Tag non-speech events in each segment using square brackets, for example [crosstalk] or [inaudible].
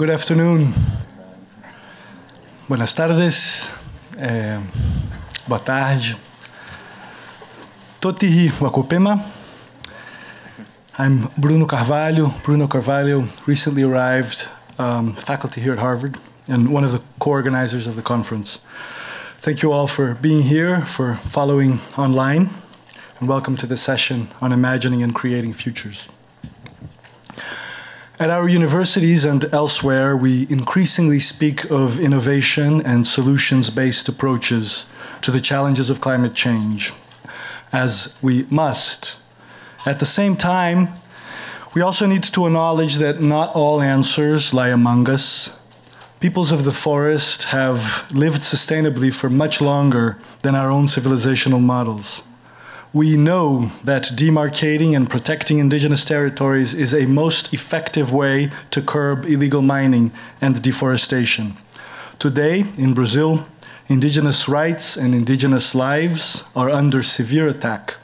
Good afternoon. Buenas tardes. É, boa tarde. Totihi Wakopema. I'm Bruno Carvalho. Bruno Carvalho recently arrived um, faculty here at Harvard and one of the co-organizers of the conference. Thank you all for being here, for following online, and welcome to the session on imagining and creating futures. At our universities and elsewhere, we increasingly speak of innovation and solutions based approaches to the challenges of climate change, as we must. At the same time, we also need to acknowledge that not all answers lie among us. Peoples of the forest have lived sustainably for much longer than our own civilizational models we know that demarcating and protecting indigenous territories is a most effective way to curb illegal mining and deforestation. Today, in Brazil, indigenous rights and indigenous lives are under severe attack.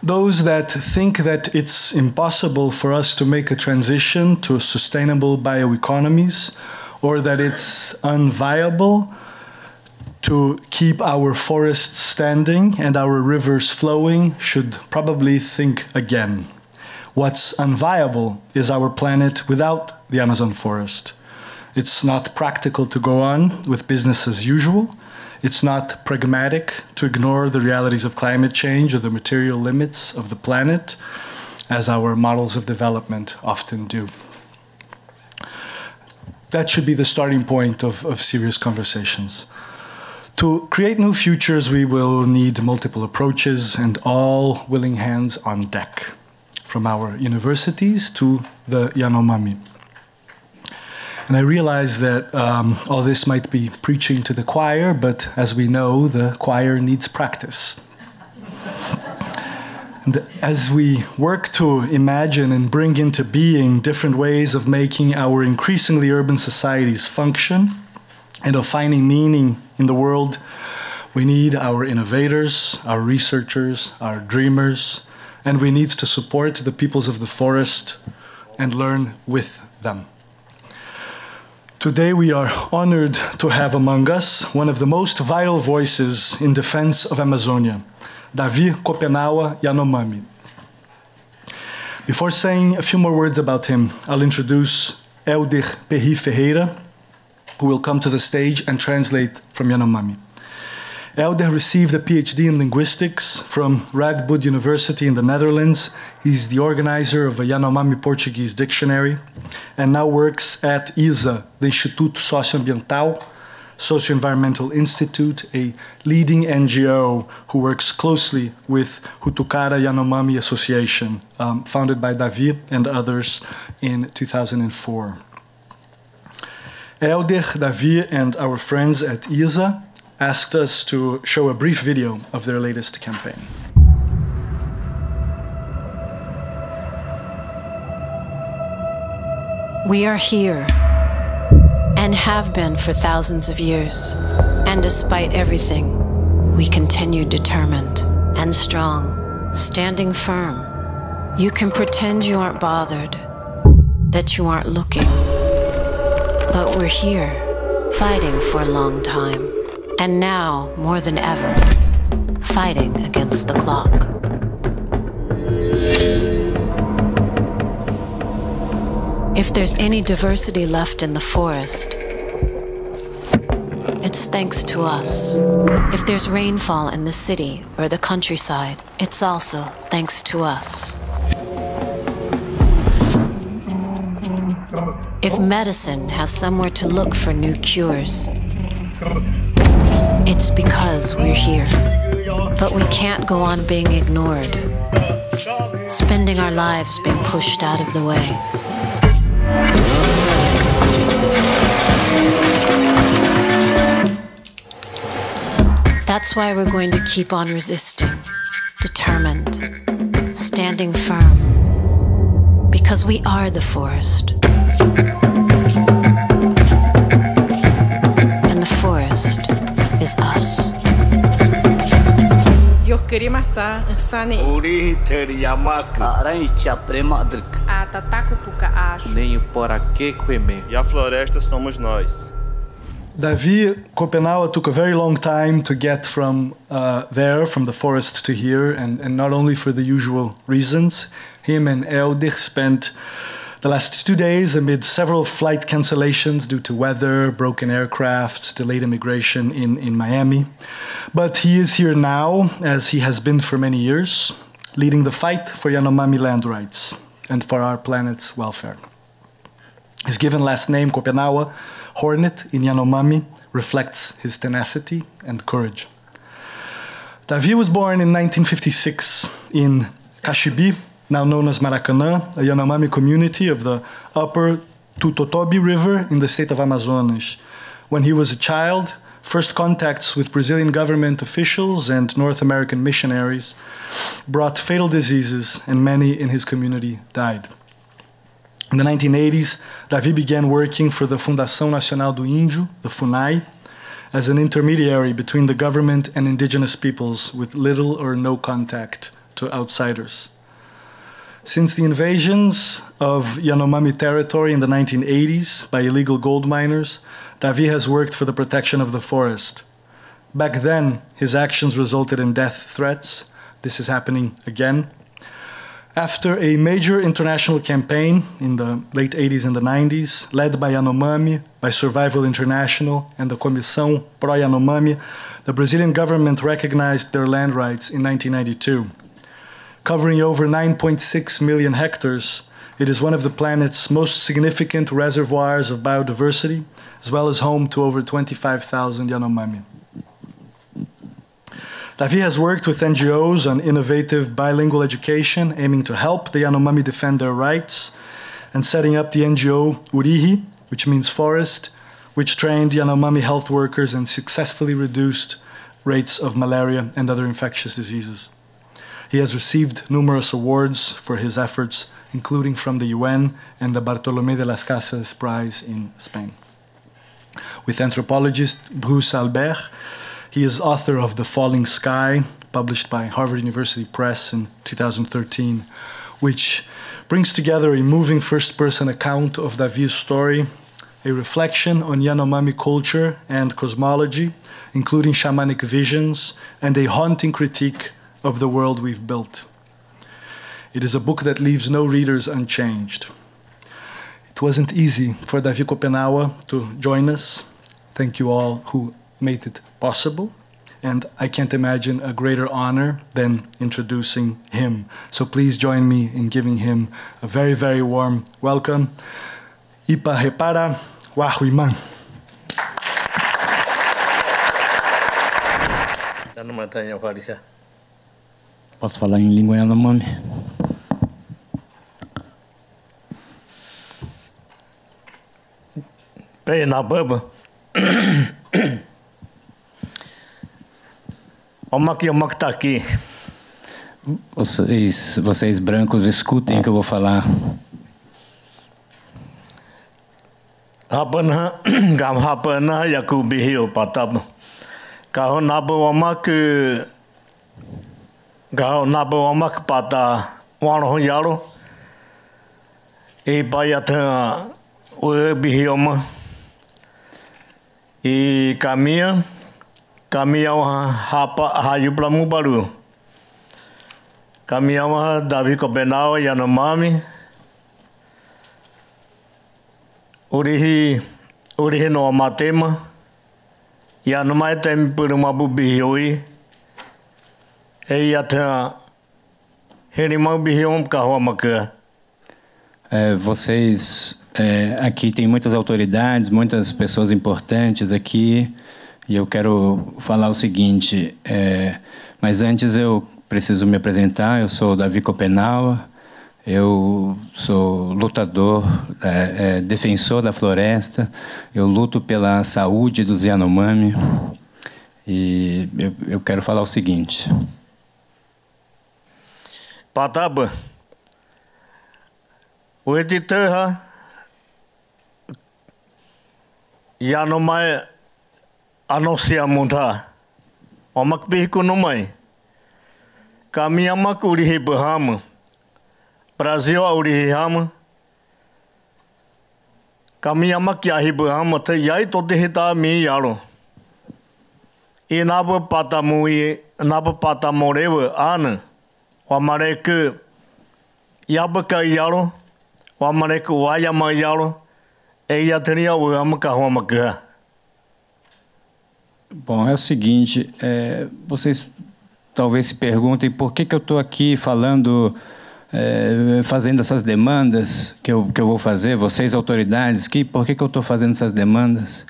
Those that think that it's impossible for us to make a transition to sustainable bioeconomies or that it's unviable to keep our forests standing and our rivers flowing should probably think again. What's unviable is our planet without the Amazon forest. It's not practical to go on with business as usual. It's not pragmatic to ignore the realities of climate change or the material limits of the planet, as our models of development often do. That should be the starting point of, of serious conversations. To create new futures, we will need multiple approaches and all willing hands on deck, from our universities to the Yanomami. And I realize that um, all this might be preaching to the choir, but as we know, the choir needs practice. [laughs] and as we work to imagine and bring into being different ways of making our increasingly urban societies function, and of finding meaning in the world, we need our innovators, our researchers, our dreamers, and we need to support the peoples of the forest and learn with them. Today, we are honored to have among us one of the most vital voices in defense of Amazonia, Davi Kopenawa Yanomami. Before saying a few more words about him, I'll introduce Helder Perri Ferreira, who will come to the stage and translate from Yanomami. Helder received a PhD in linguistics from Radboud University in the Netherlands. He's the organizer of a Yanomami Portuguese dictionary and now works at ISA, the Instituto Socioambiental, Socio-Environmental Institute, a leading NGO who works closely with Hutukara Yanomami Association, um, founded by Davi and others in 2004. Helder, Davi, and our friends at ISA asked us to show a brief video of their latest campaign. We are here and have been for thousands of years. And despite everything, we continue determined and strong, standing firm. You can pretend you aren't bothered, that you aren't looking but we're here, fighting for a long time. And now, more than ever, fighting against the clock. If there's any diversity left in the forest, it's thanks to us. If there's rainfall in the city or the countryside, it's also thanks to us. If medicine has somewhere to look for new cures, it's because we're here. But we can't go on being ignored, spending our lives being pushed out of the way. That's why we're going to keep on resisting, determined, standing firm. Because we are the forest. And the forest is us. Yohkeri sane. Uri teriyamaku. Aran icha prema drk. A tataku puka a nem o para que comer. E a floresta somos nós. Davi Kopenawa took a very long time to get from uh, there, from the forest to here, and, and not only for the usual reasons. Him and Helder spent the last two days amid several flight cancellations due to weather, broken aircraft, delayed immigration in, in Miami. But he is here now, as he has been for many years, leading the fight for Yanomami land rights and for our planet's welfare. His given last name, Kopenawa, Hornet in Yanomami, reflects his tenacity and courage. Davi was born in 1956 in Kashibi, now known as Maracanã, a Yanomami community of the upper Toototobi River in the state of Amazonas. When he was a child, first contacts with Brazilian government officials and North American missionaries brought fatal diseases, and many in his community died. In the 1980s, Davi began working for the Fundação Nacional do Índio, the FUNAI, as an intermediary between the government and indigenous peoples with little or no contact to outsiders. Since the invasions of Yanomami territory in the 1980s by illegal gold miners, Davi has worked for the protection of the forest. Back then, his actions resulted in death threats. This is happening again. After a major international campaign in the late 80s and the 90s, led by Yanomami, by Survival International, and the Comissão Pro Yanomami, the Brazilian government recognized their land rights in 1992. Covering over 9.6 million hectares, it is one of the planet's most significant reservoirs of biodiversity, as well as home to over 25,000 Yanomami. Davi has worked with NGOs on innovative bilingual education, aiming to help the Yanomami defend their rights, and setting up the NGO Urihi, which means forest, which trained Yanomami health workers and successfully reduced rates of malaria and other infectious diseases. He has received numerous awards for his efforts, including from the UN and the Bartolomé de las Casas Prize in Spain. With anthropologist Bruce Albert, he is author of The Falling Sky, published by Harvard University Press in 2013, which brings together a moving first person account of Davi's story, a reflection on Yanomami culture and cosmology, including shamanic visions, and a haunting critique of the world we've built. It is a book that leaves no readers unchanged. It wasn't easy for Davi Kopenawa to join us. Thank you all who made it possible. And I can't imagine a greater honor than introducing him. So please join me in giving him a very, very warm welcome. Ipa Repara Wahuiman. Posso falar em língua Yanomami? Pei na baba. Oma que oma que tá aqui. Vocês, vocês brancos, escutem o que eu vou falar. Hapana, [coughs] gam hapana yaku bihio patab. Kaho nabo oma que Nabuamak pata wano hon yalo. E paiatã o bioma. E caminha. Caminhão rapa raio pra mubaru. Caminhão Davi Copenau Yanomami. Urihi Urihi no Amatema. Yanomai tem por uma bubihioi. E yata Herimau bihiom kahwa maka. É, vocês é, aqui tem muitas autoridades, muitas pessoas importantes aqui. E eu quero falar o seguinte, é, mas antes eu preciso me apresentar. Eu sou Davi Copenaua, eu sou lutador, é, é, defensor da floresta, eu luto pela saúde dos Yanomami e eu, eu quero falar o seguinte. Patabã. O editor já não mais anuncia muito. O macbico não mais. Caminhamos urihi bahama. Brasil urihi hama. Caminhamos que ahi bahama. Te yai todo hita mi yaro. E nabo patamui, nabo patamorewa ana. Wa mare ke ya bu ka yaro. Wa mare ke wa ya ma yaro. E ya tenia o am ka ho ma ka. Bom, é o seguinte, é, vocês talvez se perguntem por que, que eu estou aqui falando, é, fazendo essas demandas que eu, que eu vou fazer, vocês autoridades, que, por que, que eu estou fazendo essas demandas?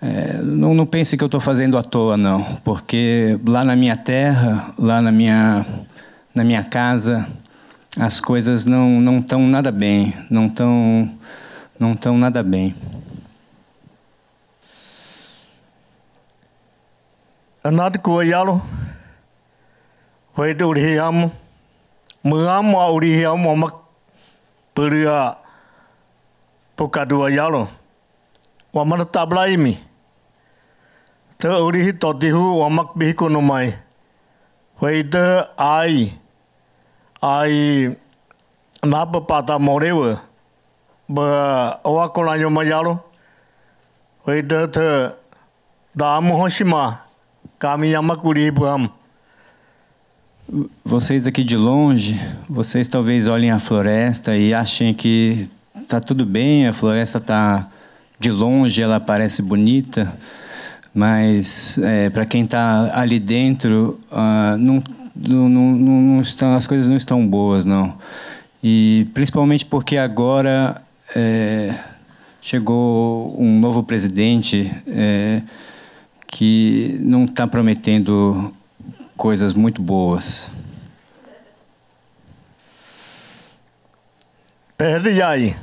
É, não, não pense que eu estou fazendo à toa, não, porque lá na minha terra, lá na minha, na minha casa as coisas não não estão nada bem, não estão não tão nada bem. Anat koyalo hoido riam muam au riam momak peria pokadua yalo waman tablaimi te uri totihu mai. Bihikunumai de ai Ai na pa pata morewa. Ba wa ko la yo ma yalo. Foi de da mo hoshima. Vocês aqui de longe, vocês talvez olhem a floresta e achem que está tudo bem, a floresta está de longe, ela parece bonita, mas é, para quem está ali dentro, uh, não, não, não, não estão, as coisas não estão boas, não. E principalmente porque agora é, chegou um novo presidente. É, que não está prometendo coisas muito boas. Perde aí.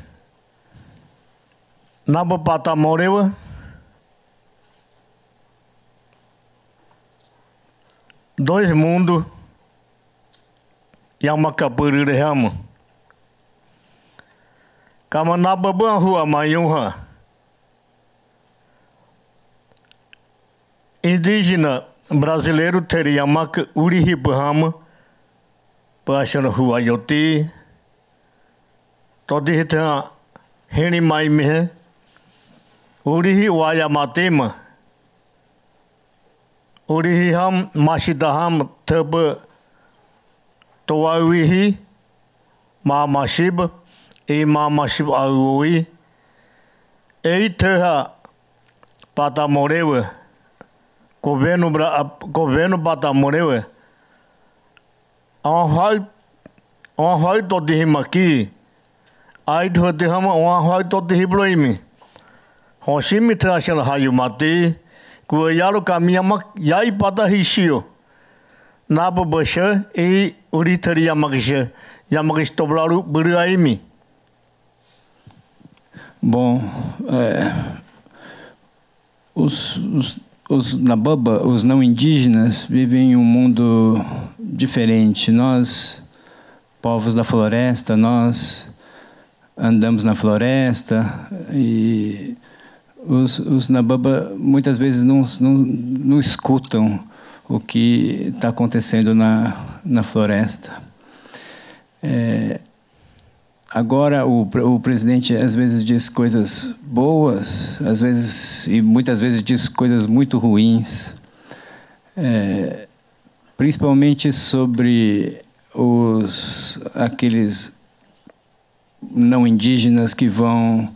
Na bapata morewa. Dois mundos. Yamakapurirehama. Kamanababan rua Mayunha. Indígena brasileiro Urihi Urihibhama. Pachana hua Yoti. Todihitã Henimaimehe. Urihi Wayamatema. Urihiham Mashidaham Taba Toauihi, Mamashiba e Mamashiba Aui, Eiterra Patamorewa, governo, governo Patamorewa, Anhai, Anhai Totihimaki, Aidhotihama, Anhai Totihibloimi, Hoshimi Trashel Hayumati, Kuyaru caminha, Yai Patahishio, 나버버셔 e Uritari 야마기셔 야마기시 Toblaru Buruaimi. Bom, é, os, os, os Nababa, os não indígenas, vivem em um mundo diferente. Nós, povos da floresta, nós andamos na floresta e os, os Nababa muitas vezes não, não, não escutam o que está acontecendo na, na floresta. É, Agora o, o presidente às vezes diz coisas boas, às vezes e muitas vezes diz coisas muito ruins, é, principalmente sobre os aqueles não indígenas que vão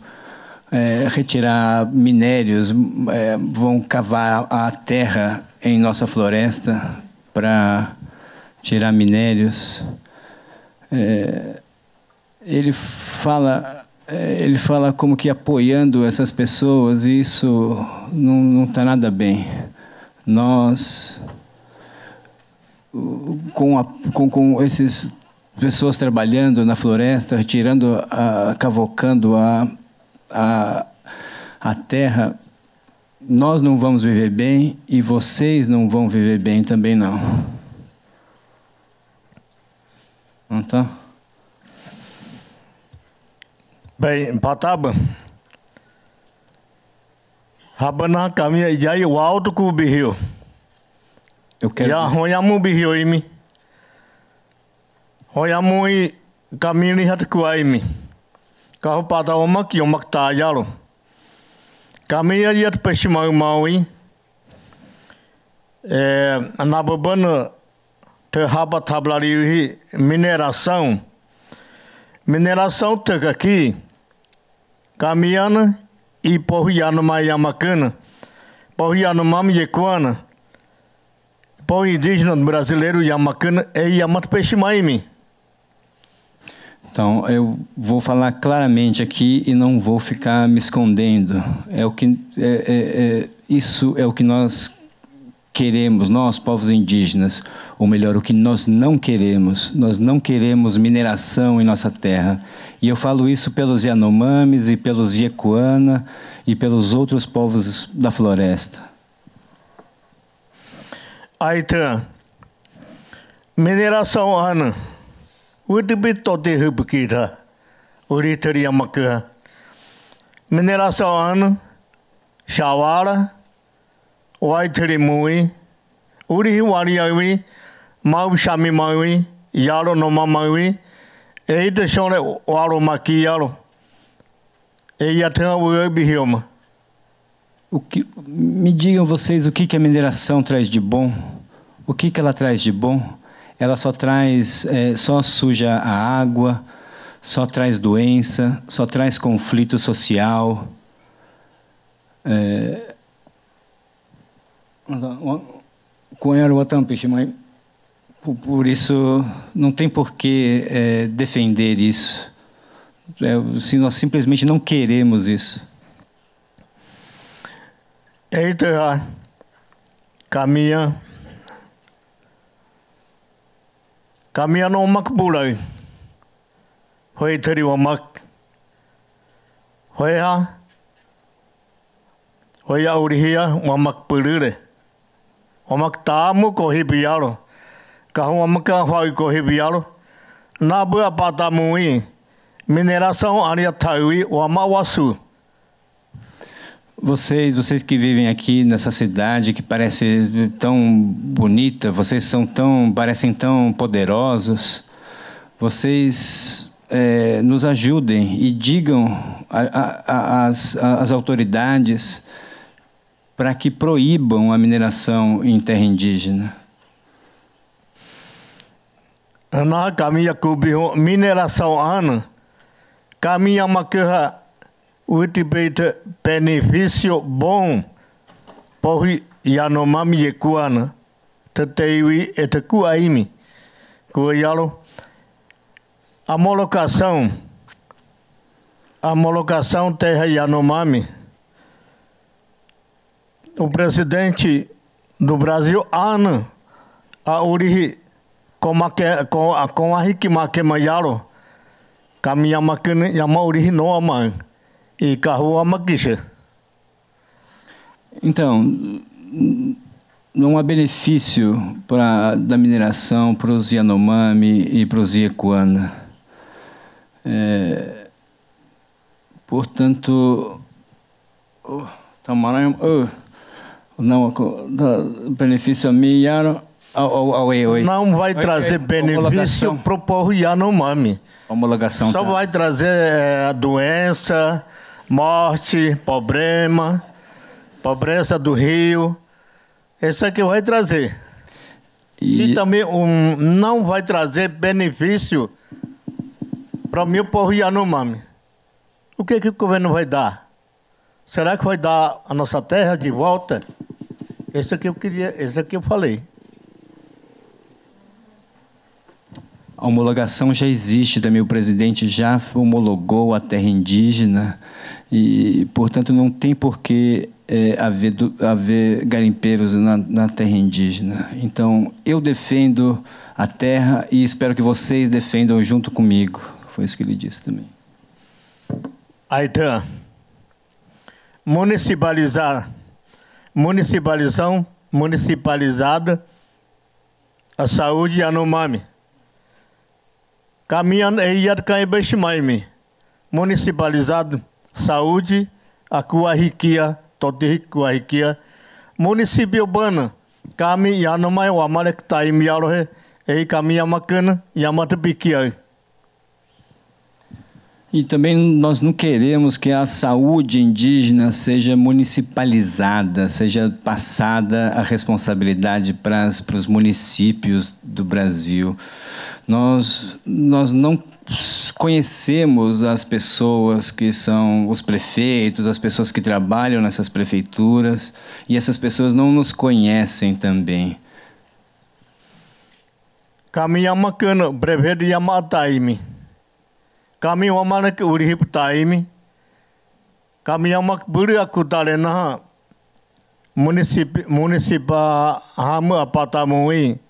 é, retirar minérios, é, vão cavar a terra em nossa floresta para tirar minérios. É, ele fala é, ele fala como que apoiando essas pessoas e isso não está nada bem. Nós, com, a, com, com esses pessoas trabalhando na floresta, tirando, a, cavocando a, a, a terra, nós não vamos viver bem e vocês não vão viver bem também não. Não tá? Bem, Pataba. Rabana caminha já o alto com o birril. Eu quero. Já roiamu birril em mim. e caminho em rato com em mim. Carro pataba uma que uma que tá. Kamiyat Peshmau Maui, é, Nabubana Terraba Tablari Mineração, Mineração Teca aqui, Kamiana e Porriano Maiamacana, Porriano Mamiequana, Povo indígena brasileiro Yamacana e Yamato Peixe Maimi. Então, eu vou falar claramente aqui e não vou ficar me escondendo. É o que, é, é, é, isso é o que nós queremos, nós, povos indígenas, ou melhor, o que nós não queremos. Nós não queremos mineração em nossa terra. E eu falo isso pelos Yanomamis e pelos Yekuana e pelos outros povos da floresta. Aí, mineração, Ana. Udibi tote hubukita. Uri teria maka. Mineração ano. Shawara. Wai teri mui. Uri wari awi. Mau shami maui. Yaro no mamaui. E te shone waro maki yaro. E ia tenha ui bihioma. O que, me digam vocês o que, que a mineração traz de bom? O que, que ela traz de bom? Ela só traz, é, só suja a água, só traz doença, só traz conflito social. É, por isso não tem por que é, defender isso. É, se nós simplesmente não queremos isso. Eita, caminha Ka mea no makupulau. Hoi tiri wa mak. Hoi ha. Hoi aurihia wa makupulure. Wa mak tāmu ko hipi aro. Ka hua maka hoi ko hipi aro. Nā bua pātā mui. Mine rasau ania taui wa mawasu. Mawasu. Vocês, vocês que vivem aqui nessa cidade que parece tão bonita, vocês são tão, parecem tão poderosos. Vocês é, nos ajudem e digam às autoridades para que proíbam a mineração em terra indígena. Na caminha mineração ana, caminha utipete benefício bom. Por Yanomami Yekuana, Tateiwi e Takuaimi, Kuayalo. A homologação, a homologação terra Yanomami. O presidente do Brasil, Ana, a Urihi, com a, com a, com a Hikimake Mayalo, Kamiyamakene Yama Urihi Noaman e carro maquixa. Então, não há benefício pra, da mineração para os Yanomami e para os Yekuana. É, portanto, oh, oh, não, benefício a mim, Yaro, não vai trazer benefício para o povo Yanomami. Homologação. Só tá. vai trazer é, a doença, morte, problema, pobreza do rio. Isso aqui vai trazer. E, e também um, não vai trazer benefício para o meu povo Yanomami. O que, que o governo vai dar? Será que vai dar a nossa terra de volta? Esse aqui eu queria, esse aqui eu falei. A homologação já existe também, o presidente já homologou a terra indígena e, portanto, não tem por que é, haver, haver garimpeiros na, na terra indígena. Então, eu defendo a terra e espero que vocês defendam junto comigo. Foi isso que ele disse também. Então, municipalizar, municipalização, municipalizada a saúde Yanomami. Caminhando e Yadkai Beshmaimi, municipalizado saúde, a Kuahikia, Toti Kuahikia, município urbano, kami Yanomai Wamarek Taim Yarohe, e kami Yamakana, Yamatapikia. E também nós não queremos que a saúde indígena seja municipalizada, seja passada a responsabilidade para, para os municípios do Brasil. Nós, nós não conhecemos as pessoas que são os prefeitos, as pessoas que trabalham nessas prefeituras, e essas pessoas não nos conhecem também. Kami yamakana prefeito yamataimi. Kami wamana ke urihip taimi. Kami yamak buri aku talena municip municipa hamu apata mui.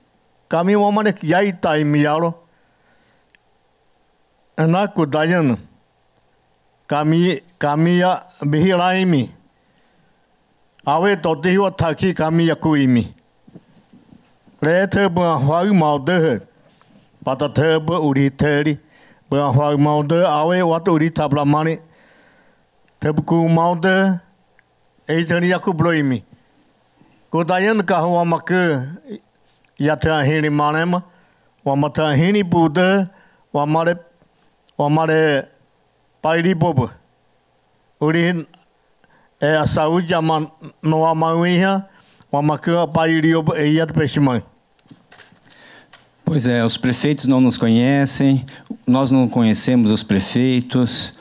Kami wamana ke yai Enaku dayan kami kami ya bihila. Awe tote hiwa taki kami ya kuimi Le te bua huari mau de Pata te bua uri teri. Bua huari mau de awe watu uri tabla mani. Te buku mau de. Ei teri yaku blo imi. Ko dayan kahwa maku yata hini manema. Wamata hini wa mare Wa ma thơ hini bu đơ Wa ma re Wa ma re Pairi bobu Uri E Noa mauiha Pois é, os prefeitos não nos conhecem, nós não conhecemos os prefeitos,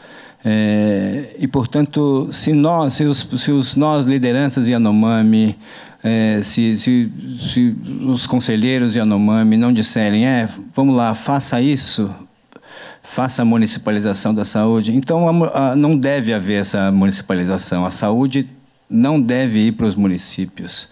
é, e portanto, se nós, se os, se os nós lideranças Yanomami, é, se, se, se os conselheiros Yanomami não disserem, é, vamos lá, faça isso, faça a municipalização da saúde, então a, a, não deve haver essa municipalização. A saúde não deve ir para os municípios.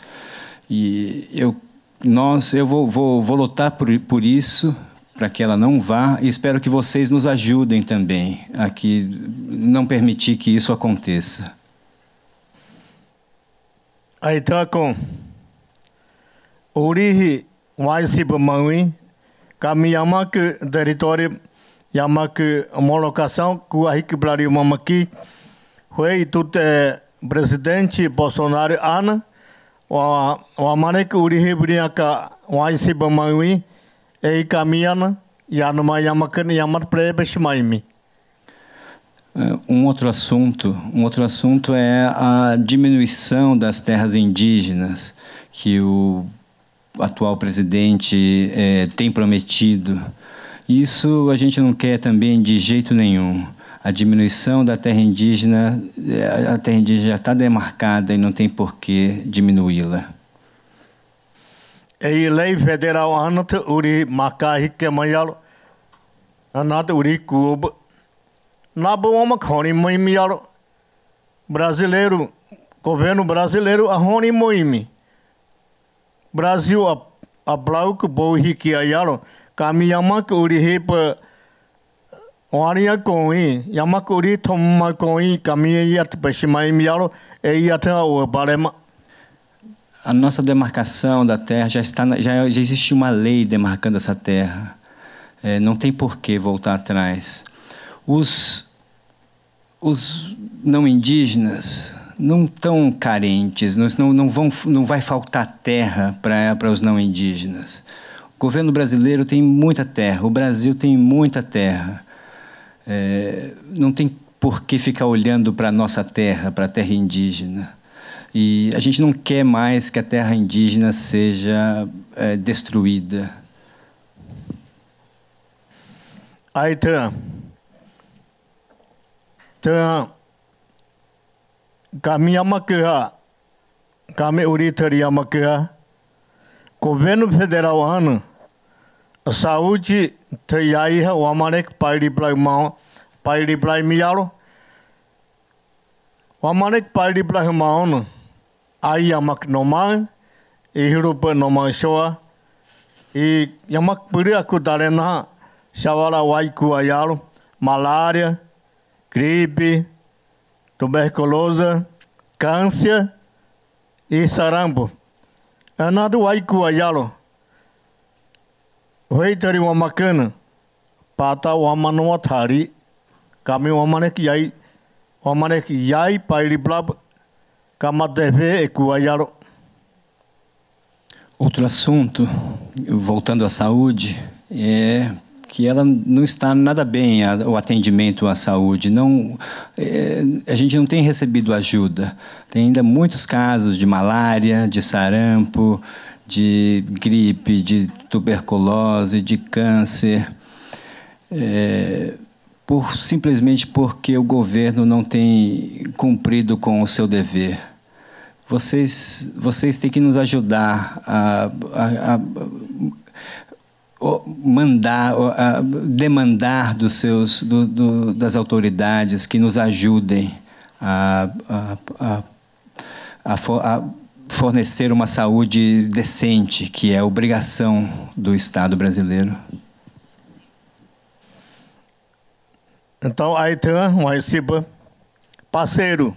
E eu, nós, eu vou, vou, vou lutar por, por isso, para que ela não vá, e espero que vocês nos ajudem também a que não permitir que isso aconteça. Aí tá com Urihi Waisi Bamaui, Kamiyamak, território Yamak, homologação, Kuahik Blari Mamaki, foi tudo presidente Bolsonaro Ana, wa wa mane ku uri hebria ka wa isi bamawi e kamiana yanuma yamakan yamat prebeshmaimi um outro assunto, um outro assunto é a diminuição das terras indígenas que o atual presidente é, tem prometido. Isso a gente não quer também de jeito nenhum a diminuição da terra indígena, eh, a terra indígena já está demarcada e não tem por que diminuí-la. E lei federal anot uri makai ke mayal anat uri kub nabo uma khoni moimial brasileiro governo brasileiro a honi moimi Brasil a blau ayalo kamiyama uri hepa Oaria koi, yamakuri toma koi, caminha iat peshimai mialo, e iat o barema. A nossa demarcação da terra já está, já, já existe uma lei demarcando essa terra. É, não tem por que voltar atrás. Os, os não indígenas não estão carentes, não, não, vão, não vai faltar terra para os não indígenas. Governo brasileiro tem muita terra, o Brasil tem muita terra. É, não tem por que ficar olhando para a nossa terra, para a terra indígena. E a gente não quer mais que a terra indígena seja é, destruída. Aí tem. Tem. Kami amakia, kami uritari amakia, governo federal ano, saúde te aí o amanek pai de blai pai de blai o amanek pai de blai aí no ai amak no man e hirupa no man shoa e yamak puri aku darena shawara waiku malária gripe tuberculose câncer e sarampo. Anado waiku ayaro Pata kami wa mane ki ai wa mane ki ai pairi blab kama deve e kuayaro Outro assunto, voltando à saúde, é que ela não está nada bem a, o atendimento à saúde. Não, é, a gente não tem recebido ajuda. Tem ainda muitos casos de malária, de sarampo, de gripe, de tuberculose, de câncer, é, por, simplesmente porque o governo não tem cumprido com o seu dever. Vocês, vocês têm que nos ajudar a, a, a mandar, demandar dos seus, do, do, das autoridades que nos ajudem a, a, a, a, fornecer uma saúde decente, que é obrigação do Estado brasileiro. Então, um recibo parceiro.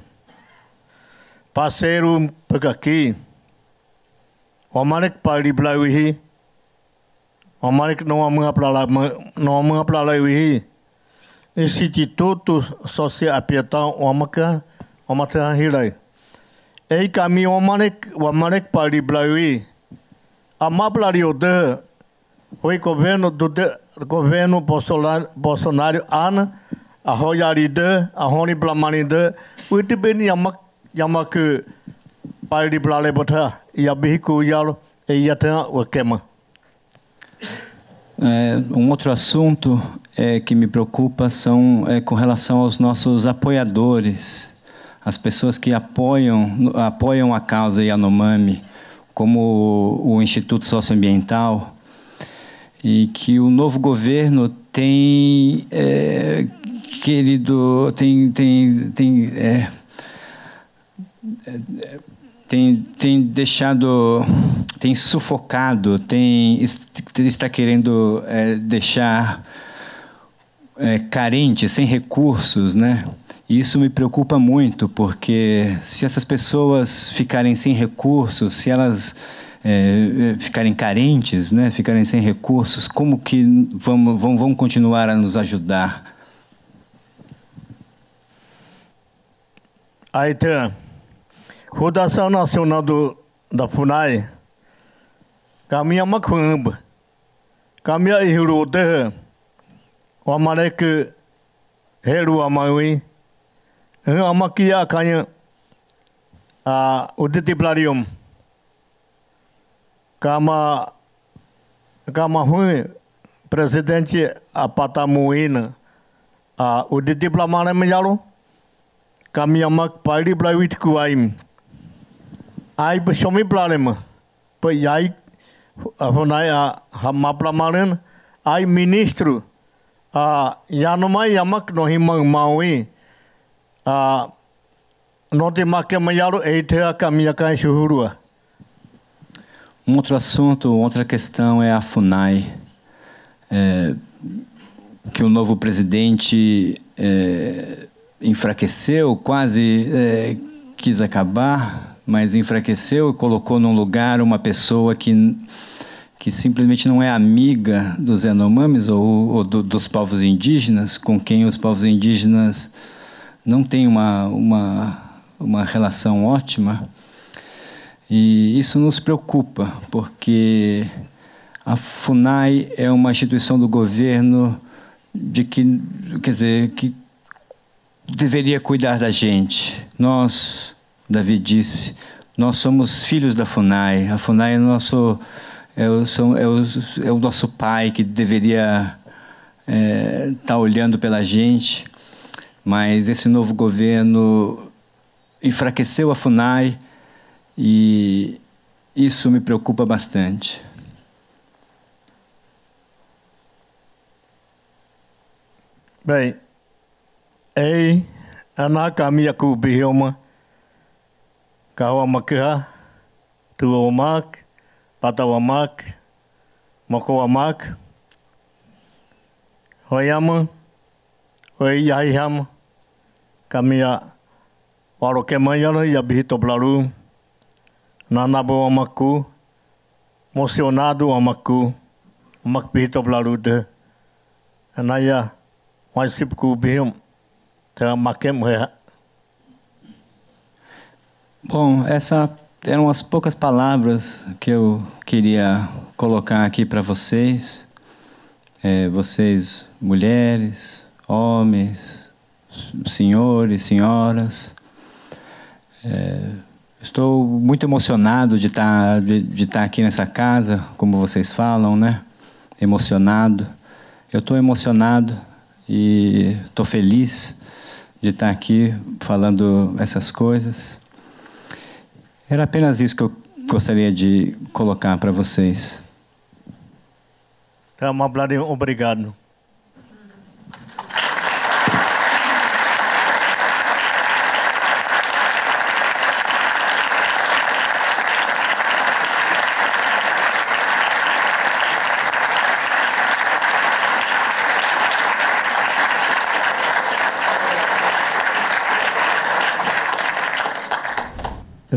Parceiro, porque aqui, o Amarek Pari Blaiwihi, Omar não amo para lá, não amo para lá Instituto Social Apietão Omaka Omaka Hirai. Ei kami Omarek Omarek Pari Blaiwi. Amablari ode foi governo do governo Bolsonaro Bolsonaro ana a hoyari de a blamani de. Uite ben yamak yamak pari blale bota ya bihiku yalo e yata wakema. É, um outro assunto é, que me preocupa são é, com relação aos nossos apoiadores, as pessoas que apoiam, apoiam a causa Yanomami, como o Instituto Socioambiental, e que o novo governo tem é, querido, tem, tem, tem, é, tem, tem deixado, tem sufocado, tem está querendo é, deixar é, carente, sem recursos, né? E isso me preocupa muito, porque se essas pessoas ficarem sem recursos, se elas é, ficarem carentes, né, ficarem sem recursos, como que vamos, vão, continuar a nos ajudar? Aí tem Fundação Nacional do, da FUNAI, caminha macumba, caminha irude, o amareke, heru amaui, amakia canha, a uditiplarium, kama, kama hui, presidente apatamuina, a uditiplamana menjalo, kami amak pari blawit kuaim, ai besomi problema pe ai honai a hamma hamaplamaran ai ministro a yanomai yamak no himang maui a no te make maiaro e te a caminha kai chuhurua Um outro assunto, outra questão é a FUNAI, é, que o novo presidente é, enfraqueceu, quase é, quis acabar, mas enfraqueceu e colocou num lugar uma pessoa que, que simplesmente não é amiga dos Yanomamis ou, ou do, dos povos indígenas, com quem os povos indígenas não têm uma, uma, uma relação ótima. E isso nos preocupa, porque a FUNAI é uma instituição do governo de que, quer dizer, que deveria cuidar da gente. Nós Davi disse: Nós somos filhos da FUNAI. A FUNAI é o nosso, é o, é o, é o nosso pai que deveria estar é, tá olhando pela gente, mas esse novo governo enfraqueceu a FUNAI e isso me preocupa bastante. Bem, ei, anakamia kubihioma, kawamakiha, tuomak, patawamak, makowamak, hoyama, hoyahihama, kamia waro ke mayara ya bihito blaru, nanabo wamaku, mocionado wamaku, wamak bihito blaru de, anaya, waisipku bihim, te makem hea, Bom, essas eram as poucas palavras que eu queria colocar aqui para vocês. é, vocês, mulheres, homens, senhores, senhoras. É, estou muito emocionado de estar, tá, de, de estar tá aqui nessa casa, como vocês falam, né? Emocionado. Eu estou emocionado e estou feliz de estar tá aqui falando essas coisas. Era apenas isso que eu gostaria de colocar para vocês. Tá, obrigado.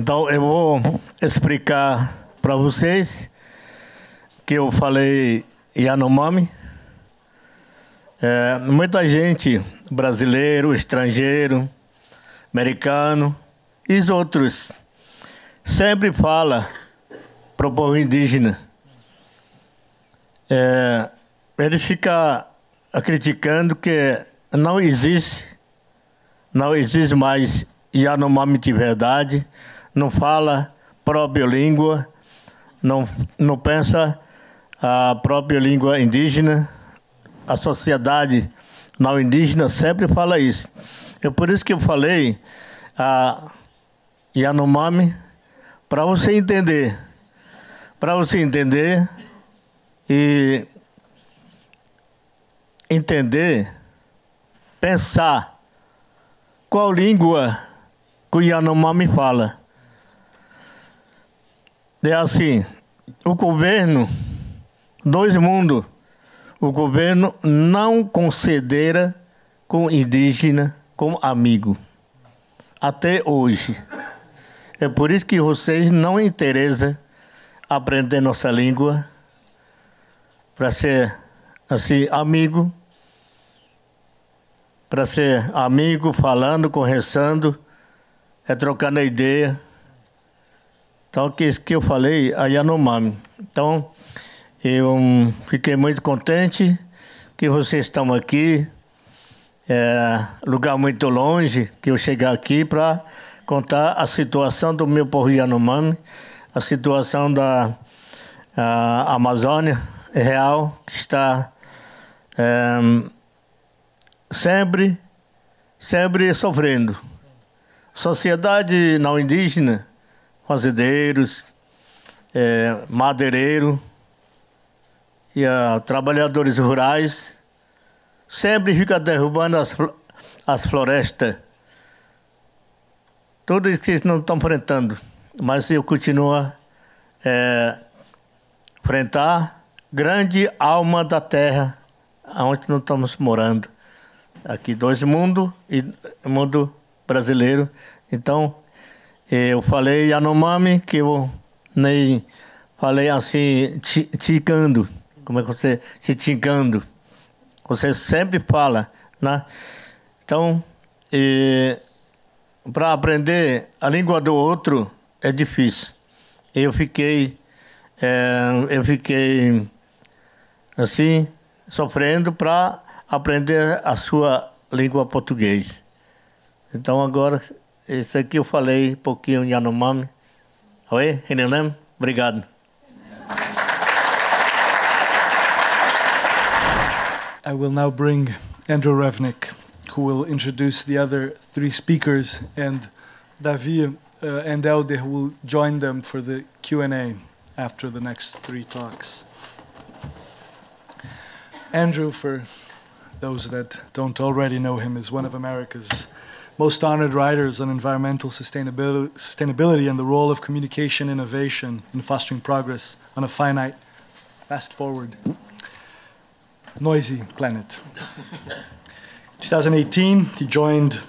Então eu vou explicar para vocês que eu falei Yanomami. É, muita gente, brasileiro, estrangeiro, americano e os outros, sempre fala para o povo indígena. É, ele fica criticando que não existe, não existe mais Yanomami de verdade, não fala própria língua, não, não pensa a própria língua indígena, a sociedade não indígena sempre fala isso. É por isso que eu falei a Yanomami, para você entender, para você entender e entender, pensar qual língua que o Yanomami fala. É assim, o governo, dois mundos, o governo não considera com indígena como amigo. Até hoje. É por isso que vocês não interessam aprender nossa língua para ser assim amigo, para ser amigo, falando, conversando, é trocando ideia. Então, que que eu falei, a Yanomami. Então, eu fiquei muito contente que vocês estão aqui. É lugar muito longe que eu chegar aqui para contar a situação do meu povo Yanomami, a situação da a Amazônia real que está é, sempre, sempre sofrendo. Sociedade não indígena fazendeiros, é, madeireiro e a, trabalhadores rurais, sempre fica derrubando as, as florestas. Tudo isso que eles não estão enfrentando. Mas eu continuo é, enfrentar grande alma da terra onde nós estamos morando. Aqui dois mundos e mundo brasileiro. Então, eu falei Yanomami, que eu nem falei assim, ticando. Como é que você se ticando? Você sempre fala, né? Então, para aprender a língua do outro é difícil. Eu fiquei, é, eu fiquei assim, sofrendo para aprender a sua língua portuguesa. Então agora isso eu falei um pouquinho Yanomami. Oi? Obrigado. I will now bring Andrew Revkin, who will introduce the other three speakers, and Davi uh, and Helder will join them for the Q&A after the next three talks. Andrew, for those that don't already know him, is one of America's most honored writers on environmental sustainability, sustainability and the role of communication innovation in fostering progress on a finite, fast forward, noisy planet. [laughs] 2018, he joined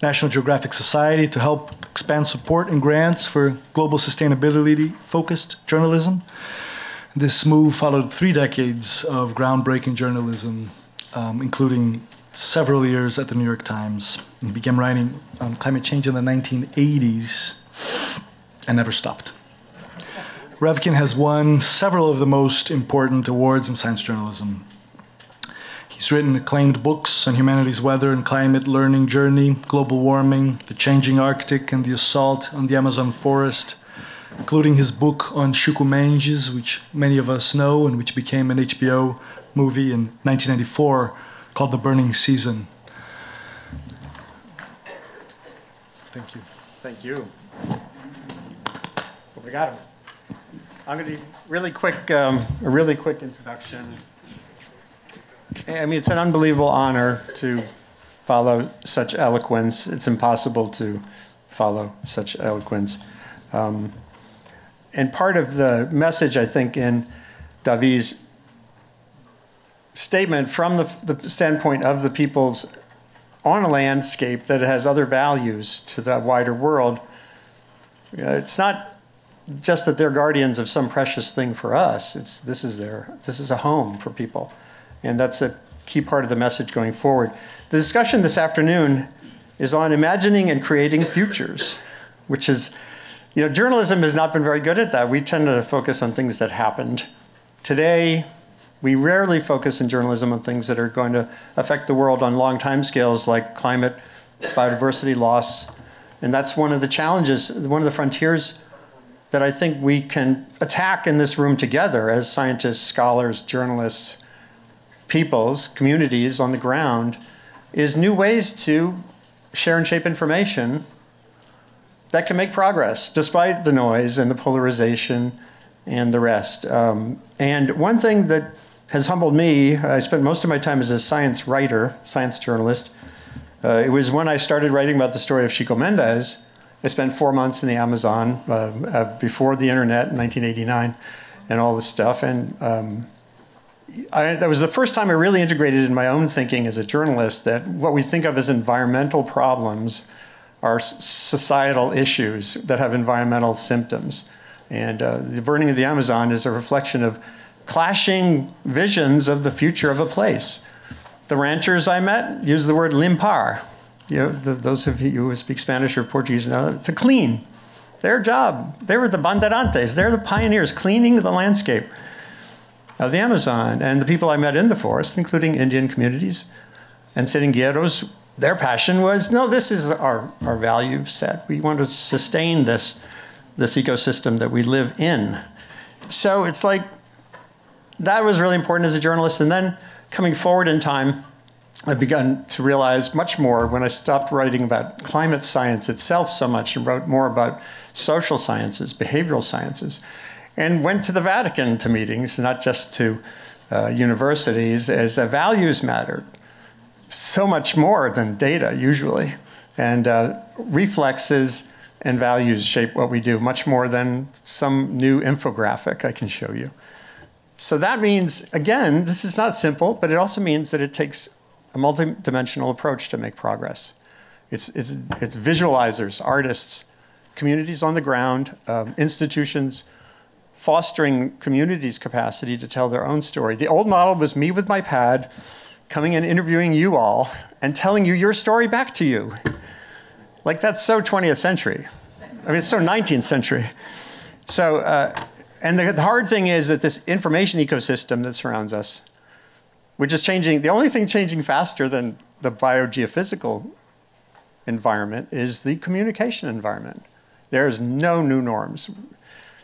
National Geographic Society to help expand support and grants for global sustainability focused journalism. This move followed three decades of groundbreaking journalism, um, including several years at the New York Times. He began writing on climate change in the 1980s and never stopped. Revkin has won several of the most important awards in science journalism. He's written acclaimed books on humanity's weather and climate learning journey, global warming, the changing Arctic, and the assault on the Amazon forest, including his book on Chico Mendes, which many of us know and which became an HBO movie in 1994 called The Burning Season. Thank you. Thank you. Obrigado. I'm going to really quick, um, a really quick introduction. I mean, it's an unbelievable honor to follow such eloquence. It's impossible to follow such eloquence. Um, and part of the message, I think, in David's statement from the, the standpoint of the peoples on a landscape that has other values to the wider world, uh, it's not just that they're guardians of some precious thing for us. It's, this, is their, this is a home for people. And that's a key part of the message going forward. The discussion this afternoon is on imagining and creating futures, which is, you know, journalism has not been very good at that. We tend to focus on things that happened. Today, we rarely focus in journalism on things that are going to affect the world on long time scales like climate, biodiversity loss. And that's one of the challenges, one of the frontiers that I think we can attack in this room together as scientists, scholars, journalists, peoples, communities on the ground, is new ways to share and shape information that can make progress despite the noise and the polarization and the rest. Um, and one thing that has humbled me, I spent most of my time as a science writer, science journalist. Uh, it was when I started writing about the story of Chico Mendes. I spent four months in the Amazon uh, uh, before the internet in 1989 and all this stuff. And um, I, that was the first time I really integrated in my own thinking as a journalist that what we think of as environmental problems are societal issues that have environmental symptoms. And uh, the burning of the Amazon is a reflection of clashing visions of the future of a place. The ranchers I met use the word limpar. You know, the, those of you who speak Spanish or Portuguese know to clean. Their job. They were the bandeirantes. They're the pioneers cleaning the landscape of the Amazon. And the people I met in the forest, including Indian communities and Seringueiros, their passion was, no, this is our, our value set. We want to sustain this, this ecosystem that we live in. So it's like, that was really important as a journalist. And then coming forward in time, I begun to realize much more when I stopped writing about climate science itself so much and wrote more about social sciences, behavioral sciences and went to the Vatican to meetings, not just to uh, universities, as that values mattered so much more than data usually. And uh, reflexes and values shape what we do much more than some new infographic I can show you. So that means, again, this is not simple, but it also means that it takes a multidimensional approach to make progress. It's, it's, it's visualizers, artists, communities on the ground, um, institutions, fostering communities' capacity to tell their own story. The old model was me with my pad, coming and interviewing you all, and telling you your story back to you. Like that's so 20th century. I mean, it's so 19th century. So, uh, and the, the hard thing is that this information ecosystem that surrounds us, which is changing, the only thing changing faster than the biogeophysical environment is the communication environment. There's no new norms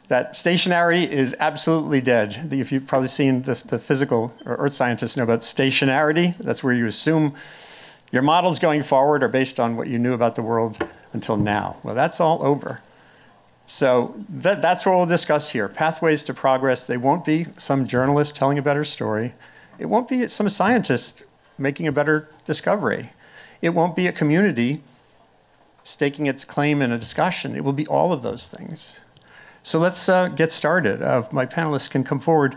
that stationary is absolutely dead. If you've probably seen this, the physical or earth scientists know about stationarity, that's where you assume your models going forward are based on what you knew about the world until now. Well, that's all over. So that, that's what we'll discuss here. Pathways to progress. They won't be some journalist telling a better story. It won't be some scientist making a better discovery. It won't be a community staking its claim in a discussion. It will be all of those things. So let's uh, get started. Uh, my panelists can come forward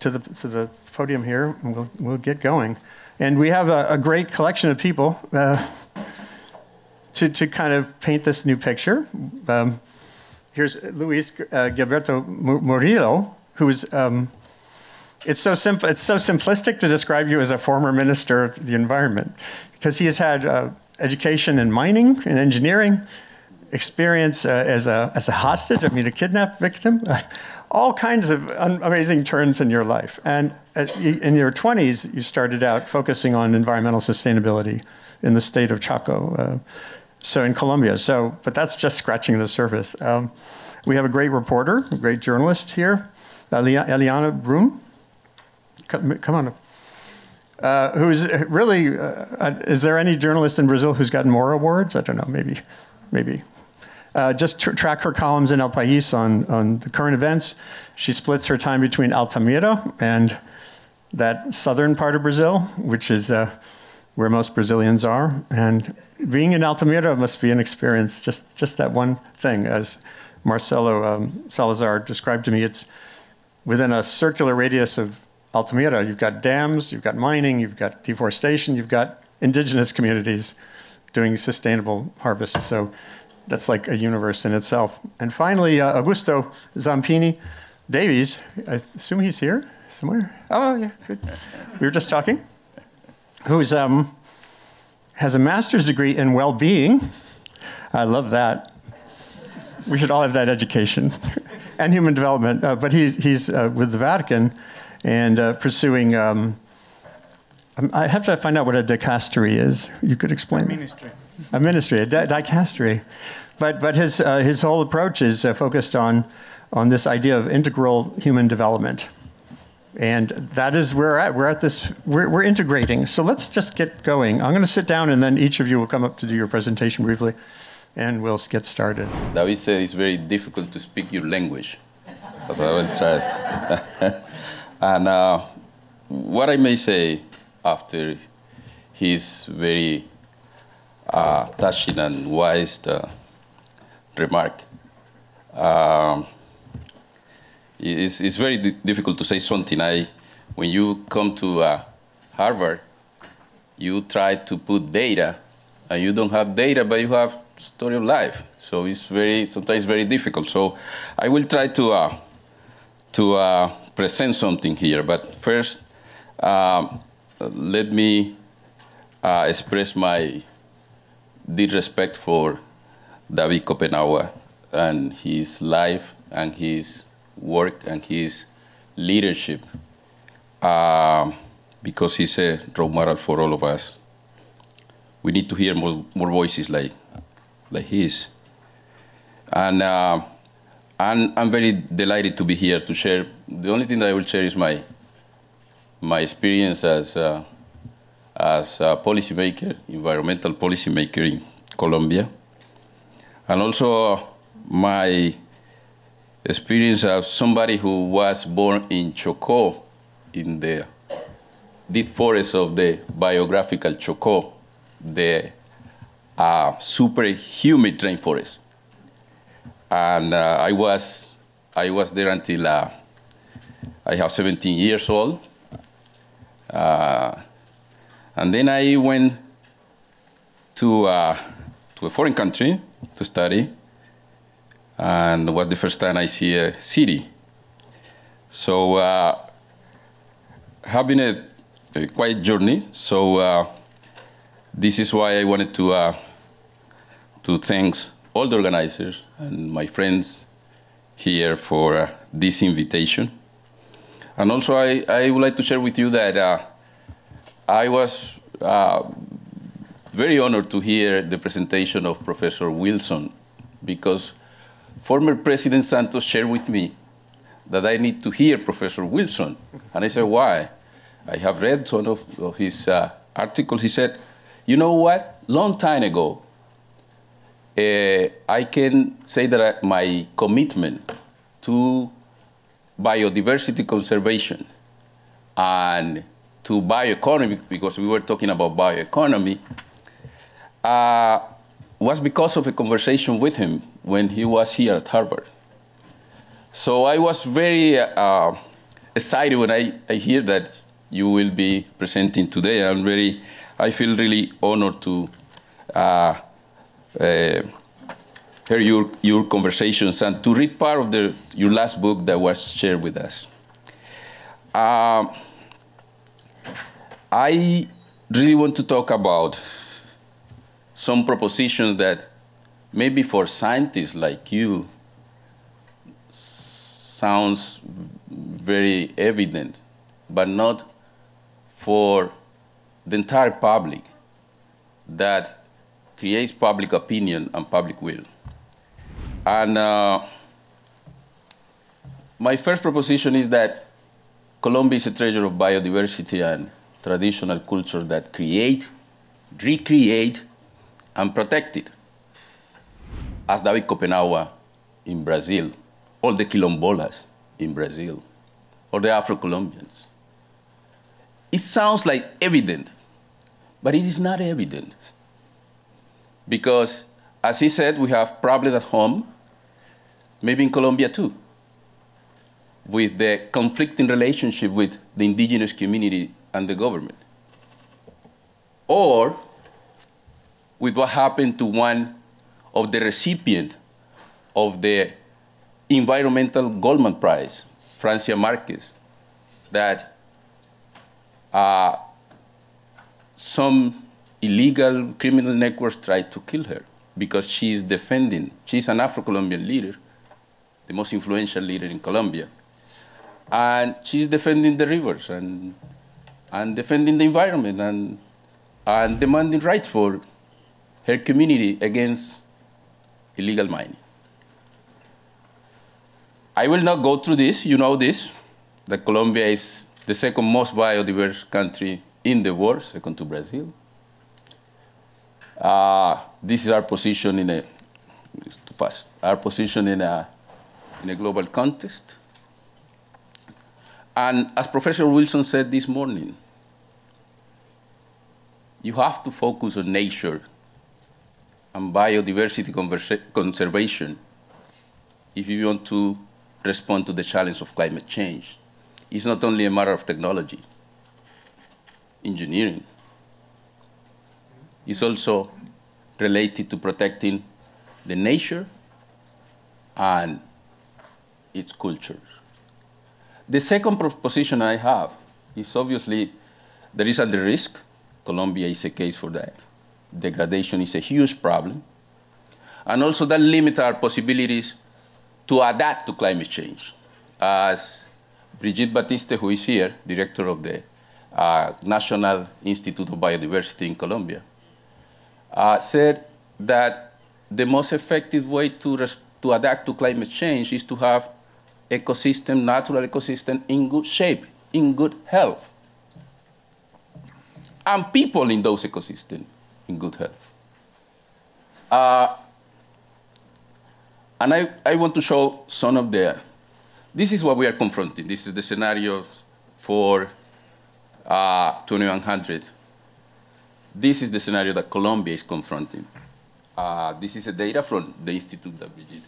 to the, to the podium here, and we'll, we'll get going. And we have a, a great collection of people uh, to, to kind of paint this new picture. Um, here's Luis uh, Gilberto Murillo, who is, um, it's, so simple, it's so simplistic to describe you as a former minister of the environment, because he has had uh, education in mining and engineering, experience uh, as, a, as a hostage, I mean, a kidnapped victim, [laughs] all kinds of amazing turns in your life. And in your 20s, you started out focusing on environmental sustainability in the state of Chocó, uh, so in Colombia. So, but that's just scratching the surface. Um, we have a great reporter, a great journalist here, Eliane Brum. Come, come on. Uh, who's really, uh, is there any journalist in Brazil who's gotten more awards? I don't know, maybe, maybe. Uh, just tr track her columns in El País on, on the current events. She splits her time between Altamira and that southern part of Brazil, which is uh, where most Brazilians are. And being in Altamira must be an experience, just, just that one thing. As Marcelo um, Salazar described to me, it's within a circular radius of Altamira, you've got dams, you've got mining, you've got deforestation, you've got indigenous communities doing sustainable harvests. So that's like a universe in itself. And finally, uh, Augusto Zampini Davies, I assume he's here somewhere. Oh, yeah, good. We were just talking. Who's um, has a master's degree in well-being. I love that. We should all have that education [laughs] and human development. Uh, but he, he's uh, with the Vatican and uh, pursuing. Um, um, I have to find out what a dicastery is. You could explain. A ministry. A ministry, a di dicastery. But, but his, uh, his whole approach is uh, focused on, on this idea of integral human development. And that is where we're at. We're at this, we're, we're integrating. So let's just get going. I'm going to sit down and then each of you will come up to do your presentation briefly and we'll get started. David said it's very difficult to speak your language. So I will try. [laughs] And uh, what I may say after his very uh, touching and wise uh, remark, um, it's, it's, very di difficult to say something. I, when you come to uh, Harvard, you try to put data, and you don't have data, but you have story of life. So it's very sometimes very difficult. So I will try to uh, to uh, present something here. But first, um, let me uh, express my deep respect for David Kopenawa and his life and his work and his leadership uh, because he's a role model for all of us. We need to hear more, more voices like, like his. And uh, I'm, I'm very delighted to be here to share. The only thing that I will share is my, my experience as, uh, as a policymaker, environmental policymaker in Colombia, and also my experience of somebody who was born in Chocó, in the deep forest of the biographical Chocó, the uh, super humid rainforest. And uh, I was I was there until uh, I have 17 years old, uh, and then I went to uh, to a foreign country to study, and was the first time I see a city. So uh, been a, a quiet journey. So uh, this is why I wanted to to thank all the organizers and my friends here for uh, this invitation. And also, I, I would like to share with you that uh, I was uh, very honored to hear the presentation of Professor Wilson because former President Santos shared with me that I need to hear Professor Wilson. And I said, why? I have read some of, of his uh, articles. He said, you know what? Long time ago, uh, I can say that my commitment to biodiversity conservation and to bioeconomy, because we were talking about bioeconomy, uh, was because of a conversation with him when he was here at Harvard. So I was very uh, excited when I, I hear that you will be presenting today. I'm very, I feel really honored to uh, uh, hear your, your conversations and to read part of the, your last book that was shared with us. Um, I really want to talk about some propositions that maybe for scientists like you, sounds very evident, but not for the entire public that creates public opinion and public will. And uh, my first proposition is that Colombia is a treasure of biodiversity and traditional culture that create, recreate, and protect it. As David Kopenawa in Brazil, all the quilombolas in Brazil, or the Afro-Colombians. It sounds like evident, but it is not evident. Because, as he said, we have problems at home, maybe in Colombia too, with the conflicting relationship with the indigenous community and the government. Or with what happened to one of the recipient of the environmental Goldman Prize, Francia Marquez, that uh, some illegal criminal networks tried to kill her because she is defending, she's an Afro-Colombian leader, the most influential leader in Colombia, and she's defending the rivers and, and defending the environment and, and demanding rights for her community against illegal mining. I will not go through this. You know this, that Colombia is the second most biodiverse country in the world, second to Brazil. Uh, this is our position in a, too fast, our position in a, in a global context. And as Professor Wilson said this morning, you have to focus on nature and biodiversity conservation if you want to respond to the challenge of climate change. It's not only a matter of technology, engineering. It's also related to protecting the nature and its cultures. The second proposition I have is obviously there is under risk. Colombia is a case for that. Degradation is a huge problem. And also that limits our possibilities to adapt to climate change. As Brigitte Baptiste, who is here, director of the uh, National Institute of Biodiversity in Colombia, uh, said that the most effective way to, to adapt to climate change is to have ecosystem, natural ecosystem in good shape, in good health. And people in those ecosystems in good health. Uh, and I, I want to show some of the, this is what we are confronting. This is the scenario for uh, 2100. This is the scenario that Colombia is confronting. Uh, this is a data from the institute that we did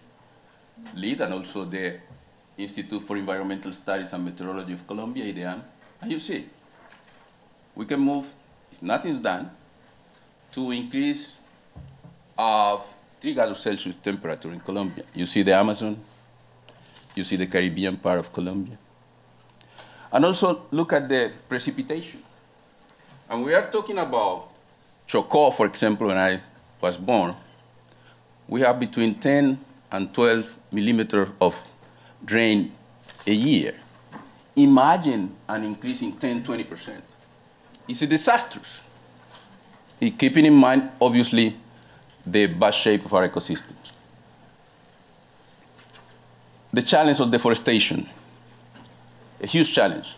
lead and also the Institute for Environmental Studies and Meteorology of Colombia, IDEAM. And you see, we can move, if nothing's done, to increase of 3 grados Celsius temperature in Colombia. You see the Amazon, you see the Caribbean part of Colombia. And also look at the precipitation. And we are talking about Chocó, for example, when I was born, we have between 10 and 12 millimeters of rain a year. Imagine an increase in 10, 20%. It's a disaster. Keeping in mind, obviously, the bad shape of our ecosystems. The challenge of deforestation, a huge challenge.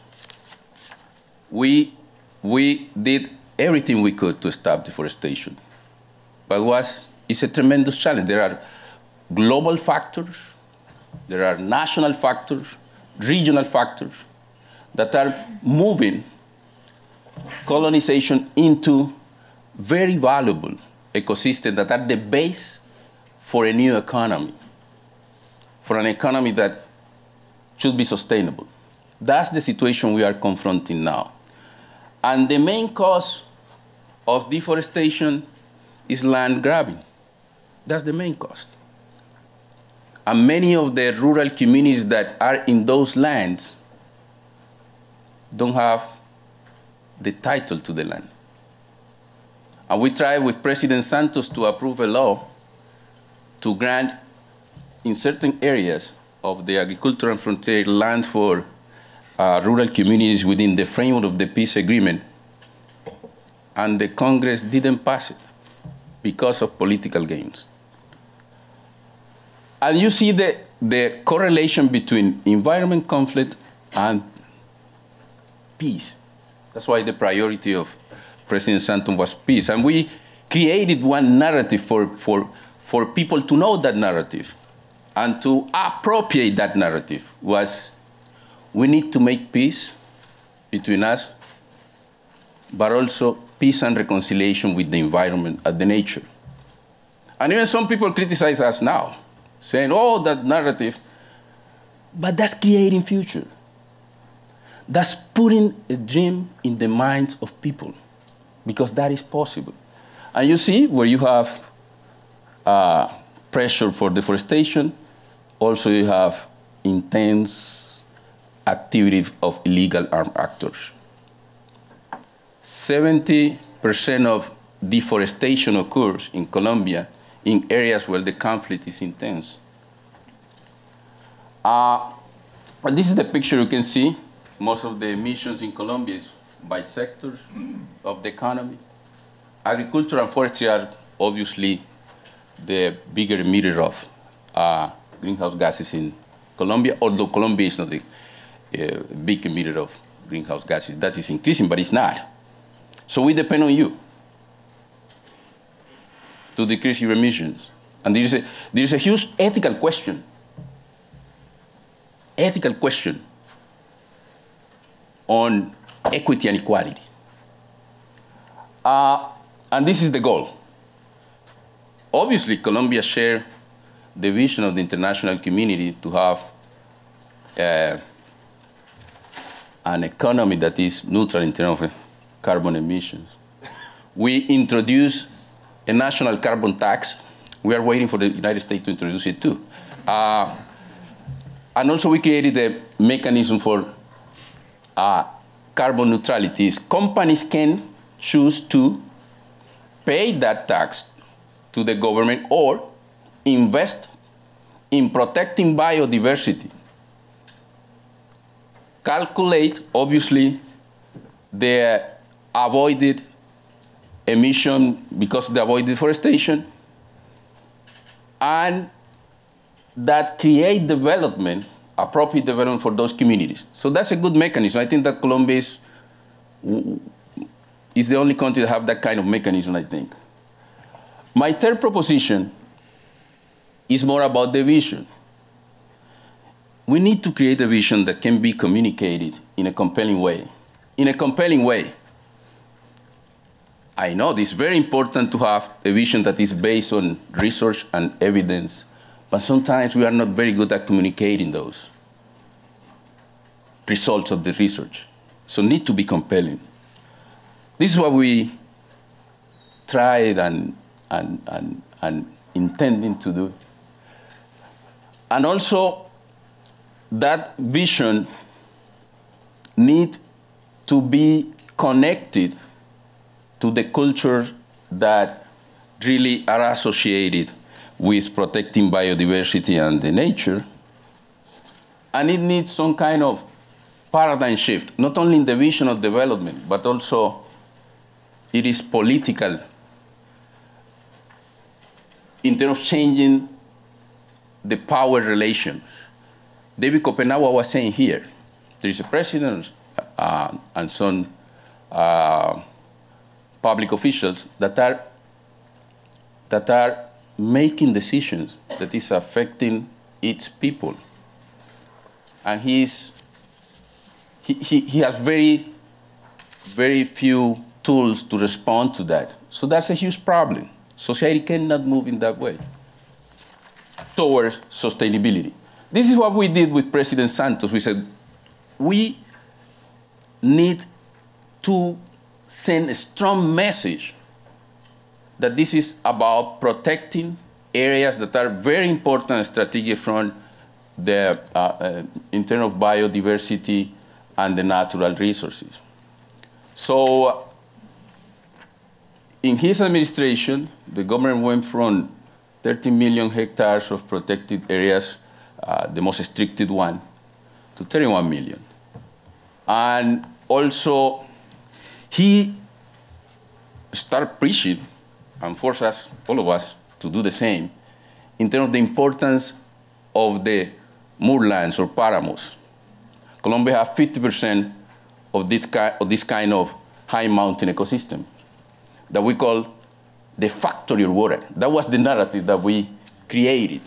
We, we did everything we could to stop deforestation, but was, it's a tremendous challenge. There are global factors, there are national factors, regional factors that are moving colonization into very valuable ecosystem that are the base for a new economy, for an economy that should be sustainable. That's the situation we are confronting now. And the main cause of deforestation is land grabbing. That's the main cost. And many of the rural communities that are in those lands don't have the title to the land. And we tried with President Santos to approve a law to grant in certain areas of the agricultural frontier land for uh, rural communities within the framework of the peace agreement. And the Congress didn't pass it because of political gains. And you see the, the correlation between environment conflict and peace. That's why the priority of President Santos was peace. And we created one narrative for, for, for people to know that narrative and to appropriate that narrative was we need to make peace between us, but also peace and reconciliation with the environment and the nature. And even some people criticize us now, saying, oh, that narrative, but that's creating future. That's putting a dream in the minds of people, because that is possible. And you see where you have uh, pressure for deforestation, also you have intense activity of illegal armed actors. 70% of deforestation occurs in Colombia in areas where the conflict is intense. Uh, this is the picture you can see. Most of the emissions in Colombia is by sectors of the economy. Agriculture and forestry are obviously the bigger emitter of uh, greenhouse gases in Colombia, although Colombia is not a uh, big emitter of greenhouse gases. That is increasing, but it's not. So we depend on you to decrease your emissions. And there is a, there is a huge ethical question. Ethical question on equity and equality. Uh, and this is the goal. Obviously, Colombia shares the vision of the international community to have uh, an economy that is neutral in terms of carbon emissions. We introduced a national carbon tax. We are waiting for the United States to introduce it too. Uh, and also we created a mechanism for uh, carbon neutrality. is Companies can choose to pay that tax to the government or invest in protecting biodiversity. Calculate, obviously, the avoided emission because they avoid deforestation, and that create development, appropriate development for those communities. So that's a good mechanism. I think that Colombia is, is the only country that have that kind of mechanism, I think. My third proposition is more about the vision. We need to create a vision that can be communicated in a compelling way. In a compelling way. I know it's very important to have a vision that is based on research and evidence, but sometimes we are not very good at communicating those results of the research. So need to be compelling. This is what we tried and, and, and, and intending to do. And also, that vision need to be connected to the culture that really are associated with protecting biodiversity and the nature. And it needs some kind of paradigm shift, not only in the vision of development, but also it is political in terms of changing the power relations. David Kopenawa was saying here, there is a president uh, and some uh, public officials that are, that are making decisions that is affecting its people. And he's, he, he, he has very, very few tools to respond to that. So that's a huge problem. Society cannot move in that way towards sustainability. This is what we did with President Santos. We said, we need to send a strong message that this is about protecting areas that are very important strategic from the uh, uh, in terms of biodiversity and the natural resources. So in his administration, the government went from 30 million hectares of protected areas, uh, the most restricted one, to 31 million. And also, he started preaching and force us, all of us, to do the same in terms of the importance of the moorlands or paramos. Colombia has 50% of this, of this kind of high mountain ecosystem that we call the factory of water. That was the narrative that we created.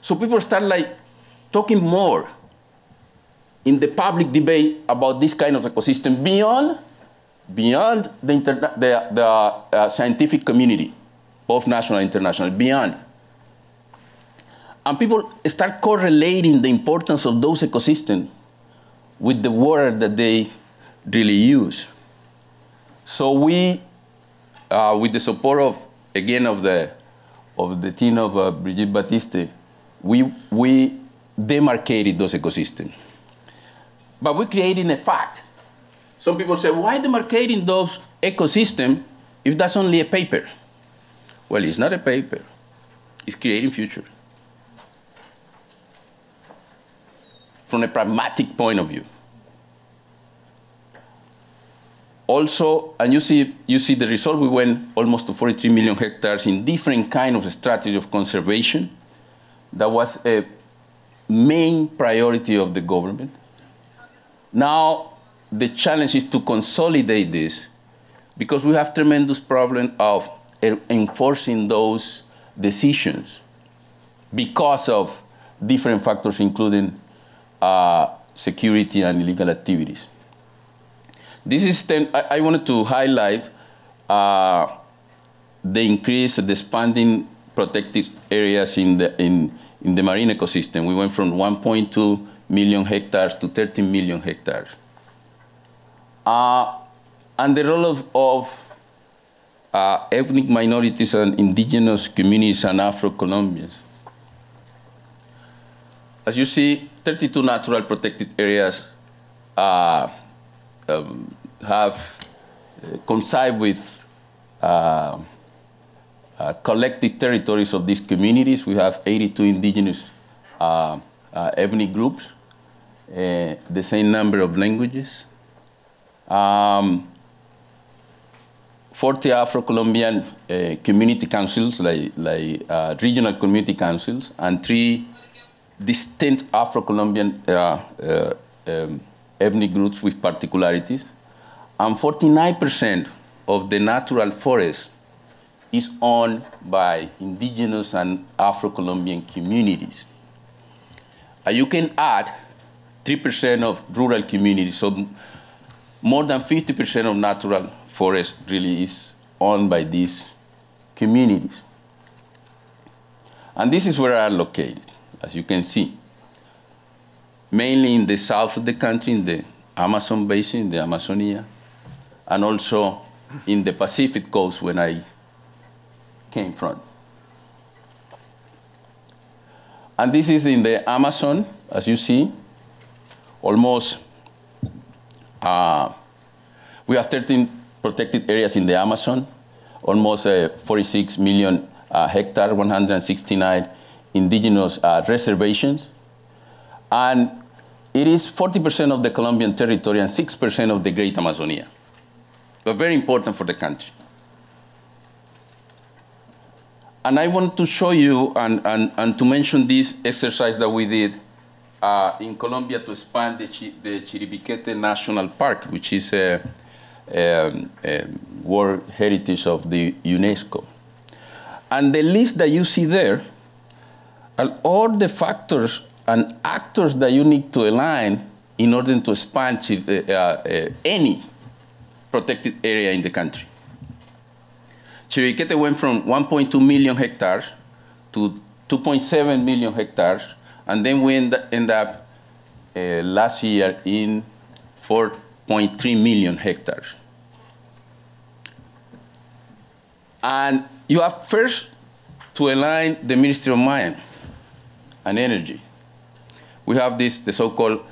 So people start like talking more in the public debate about this kind of ecosystem beyond, beyond the, the, the uh, scientific community, both national and international, beyond. And people start correlating the importance of those ecosystems with the water that they really use. So we, uh, with the support of, again, of the, of the team of uh, Brigitte Baptiste, we, we demarcated those ecosystems. But we're creating a fact. Some people say, why demarcating those ecosystems if that's only a paper? Well, it's not a paper. It's creating future. From a pragmatic point of view. Also, and you see, you see the result, we went almost to 43 million hectares in different kind of strategy of conservation. That was a main priority of the government. Now, the challenge is to consolidate this because we have tremendous problem of enforcing those decisions because of different factors, including uh, security and illegal activities. This is then, I, I wanted to highlight uh, the increase, the expanding protected areas in the, in, in the marine ecosystem. We went from 1.2 million hectares to 13 million hectares. Uh, and the role of, of uh, ethnic minorities and indigenous communities and Afro-Colombians. As you see, 32 natural protected areas uh, um, have uh, coincide with uh, uh, collected territories of these communities. We have 82 indigenous uh, ethnic groups, the same number of languages. Um, 40 Afro-Colombian uh, community councils, like, like uh, regional community councils, and three distinct Afro-Colombian uh, um, ethnic groups with particularities. And 49% of the natural forest is owned by indigenous and Afro-Colombian communities. And you can add 3% of rural communities, so more than 50% of natural forest really is owned by these communities. And this is where are located, as you can see. Mainly in the south of the country, in the Amazon basin, the Amazonia, and also in the Pacific coast when I came from. And this is in the Amazon, as you see, almost, uh, we have 13 protected areas in the Amazon, almost uh, 46 million uh, hectares, 169 indigenous uh, reservations. And it is 40% of the Colombian territory and 6% of the Great Amazonia. But very important for the country. And I want to show you and, and, and to mention this exercise that we did uh, in Colombia to expand the, Ch the Chiribiquete National Park, which is a, a, a World Heritage of the UNESCO. And the list that you see there are all the factors and actors that you need to align in order to expand uh, uh, any protected area in the country. Chiribiquete went from 1.2 million hectares to 2.7 million hectares, and then we end, end up uh, last year in 4.3 million hectares. And you have first to align the Ministry of Mine and Energy. We have this, the so-called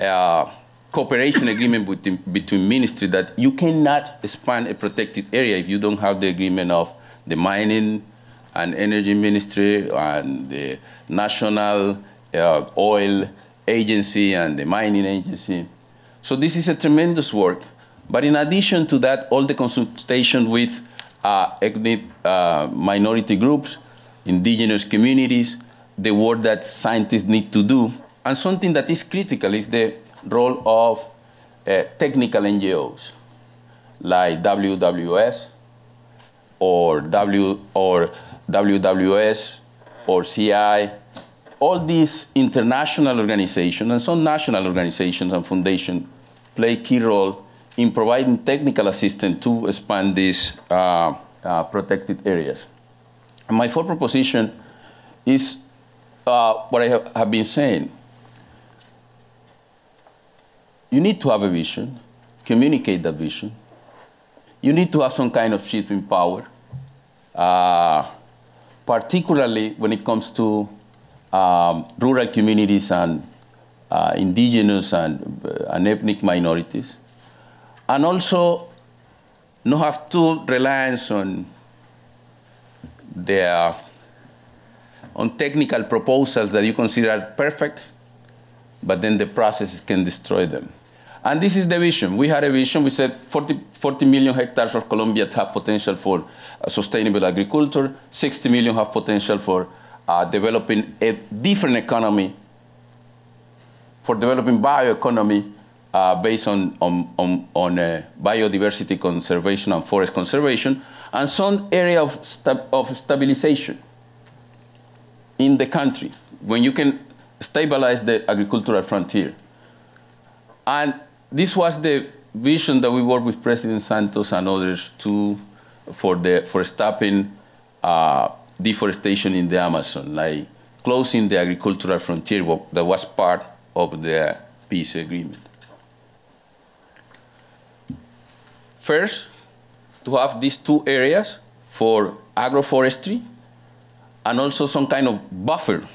uh, cooperation agreement between, between ministries that you cannot expand a protected area if you don't have the agreement of the mining and Energy Ministry and the National uh, Oil Agency and the Mining Agency. So this is a tremendous work. But in addition to that, all the consultation with uh, ethnic uh, minority groups, indigenous communities, the work that scientists need to do. And something that is critical is the role of uh, technical NGOs like WWF or, w, or WWF or CI, all these international organizations and some national organizations and foundations play a key role in providing technical assistance to expand these uh, uh, protected areas. And my fourth proposition is uh, what I have, have been saying. You need to have a vision, communicate that vision. You need to have some kind of shift in power, uh, particularly when it comes to um, rural communities and uh, indigenous and, uh, and ethnic minorities. And also not have too reliance on their on technical proposals that you consider perfect, but then the process can destroy them. And this is the vision. We had a vision. We said 40, 40 million hectares of Colombia have potential for uh, sustainable agriculture. 60 million have potential for uh, developing a different economy, for developing bioeconomy uh, based on, on, on, on uh, biodiversity conservation and forest conservation, and some area of, of stabilization in the country when you can stabilize the agricultural frontier. And this was the vision that we worked with President Santos and others to, for, the, for stopping uh, deforestation in the Amazon, like closing the agricultural frontier that was part of the peace agreement. First, to have these two areas for agroforestry and also some kind of buffer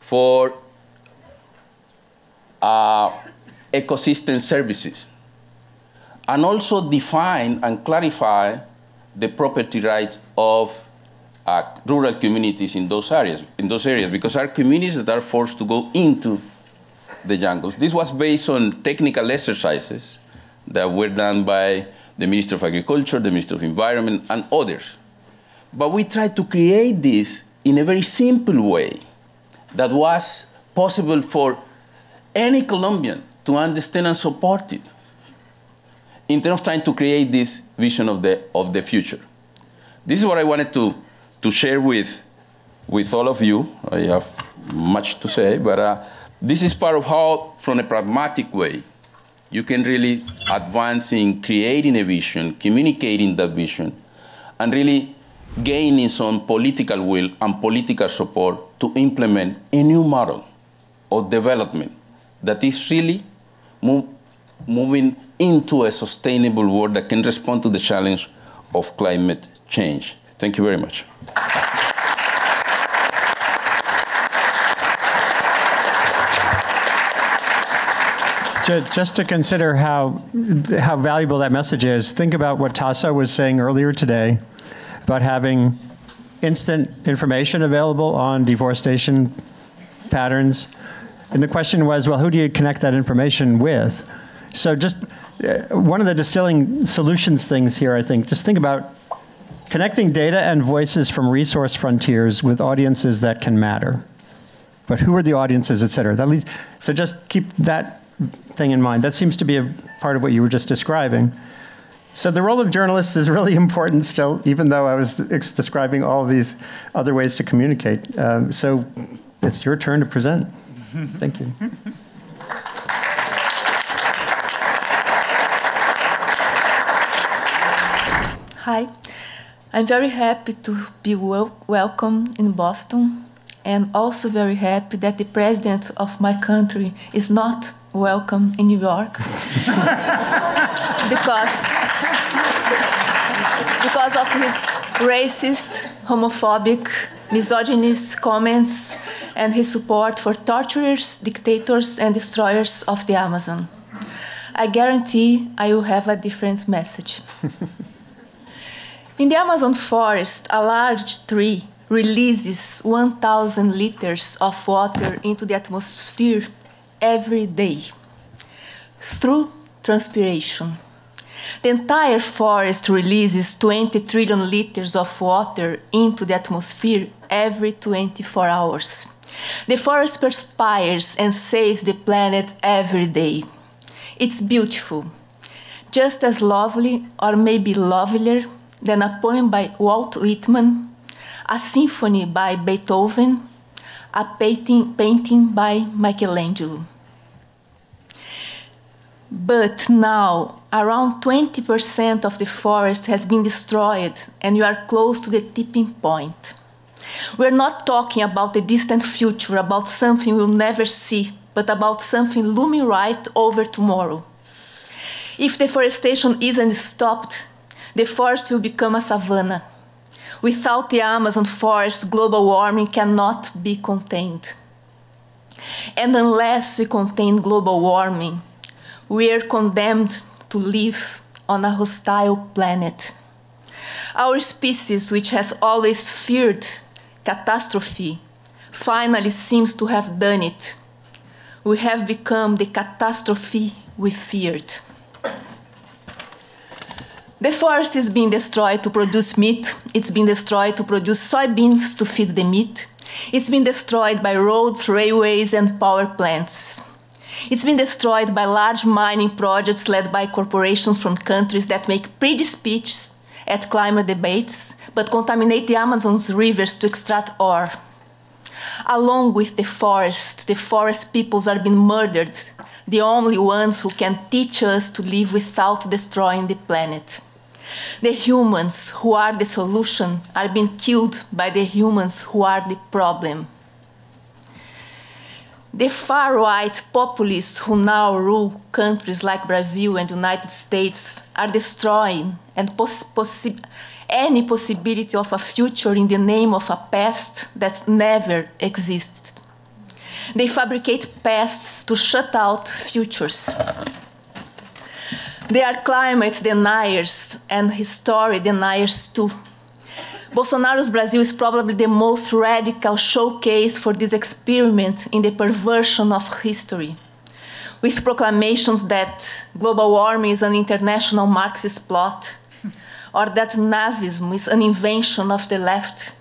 for uh, ecosystem services. And also define and clarify the property rights of uh, rural communities in those areas, in those areas, because our communities that are forced to go into the jungles. This was based on technical exercises that were done by the Minister of Agriculture, the Minister of Environment, and others. But we tried to create this in a very simple way that was possible for any Colombian to understand and support it in terms of trying to create this vision of the, of the future. This is what I wanted to, to share with, with all of you. I have much to say, but uh, this is part of how, from a pragmatic way, you can really advance in creating a vision, communicating that vision, and really gaining some political will and political support to implement a new model of development that is really move, moving into a sustainable world that can respond to the challenge of climate change. Thank you very much. Just to consider how, how valuable that message is, think about what Tasso was saying earlier today about having instant information available on deforestation patterns. And the question was, well, who do you connect that information with? So just uh, one of the distilling solutions things here, I think, just think about connecting data and voices from resource frontiers with audiences that can matter. But who are the audiences, et cetera? That leads, so just keep that thing in mind. That seems to be a part of what you were just describing. So the role of journalists is really [laughs] important still, even though I was describing all of these other ways to communicate. Um, so it's your turn to present. [laughs] Thank you. Hi. I'm very happy to be wel welcome in Boston and also very happy that the president of my country is not welcome in New York [laughs] because because of his racist, homophobic, misogynist comments and his support for torturers, dictators, and destroyers of the Amazon. I guarantee I will have a different message. [laughs] In the Amazon forest, a large tree releases 1,000 liters of water into the atmosphere every day through transpiration. The entire forest releases 20 trillion liters of water into the atmosphere every 24 hours. The forest perspires and saves the planet every day. It's beautiful, just as lovely, or maybe lovelier, than a poem by Walt Whitman, a symphony by Beethoven, a painting, painting by Michelangelo. But now, around 20% of the forest has been destroyed, and we are close to the tipping point. We're not talking about the distant future, about something we'll never see, but about something looming right over tomorrow. If deforestation isn't stopped, the forest will become a savanna. Without the Amazon forest, global warming cannot be contained. And unless we contain global warming, we are condemned to live on a hostile planet. Our species, which has always feared catastrophe, finally seems to have done it. We have become the catastrophe we feared. The forest is being destroyed to produce meat. It's been destroyed to produce soybeans to feed the meat. It's been destroyed by roads, railways, and power plants. It's been destroyed by large mining projects led by corporations from countries that make pretty speeches at climate debates, but contaminate the Amazon's rivers to extract ore. Along with the forest, the forest peoples are being murdered, the only ones who can teach us to live without destroying the planet. The humans who are the solution are being killed by the humans who are the problem. The far right populists who now rule countries like Brazil and the United States are destroying and poss possi any possibility of a future in the name of a past that never existed. They fabricate pasts to shut out futures. They are climate deniers and history deniers too. Bolsonaro's Brazil is probably the most radical showcase for this experiment in the perversion of history, with proclamations that global warming is an international Marxist plot, or that Nazism is an invention of the left.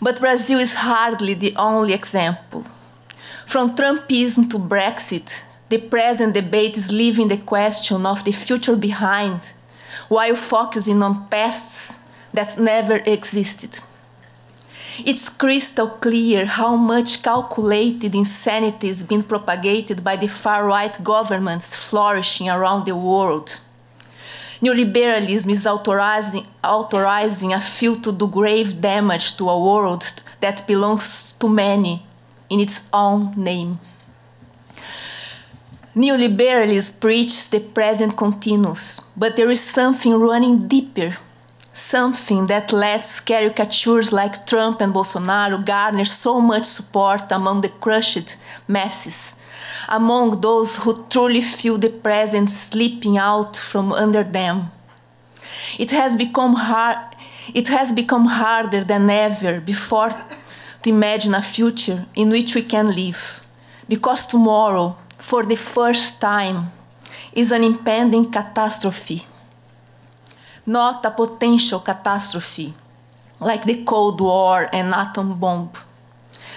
But Brazil is hardly the only example. From Trumpism to Brexit, the present debate is leaving the question of the future behind, while focusing on pasts that never existed. It's crystal clear how much calculated insanity is being propagated by the far right governments flourishing around the world. Neoliberalism is authorizing, authorizing a few to do grave damage to a world that belongs to many in its own name. Neoliberalism preaches the present continuous, but there is something running deeper something that lets caricatures like Trump and Bolsonaro garner so much support among the crushed masses, among those who truly feel the present slipping out from under them. It has become hard it has become harder than ever before to imagine a future in which we can live, because tomorrow, for the first time, is an impending catastrophe not a potential catastrophe like the Cold War and atom bomb,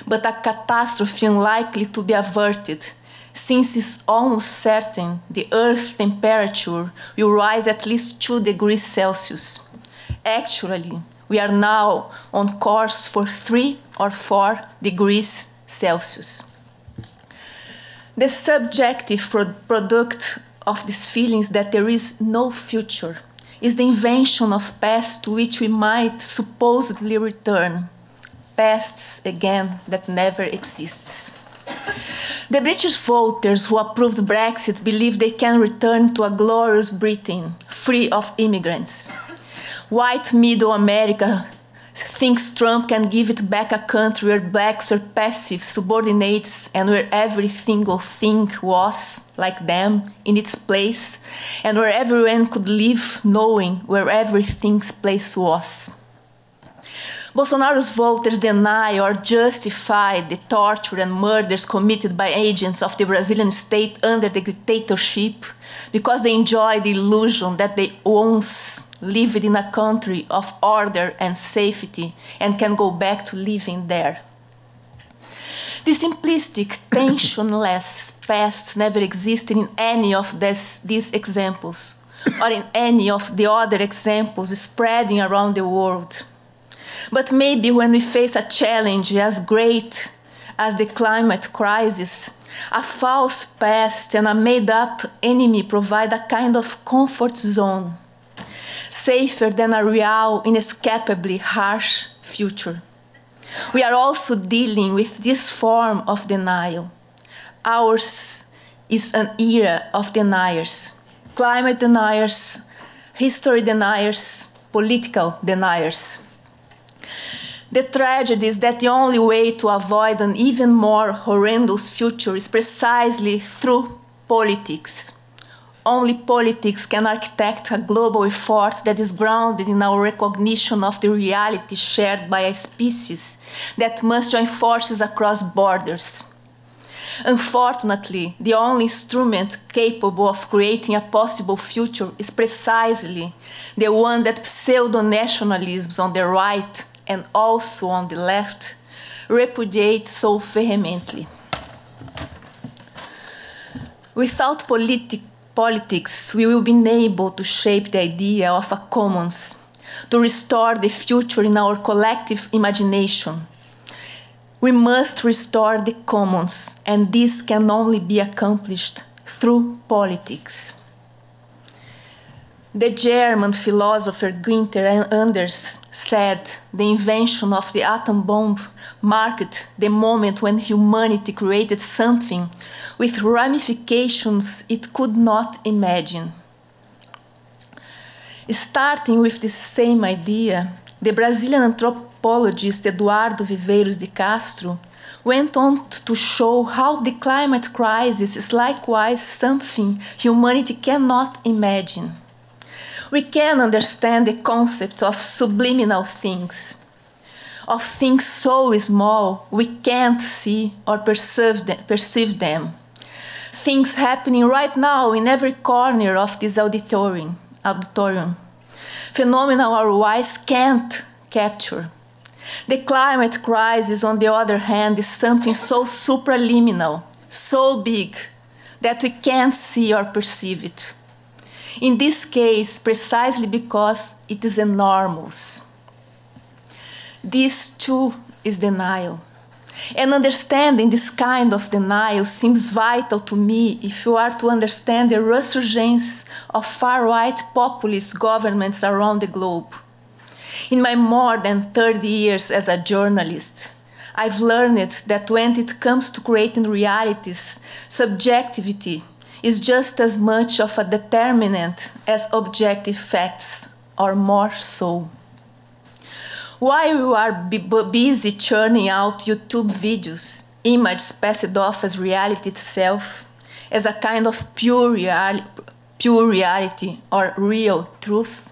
but a catastrophe unlikely to be averted since it's almost certain the Earth's temperature will rise at least 2 degrees Celsius. Actually, we are now on course for 3 or 4 degrees Celsius. The subjective pro product of these feelings that there is no future is the invention of pasts to which we might supposedly return. Pasts, again, that never exists. The British voters who approved Brexit believe they can return to a glorious Britain, free of immigrants. White middle America thinks Trump can give it back a country where blacks are passive subordinates and where every single thing was like them in its place, and where everyone could live knowing where everything's place was. Bolsonaro's voters deny or justify the torture and murders committed by agents of the Brazilian state under the dictatorship because they enjoy the illusion that they once lived in a country of order and safety and can go back to living there. The simplistic, [coughs] tensionless past never existed in any of this, these examples or in any of the other examples spreading around the world. But maybe when we face a challenge as great as the climate crisis, a false past and a made up enemy provide a kind of comfort zone, safer than a real, inescapably harsh future. We are also dealing with this form of denial. Ours is an era of deniers climate deniers, history deniers, political deniers. The tragedy is that the only way to avoid an even more horrendous future is precisely through politics. Only politics can architect a global effort that is grounded in our recognition of the reality shared by a species that must join forces across borders. Unfortunately, the only instrument capable of creating a possible future is precisely the one that pseudo nationalisms on the right and also on the left repudiate so vehemently. Without politi politics, we will be able to shape the idea of a commons, to restore the future in our collective imagination. We must restore the commons, and this can only be accomplished through politics. The German philosopher Günther Anders said the invention of the atom bomb marked the moment when humanity created something with ramifications it could not imagine. Starting with the same idea, the Brazilian anthropologist Eduardo Viveiros de Castro went on to show how the climate crisis is likewise something humanity cannot imagine we can understand the concept of subliminal things, of things so small we can't see or perceive them, perceive them. Things happening right now in every corner of this auditorium. auditorium. Phenomena our eyes can't capture. The climate crisis, on the other hand, is something so supraliminal, so big, that we can't see or perceive it. In this case, precisely because it is enormous. This too is denial. And understanding this kind of denial seems vital to me if you are to understand the resurgence of far right populist governments around the globe. In my more than 30 years as a journalist, I've learned that when it comes to creating realities, subjectivity is just as much of a determinant as objective facts, or more so. While you are busy churning out YouTube videos, images passed off as reality itself, as a kind of pure, real, pure reality or real truth,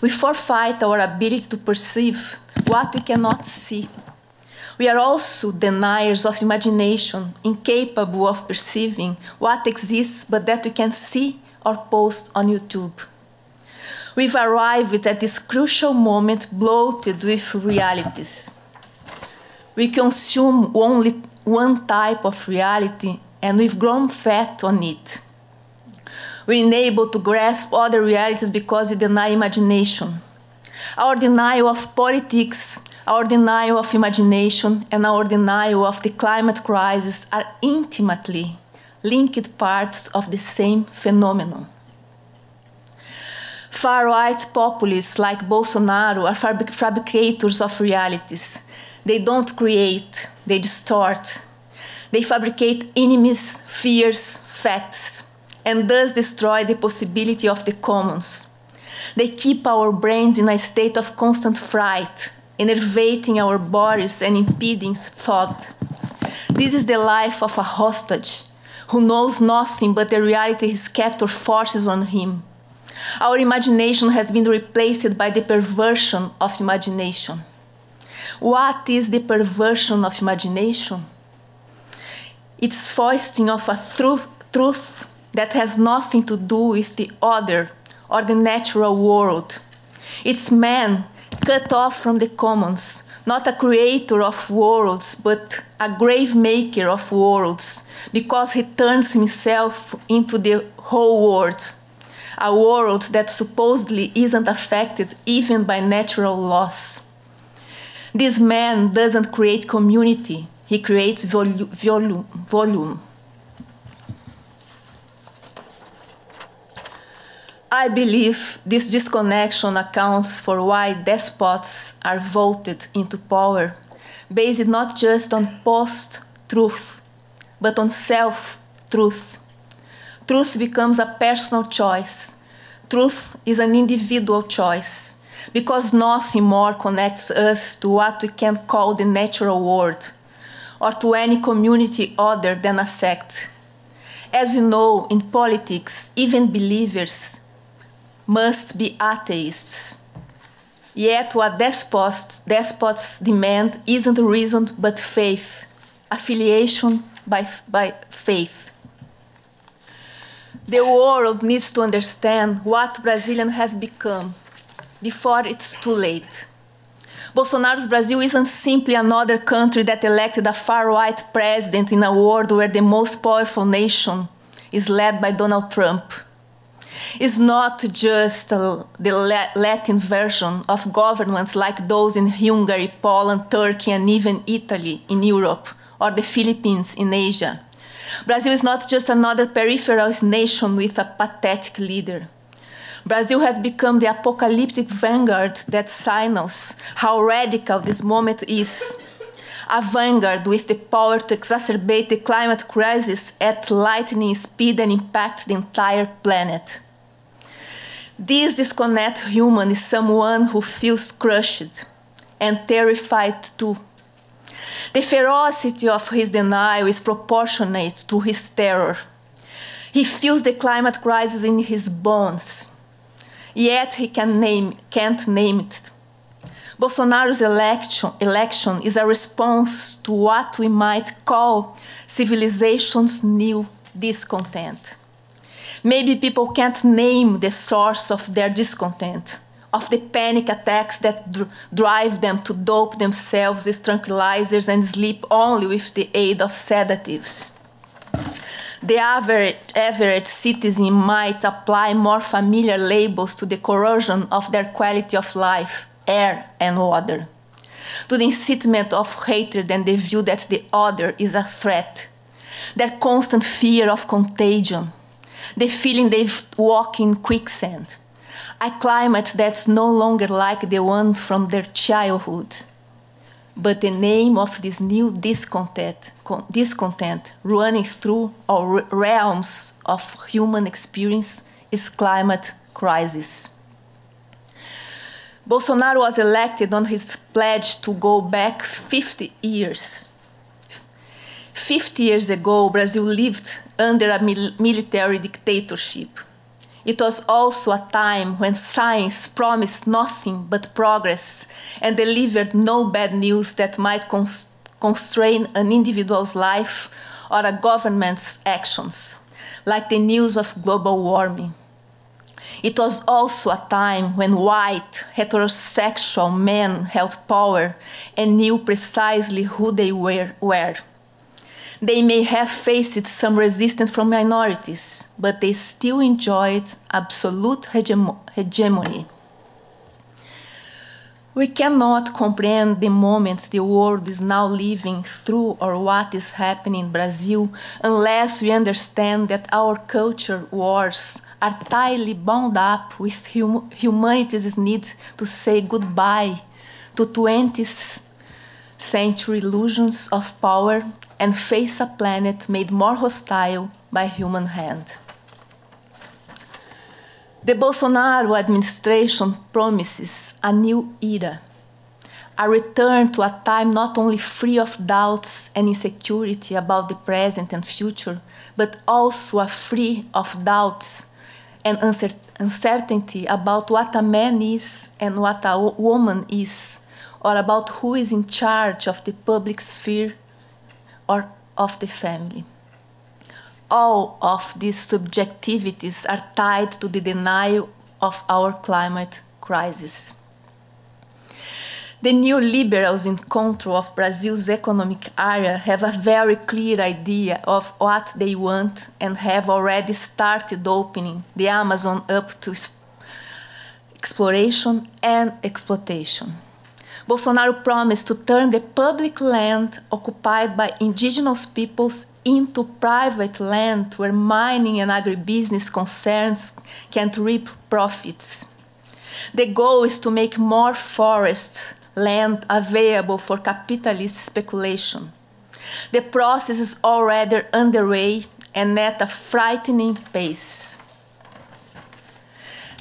we forfeit our ability to perceive what we cannot see. We are also deniers of imagination, incapable of perceiving what exists but that we can see or post on YouTube. We've arrived at this crucial moment bloated with realities. We consume only one type of reality and we've grown fat on it. We're unable to grasp other realities because we deny imagination. Our denial of politics, our denial of imagination, and our denial of the climate crisis are intimately linked parts of the same phenomenon. Far right populists like Bolsonaro are fabricators of realities. They don't create, they distort. They fabricate enemies, fears, facts, and thus destroy the possibility of the commons. They keep our brains in a state of constant fright, enervating our bodies and impeding thought. This is the life of a hostage who knows nothing but the reality his captor forces on him. Our imagination has been replaced by the perversion of imagination. What is the perversion of imagination? It's foisting of a truth, truth that has nothing to do with the other or the natural world. It's man cut off from the commons, not a creator of worlds, but a grave maker of worlds, because he turns himself into the whole world, a world that supposedly isn't affected even by natural laws. This man doesn't create community, he creates volu- volume. volume. I believe this disconnection accounts for why despots are voted into power, based not just on post truth, but on self truth. Truth becomes a personal choice. Truth is an individual choice, because nothing more connects us to what we can call the natural world, or to any community other than a sect. As you know, in politics, even believers must be atheists. Yet what despots, despots demand isn't reason but faith, affiliation by, by faith. The world needs to understand what Brazilian has become before it's too late. Bolsonaro's Brazil isn't simply another country that elected a far right president in a world where the most powerful nation is led by Donald Trump is not just uh, the Latin version of governments like those in Hungary, Poland, Turkey, and even Italy in Europe, or the Philippines in Asia. Brazil is not just another peripheral nation with a pathetic leader. Brazil has become the apocalyptic vanguard that signals how radical this moment is. A vanguard with the power to exacerbate the climate crisis at lightning speed and impact the entire planet. This disconnect human is someone who feels crushed and terrified too. The ferocity of his denial is proportionate to his terror. He feels the climate crisis in his bones, yet he can name, can't name it. Bolsonaro's election, election is a response to what we might call civilization's new discontent. Maybe people can't name the source of their discontent, of the panic attacks that dr drive them to dope themselves with tranquilizers and sleep only with the aid of sedatives. The average, average citizen might apply more familiar labels to the corrosion of their quality of life, air and water, to the incitement of hatred and the view that the other is a threat, their constant fear of contagion, the feeling they walk in quicksand, a climate that's no longer like the one from their childhood. But the name of this new discontent, discontent running through our realms of human experience is climate crisis. Bolsonaro was elected on his pledge to go back 50 years 50 years ago, Brazil lived under a mil military dictatorship. It was also a time when science promised nothing but progress and delivered no bad news that might cons constrain an individual's life or a government's actions, like the news of global warming. It was also a time when white, heterosexual men held power and knew precisely who they were. They may have faced some resistance from minorities, but they still enjoyed absolute hegemony. We cannot comprehend the moment the world is now living through or what is happening in Brazil unless we understand that our culture wars are tightly bound up with hum humanity's need to say goodbye to 20th century illusions of power and face a planet made more hostile by human hand. The Bolsonaro administration promises a new era, a return to a time not only free of doubts and insecurity about the present and future, but also a free of doubts and uncertainty about what a man is and what a woman is, or about who is in charge of the public sphere or of the family all of these subjectivities are tied to the denial of our climate crisis. The neoliberals in control of Brazil's economic area have a very clear idea of what they want and have already started opening the Amazon up to exploration and exploitation. Bolsonaro promised to turn the public land occupied by indigenous peoples into private land where mining and agribusiness concerns can't reap profits. The goal is to make more forest land available for capitalist speculation. The process is already underway and at a frightening pace.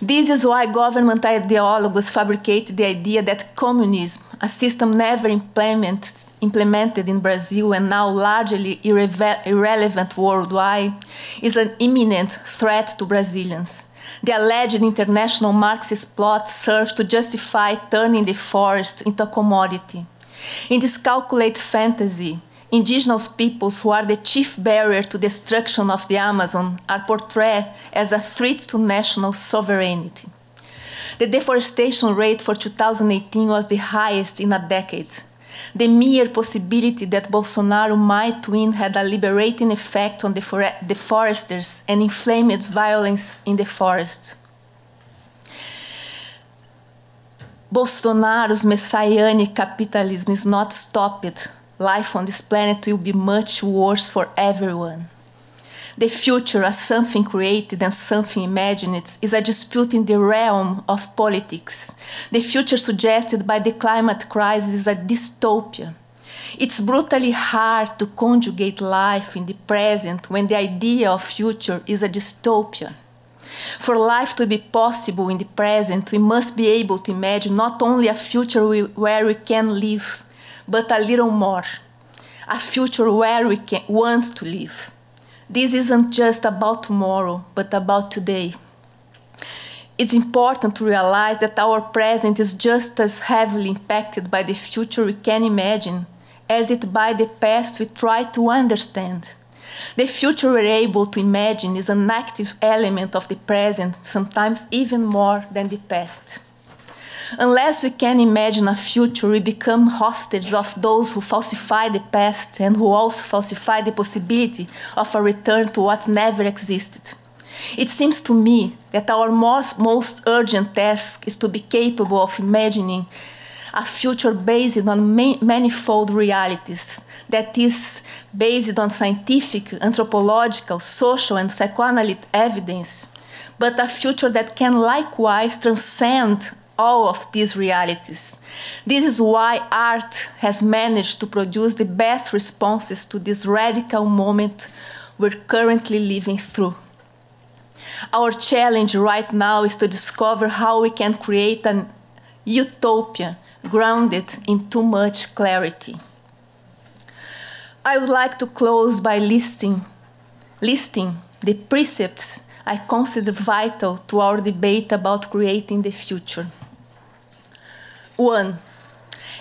This is why government ideologues fabricate the idea that communism, a system never implemented, implemented in Brazil and now largely irre irrelevant worldwide, is an imminent threat to Brazilians. The alleged international Marxist plot serves to justify turning the forest into a commodity. In this calculated fantasy, indigenous peoples who are the chief barrier to destruction of the Amazon are portrayed as a threat to national sovereignty. The deforestation rate for 2018 was the highest in a decade. The mere possibility that Bolsonaro might win had a liberating effect on the, foresters and inflamed violence in the forest. Bolsonaro's messianic capitalism is not stopped life on this planet will be much worse for everyone. The future as something created and something imagined is a dispute in the realm of politics. The future suggested by the climate crisis is a dystopia. It's brutally hard to conjugate life in the present when the idea of future is a dystopia. For life to be possible in the present, we must be able to imagine not only a future where we can live, but a little more, a future where we can, want to live. This isn't just about tomorrow, but about today. It's important to realize that our present is just as heavily impacted by the future we can imagine as it by the past we try to understand. The future we're able to imagine is an active element of the present, sometimes even more than the past. Unless we can imagine a future, we become hostages of those who falsify the past and who also falsify the possibility of a return to what never existed. It seems to me that our most, most urgent task is to be capable of imagining a future based on manifold realities, that is, based on scientific, anthropological, social, and psychoanalytic evidence, but a future that can likewise transcend all of these realities. This is why art has managed to produce the best responses to this radical moment we're currently living through. Our challenge right now is to discover how we can create an utopia grounded in too much clarity. I would like to close by listing, listing the precepts I consider vital to our debate about creating the future. One,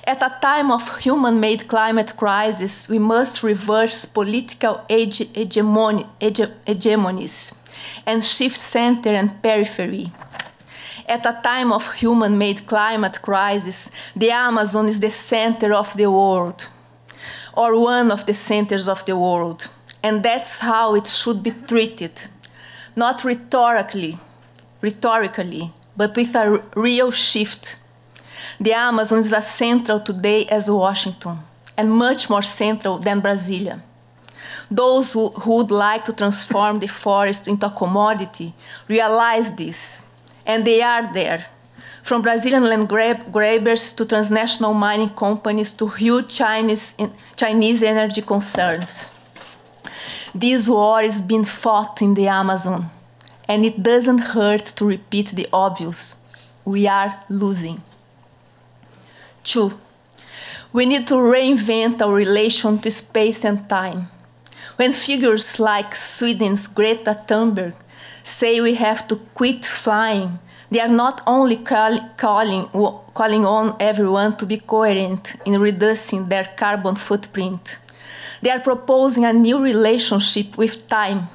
at a time of human-made climate crisis, we must reverse political hegemony, hegemonies and shift center and periphery. At a time of human-made climate crisis, the Amazon is the center of the world, or one of the centers of the world, and that's how it should be treated, not rhetorically, rhetorically, but with a real shift the Amazon is as central today as Washington, and much more central than Brasilia. Those who, who would like to transform the forest into a commodity realize this, and they are there. From Brazilian land grab grabbers to transnational mining companies to huge Chinese, Chinese energy concerns. This war is being fought in the Amazon, and it doesn't hurt to repeat the obvious. We are losing. Two, we need to reinvent our relation to space and time. When figures like Sweden's Greta Thunberg say we have to quit flying, they are not only call, calling, calling on everyone to be coherent in reducing their carbon footprint. They are proposing a new relationship with time.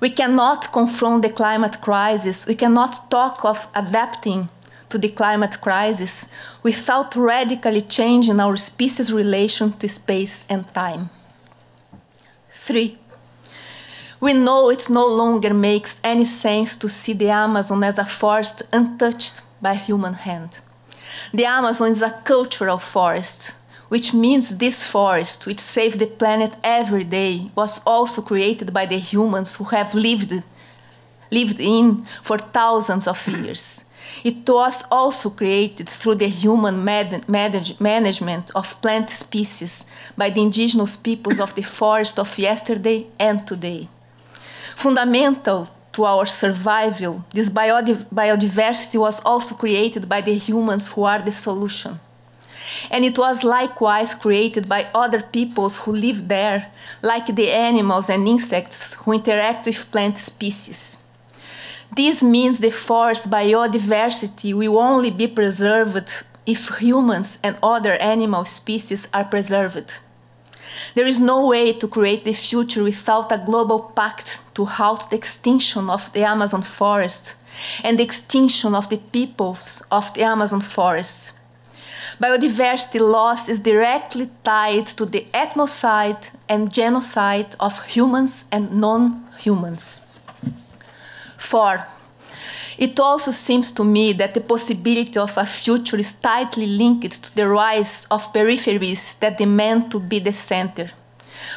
We cannot confront the climate crisis, we cannot talk of adapting to the climate crisis without radically changing our species' relation to space and time. Three, we know it no longer makes any sense to see the Amazon as a forest untouched by human hand. The Amazon is a cultural forest, which means this forest, which saves the planet every day, was also created by the humans who have lived, lived in for thousands of years. It was also created through the human manage management of plant species by the indigenous peoples of the forest of yesterday and today. Fundamental to our survival, this biodiversity was also created by the humans who are the solution. And it was likewise created by other peoples who live there, like the animals and insects who interact with plant species. This means the forest biodiversity will only be preserved if humans and other animal species are preserved. There is no way to create the future without a global pact to halt the extinction of the Amazon forest and the extinction of the peoples of the Amazon forest. Biodiversity loss is directly tied to the ethnocide and genocide of humans and non humans. Four, it also seems to me that the possibility of a future is tightly linked to the rise of peripheries that demand to be the center.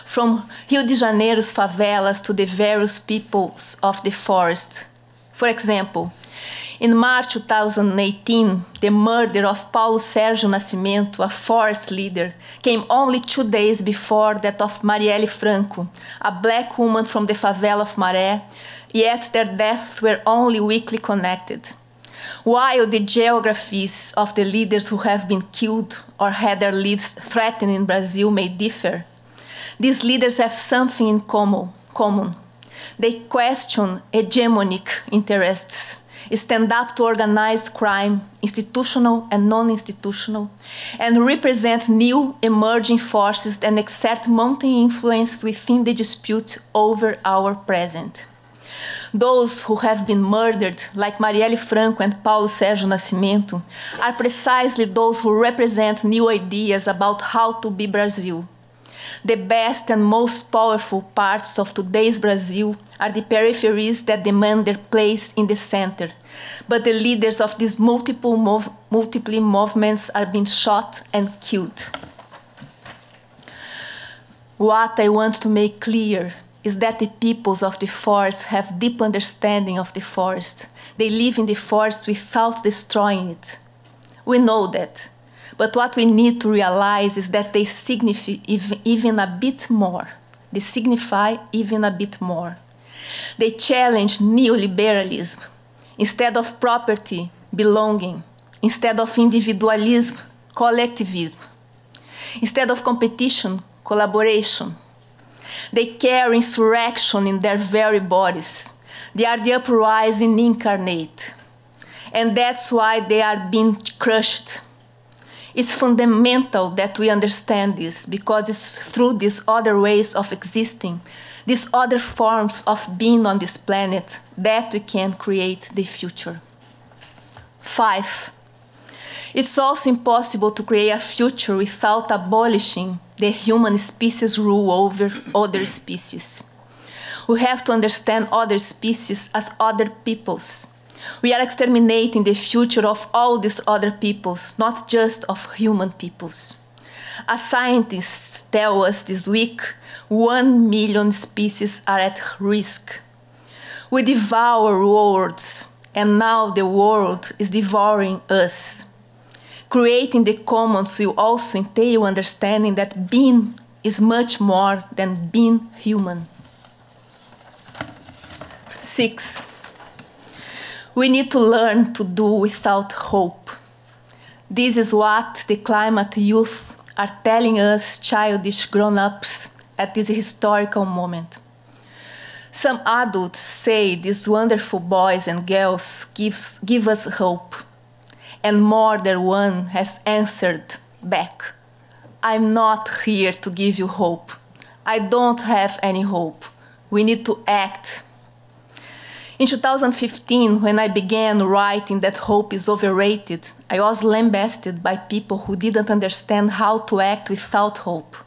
From Rio de Janeiro's favelas to the various peoples of the forest. For example, in March 2018, the murder of Paulo Sérgio Nascimento, a forest leader, came only two days before that of Marielle Franco, a black woman from the favela of Maré, yet their deaths were only weakly connected. While the geographies of the leaders who have been killed or had their lives threatened in Brazil may differ, these leaders have something in common. They question hegemonic interests, stand up to organized crime, institutional and non institutional, and represent new emerging forces and exert mounting influence within the dispute over our present. Those who have been murdered, like Marielle Franco and Paulo Sérgio Nascimento, are precisely those who represent new ideas about how to be Brazil. The best and most powerful parts of today's Brazil are the peripheries that demand their place in the center. But the leaders of these multiple, mov movements are being shot and killed. What I want to make clear is that the peoples of the forest have deep understanding of the forest. They live in the forest without destroying it. We know that. But what we need to realize is that they signify even a bit more. They signify even a bit more. They challenge neoliberalism. Instead of property, belonging. Instead of individualism, collectivism. Instead of competition, collaboration. They carry insurrection in their very bodies. They are the uprising incarnate. And that's why they are being crushed. It's fundamental that we understand this because it's through these other ways of existing, these other forms of being on this planet, that we can create the future. Five, it's also impossible to create a future without abolishing the human species rule over other species. We have to understand other species as other peoples. We are exterminating the future of all these other peoples, not just of human peoples. As scientists tell us this week, one million species are at risk. We devour worlds, and now the world is devouring us. Creating the commons will also entail understanding that being is much more than being human. Six, We need to learn to do without hope. This is what the climate youth are telling us childish grown ups at this historical moment. Some adults say these wonderful boys and girls gives, give us hope, and more than one has answered back I'm not here to give you hope. I don't have any hope. We need to act in 2015, when I began writing that hope is overrated, I was lambasted by people who didn't understand how to act without hope.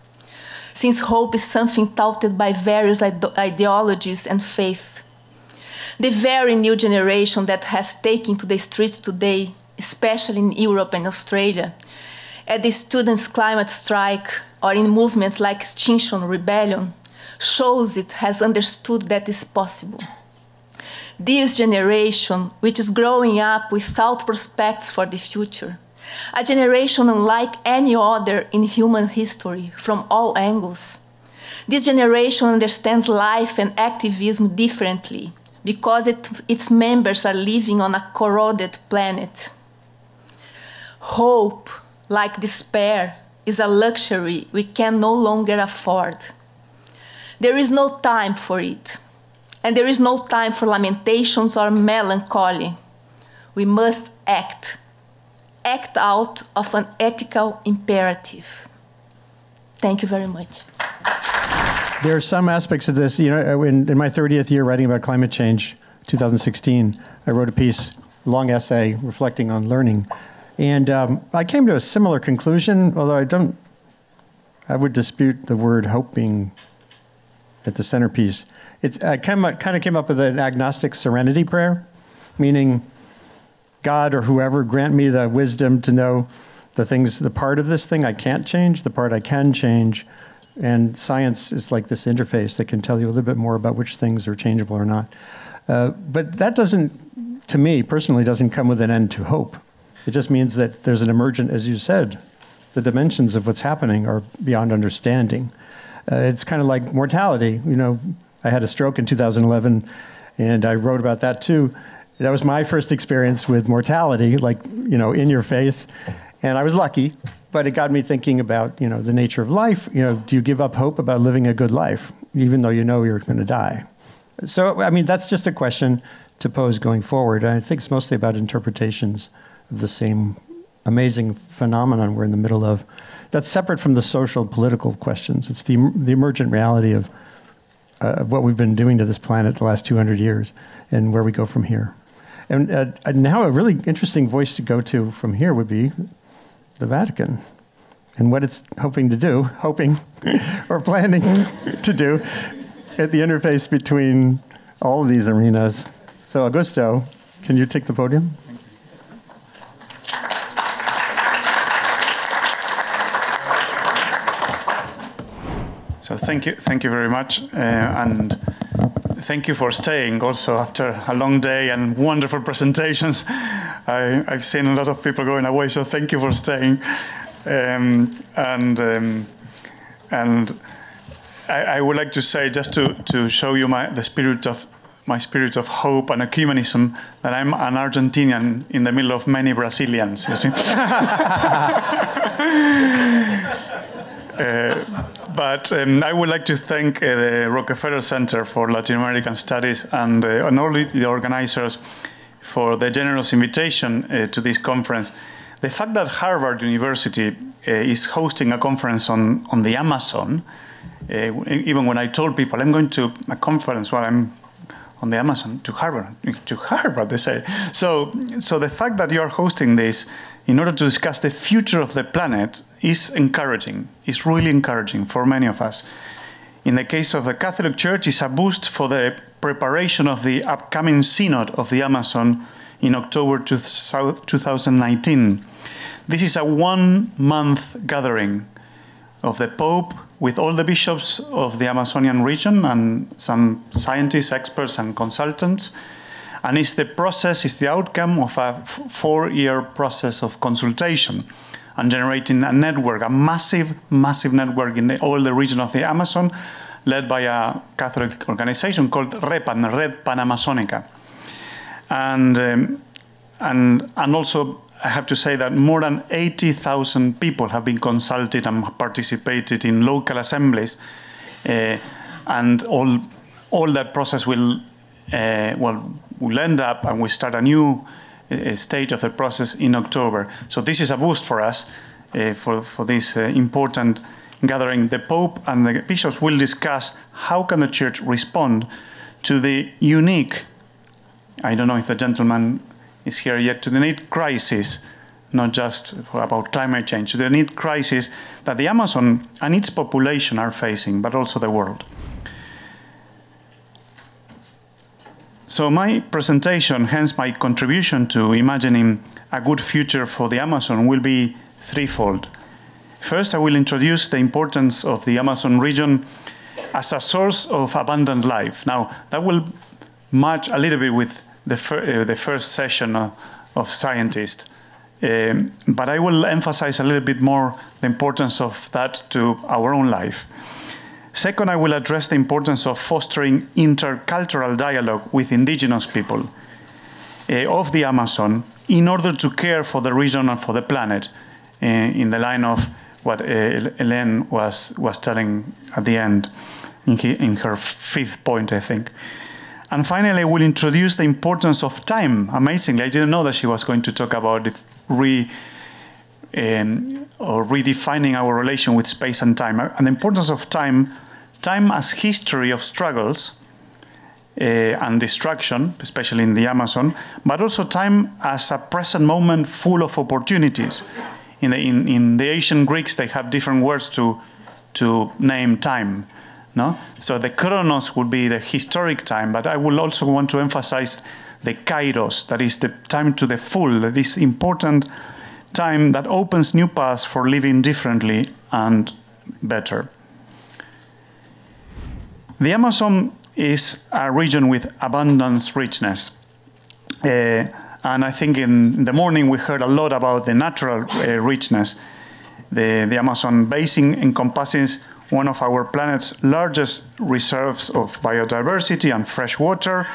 Since hope is something touted by various ide ideologies and faith. The very new generation that has taken to the streets today, especially in Europe and Australia, at the students' climate strike or in movements like Extinction Rebellion, shows it has understood that is possible this generation, which is growing up without prospects for the future, a generation unlike any other in human history from all angles. This generation understands life and activism differently because it, its members are living on a corroded planet. Hope, like despair, is a luxury we can no longer afford. There is no time for it and there is no time for lamentations or melancholy. We must act, act out of an ethical imperative. Thank you very much. There are some aspects of this, you know, uh, in, in my 30th year writing about climate change, 2016, I wrote a piece, long essay, reflecting on learning. And um, I came to a similar conclusion, although I don't, I would dispute the word hope being at the centerpiece it's, I kind of came up with an agnostic serenity prayer, meaning God or whoever grant me the wisdom to know the things, the part of this thing I can't change, the part I can change. And science is like this interface that can tell you a little bit more about which things are changeable or not. Uh, but that doesn't, to me personally, doesn't come with an end to hope. It just means that there's an emergent, as you said, the dimensions of what's happening are beyond understanding. Uh, it's kind of like mortality. You know, I had a stroke in 2011, and I wrote about that too. That was my first experience with mortality, like, you know, in your face. And I was lucky, but it got me thinking about, you know, the nature of life. You know, do you give up hope about living a good life, even though you know you're going to die? So, I mean, that's just a question to pose going forward. I think it's mostly about interpretations the same amazing phenomenon we're in the middle of. That's separate from the social, political questions. It's the, the emergent reality of uh, of what we've been doing to this planet the last 200 years and where we go from here. And uh, now, a really interesting voice to go to from here would be the Vatican and what it's hoping to do, hoping [laughs] or planning to do at the interface between all of these arenas. So, Augusto, can you take the podium? So thank you, thank you very much, uh, and thank you for staying. Also, after a long day and wonderful presentations, I, have seen a lot of people going away. So thank you for staying, um, and um, and I, I, would like to say just to to show you my the spirit of my spirit of hope and ecumenism that I'm an Argentinian in the middle of many Brazilians. You see. [laughs] uh, but um, I would like to thank uh, the Rockefeller Center for Latin American Studies and, uh, and all the organizers for the generous invitation uh, to this conference. The fact that Harvard University uh, is hosting a conference on, on the Amazon, uh, even when I told people I'm going to a conference where I'm on the Amazon to Harvard, to Harvard, they say. So, so the fact that you are hosting this in order to discuss the future of the planet is encouraging, is really encouraging for many of us. In the case of the Catholic Church, it's a boost for the preparation of the upcoming Synod of the Amazon in October 2019. This is a one month gathering of the Pope with all the bishops of the Amazonian region and some scientists, experts, and consultants and it's the process, it's the outcome of a four-year process of consultation and generating a network, a massive, massive network in the, all the region of the Amazon, led by a Catholic organization called REPAM, Red Panamazonica. And, um, and, and also, I have to say that more than 80,000 people have been consulted and participated in local assemblies. Uh, and all, all that process will, uh, well, will end up and we start a new uh, stage of the process in October. So this is a boost for us uh, for, for this important gathering. The Pope and the bishops will discuss how can the church respond to the unique, I don't know if the gentleman is here yet, to the need crisis, not just about climate change, the need crisis that the Amazon and its population are facing, but also the world. So my presentation, hence my contribution to imagining a good future for the Amazon will be threefold. First, I will introduce the importance of the Amazon region as a source of abundant life. Now, that will match a little bit with the, fir uh, the first session of, of scientists. Um, but I will emphasize a little bit more the importance of that to our own life. Second, I will address the importance of fostering intercultural dialogue with indigenous people uh, of the Amazon in order to care for the region and for the planet uh, in the line of what uh, Eliane was, was telling at the end in, he, in her fifth point, I think. And finally, I will introduce the importance of time. Amazingly, I didn't know that she was going to talk about the re, um, or redefining our relation with space and time, and the importance of time time as history of struggles uh, and destruction, especially in the Amazon, but also time as a present moment full of opportunities. In the, in, in the ancient Greeks, they have different words to, to name time. No? So the chronos would be the historic time, but I will also want to emphasize the kairos, that is the time to the full, this important time that opens new paths for living differently and better. The Amazon is a region with abundance richness. Uh, and I think in the morning we heard a lot about the natural uh, richness. The, the Amazon basin encompasses one of our planet's largest reserves of biodiversity and fresh water.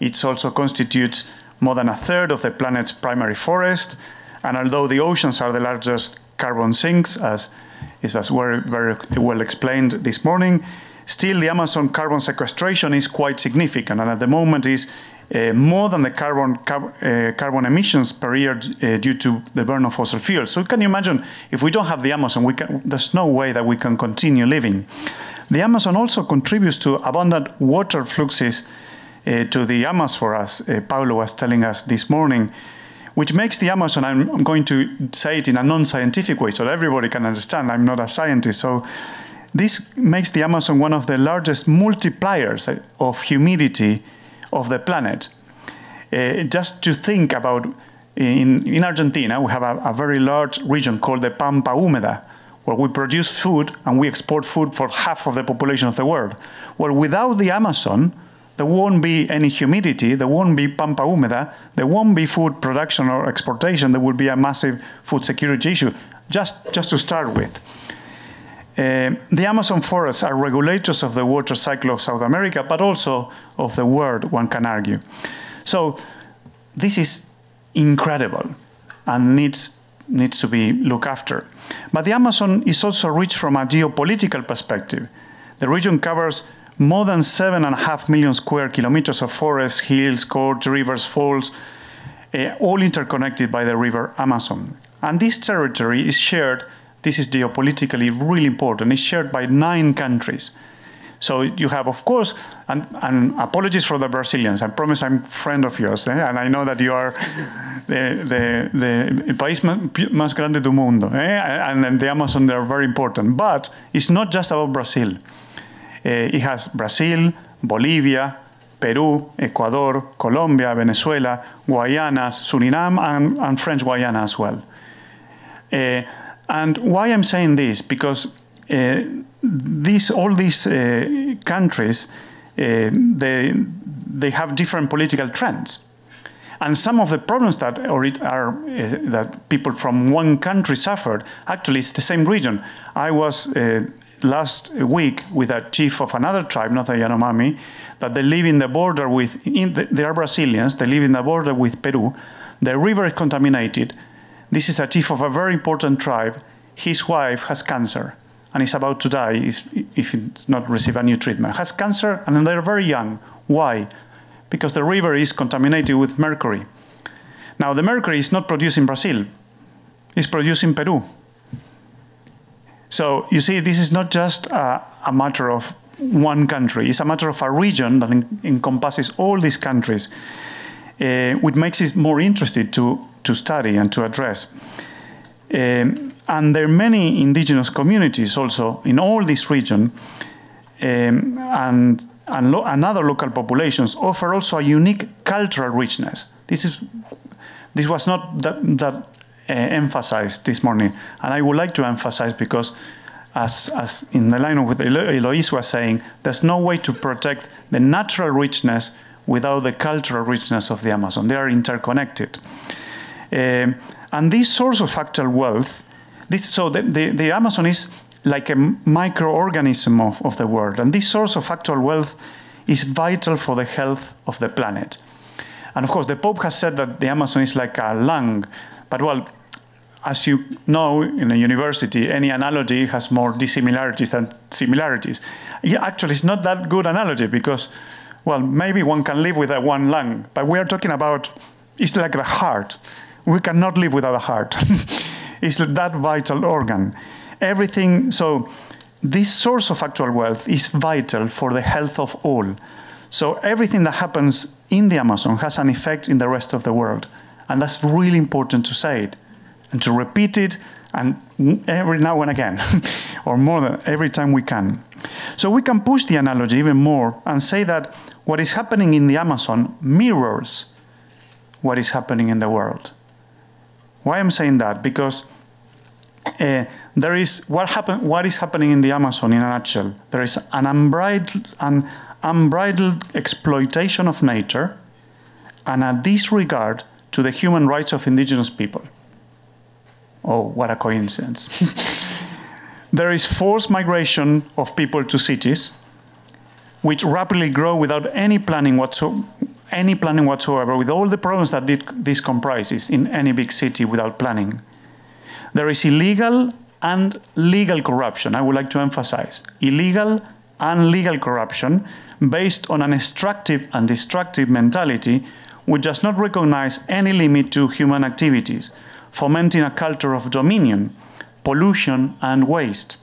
It also constitutes more than a third of the planet's primary forest. And although the oceans are the largest carbon sinks, as is as very, very well explained this morning, Still, the Amazon carbon sequestration is quite significant, and at the moment is uh, more than the carbon, car uh, carbon emissions per year uh, due to the burn of fossil fuels. So can you imagine if we don't have the Amazon, we can, there's no way that we can continue living. The Amazon also contributes to abundant water fluxes uh, to the Amazon for us. Uh, Paulo was telling us this morning, which makes the Amazon, I'm, going to say it in a non-scientific way so that everybody can understand. I'm not a scientist, so this makes the Amazon one of the largest multipliers of humidity of the planet. Uh, just to think about, in, in Argentina, we have a, a, very large region called the Pampa Húmeda, where we produce food and we export food for half of the population of the world. Well, without the Amazon, there won't be any humidity, there won't be Pampa Húmeda, there won't be food production or exportation, there will be a massive food security issue, just, just to start with. Uh, the Amazon forests are regulators of the water cycle of South America, but also of the world, one can argue. So this is incredible and needs, needs to be looked after. But the Amazon is also rich from a geopolitical perspective. The region covers more than seven and a half million square kilometers of forests, hills, courts, rivers, falls, uh, all interconnected by the river Amazon. And this territory is shared this is geopolitically really important. It's shared by nine countries. So you have, of course, and, and, apologies for the Brazilians. I promise I'm friend of yours, eh? and I know that you are [laughs] the, the, the país más grande do mundo, eh? and, and the Amazon, they are very important. But it's not just about Brazil. It has Brazil, Bolivia, Peru, Ecuador, Colombia, Venezuela, Guayana, Suriname, and, and French Guiana as well. Uh, and why I'm saying this? Because uh, these, all these uh, countries, they, they have different political trends. And some of the problems that are, are that people from one country suffered, actually it's the same region. I was last week with a chief of another tribe, not the Yanomami, that they live in the border with, the, they are Brazilians, they live in the border with Peru. The river is contaminated. This is a chief of a very important tribe. His wife has cancer and is about to die if, if it's not receive a new treatment. Has cancer and they're very young. Why? Because the river is contaminated with mercury. Now, the mercury is not produced in Brazil, it's produced in Peru. So you see, this is not just a, a matter of one country, it's a matter of a region that en encompasses all these countries, uh, which makes it more interesting to, to study and to address. Um, and there are many indigenous communities also in all this region, um, and, and, lo and other local populations offer also a unique cultural richness. This is this was not that, that emphasized this morning, and I would like to emphasize because, as, as in the line of what Eloise was saying, there's no way to protect the natural richness without the cultural richness of the Amazon. They are interconnected. Um, and this source of actual wealth, this, so the, the, the Amazon is like a microorganism of, of the world, and this source of actual wealth is vital for the health of the planet. And of course, the Pope has said that the Amazon is like a lung, but well, as you know, in a university, any analogy has more dissimilarities than similarities. Yeah, actually, it's not that good analogy because, well, maybe one can live with a one lung, but we are talking about it's like the heart. We cannot live without a heart. [laughs] it's that vital organ. Everything, so this source of actual wealth is vital for the health of all. So everything that happens in the Amazon has an effect in the rest of the world. And that's really important to say it and to repeat it and every now and again, [laughs] or more than every time we can. So we can push the analogy even more and say that what is happening in the Amazon mirrors what is happening in the world. Why I'm saying that? Because uh, there is what happen, what is happening in the Amazon in a nutshell. There is an unbridled, an unbridled exploitation of nature and a disregard to the human rights of indigenous people. Oh, what a coincidence. [laughs] there is forced migration of people to cities, which rapidly grow without any planning whatsoever, any planning whatsoever, with all the problems that this comprises in any big city without planning. There is illegal and legal corruption. I would like to emphasize illegal and legal corruption based on an extractive and destructive mentality which does not recognize any limit to human activities, fomenting a culture of dominion, pollution, and waste.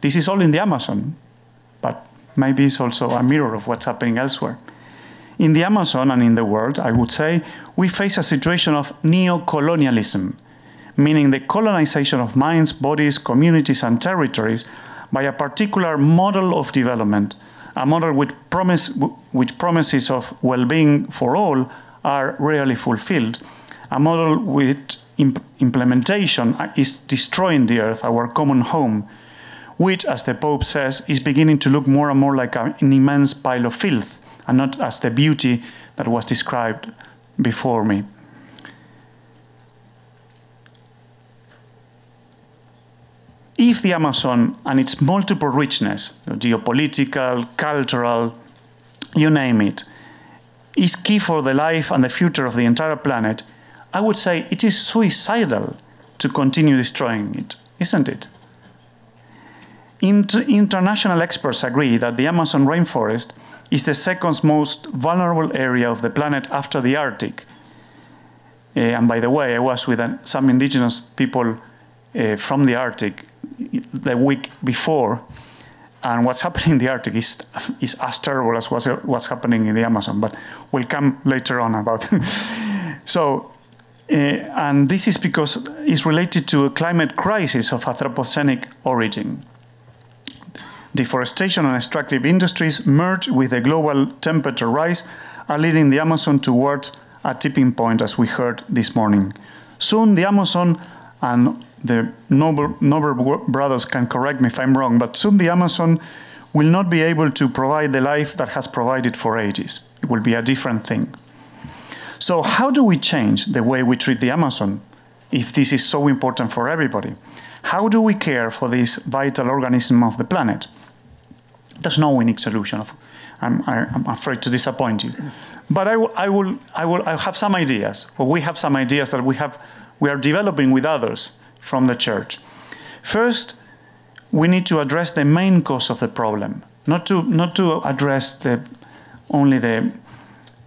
This is all in the Amazon, but maybe it's also a mirror of what's happening elsewhere. In the Amazon and in the world, I would say, we face a situation of neo-colonialism, meaning the colonization of minds, bodies, communities, and territories by a particular model of development, a model which, promise, which promises of well-being for all are rarely fulfilled, a model which imp implementation uh, is destroying the earth, our common home, which, as the Pope says, is beginning to look more and more like an immense pile of filth, and not as the beauty that was described before me. if the Amazon and its multiple richness, geopolitical, cultural, you name it, is key for the life and the future of the entire planet, I would say it is suicidal to continue destroying it, isn't it? Inter international experts agree that the Amazon rainforest is the second most vulnerable area of the planet after the Arctic. Uh, and by the way, I was with uh, some indigenous people uh, from the Arctic the week before, and what's [laughs] happening in the Arctic is, is as terrible as what's, what's happening in the Amazon, but we'll come later on about [laughs] So, uh, Uh, and this is because it's related to a climate crisis of Anthropocenic origin. Deforestation and extractive industries merged with the global temperature rise are leading the Amazon towards a tipping point, as we heard this morning. Soon the Amazon and the Nobre, Nobre brothers can correct me if I'm wrong, but soon the Amazon will not be able to provide the life that has provided for ages. It will be a different thing. So how do we change the way we treat the Amazon if this is so important for everybody? How do we care for this vital organism of the planet? There's no unique solution. I'm, I'm afraid to disappoint you. But I, I, will, I, will, I have some ideas, we have some ideas that we, have, we are developing with others from the church. First, we need to address the main cause of the problem, not to, not to address the, only the,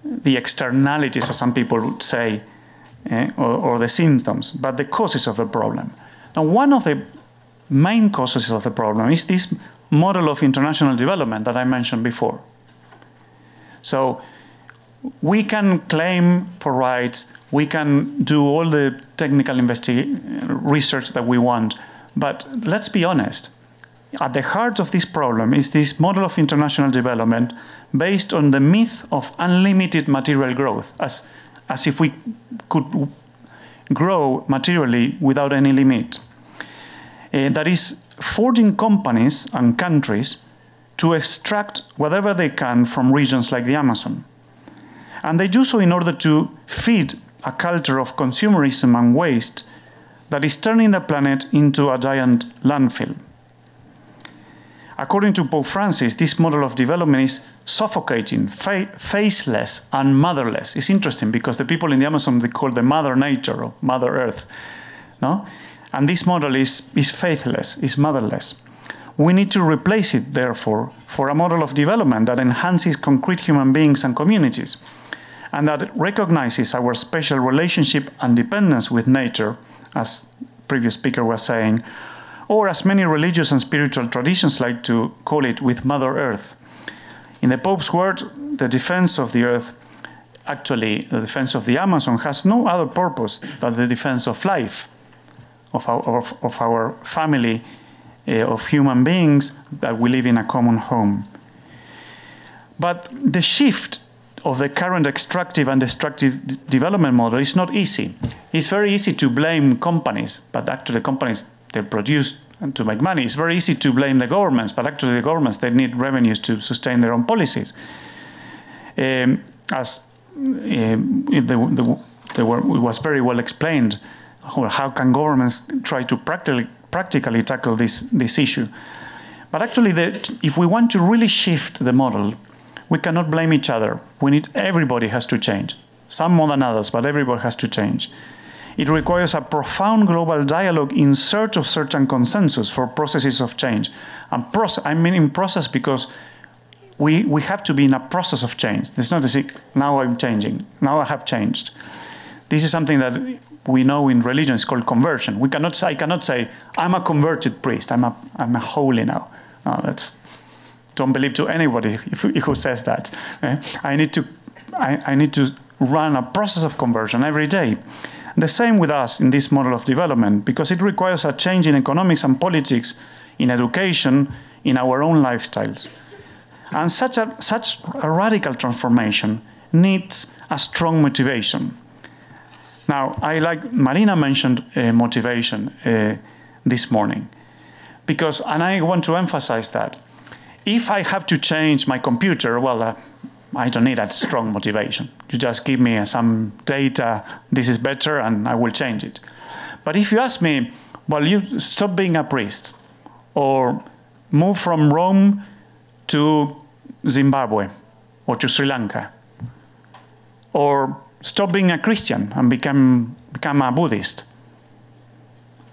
the externalities, as some people would say, eh, or, or the symptoms, but the causes of the problem. Now, one of the main causes of the problem is this model of international development that I mentioned before. So we can claim for rights, we can do all the technical research that we want, but let's be honest. At the heart of this problem is this model of international development based on the myth of unlimited material growth, as, as if we could grow materially without any limit. Uh, that is forcing companies and countries to extract whatever they can from regions like the Amazon. And they do so in order to feed a culture of consumerism and waste that is turning the planet into a giant landfill. According to Pope Francis, this model of development is suffocating, fa faceless, and motherless. It's interesting because the people in the Amazon they call the Mother Nature or Mother Earth, no? And this model is, is faithless, is motherless. We need to replace it, therefore, for a model of development that enhances concrete human beings and communities, and that recognizes our special relationship and dependence with nature, as previous speaker was saying, or as many religious and spiritual traditions like to call it, with Mother Earth. In the Pope's word, the defense of the earth, actually, the defense of the Amazon, has no other purpose than the defense of life, of our, of, of our family, uh, of human beings that we live in a common home. But the shift of the current extractive and destructive development model is not easy. It's very easy to blame companies, but actually companies they produce and to make money. It's very easy to blame the governments, but actually the governments they need revenues to sustain their own policies. Um, as um, the, the, the, it was very well explained, how can governments try to practically, practically tackle this, this issue? But actually, the, if we want to really shift the model, we cannot blame each other. We need everybody has to change. Some more than others, but everybody has to change. It requires a profound global dialogue in search of certain consensus for processes of change. And process, I mean in process because we, we have to be in a process of change. It's not say, now I'm changing, now I have changed. This is something that we know in religion is called conversion. We cannot say, I cannot say, I'm a converted priest, I'm a, I'm a holy now. No, that's, don't believe to anybody if, who says that. Eh? I, need to, I, I need to run a process of conversion every day. The same with us in this model of development, because it requires a change in economics and politics, in education, in our own lifestyles. And such a, such a radical transformation needs a strong motivation. Now, I like, Marina mentioned uh, motivation uh, this morning, because, and I want to emphasize that. If I have to change my computer, well, uh, I don't need that strong motivation. You just give me some data, this is better, and I will change it. But if you ask me, well, you stop being a priest, or move from Rome to Zimbabwe, or to Sri Lanka, or stop being a Christian and become, become a Buddhist.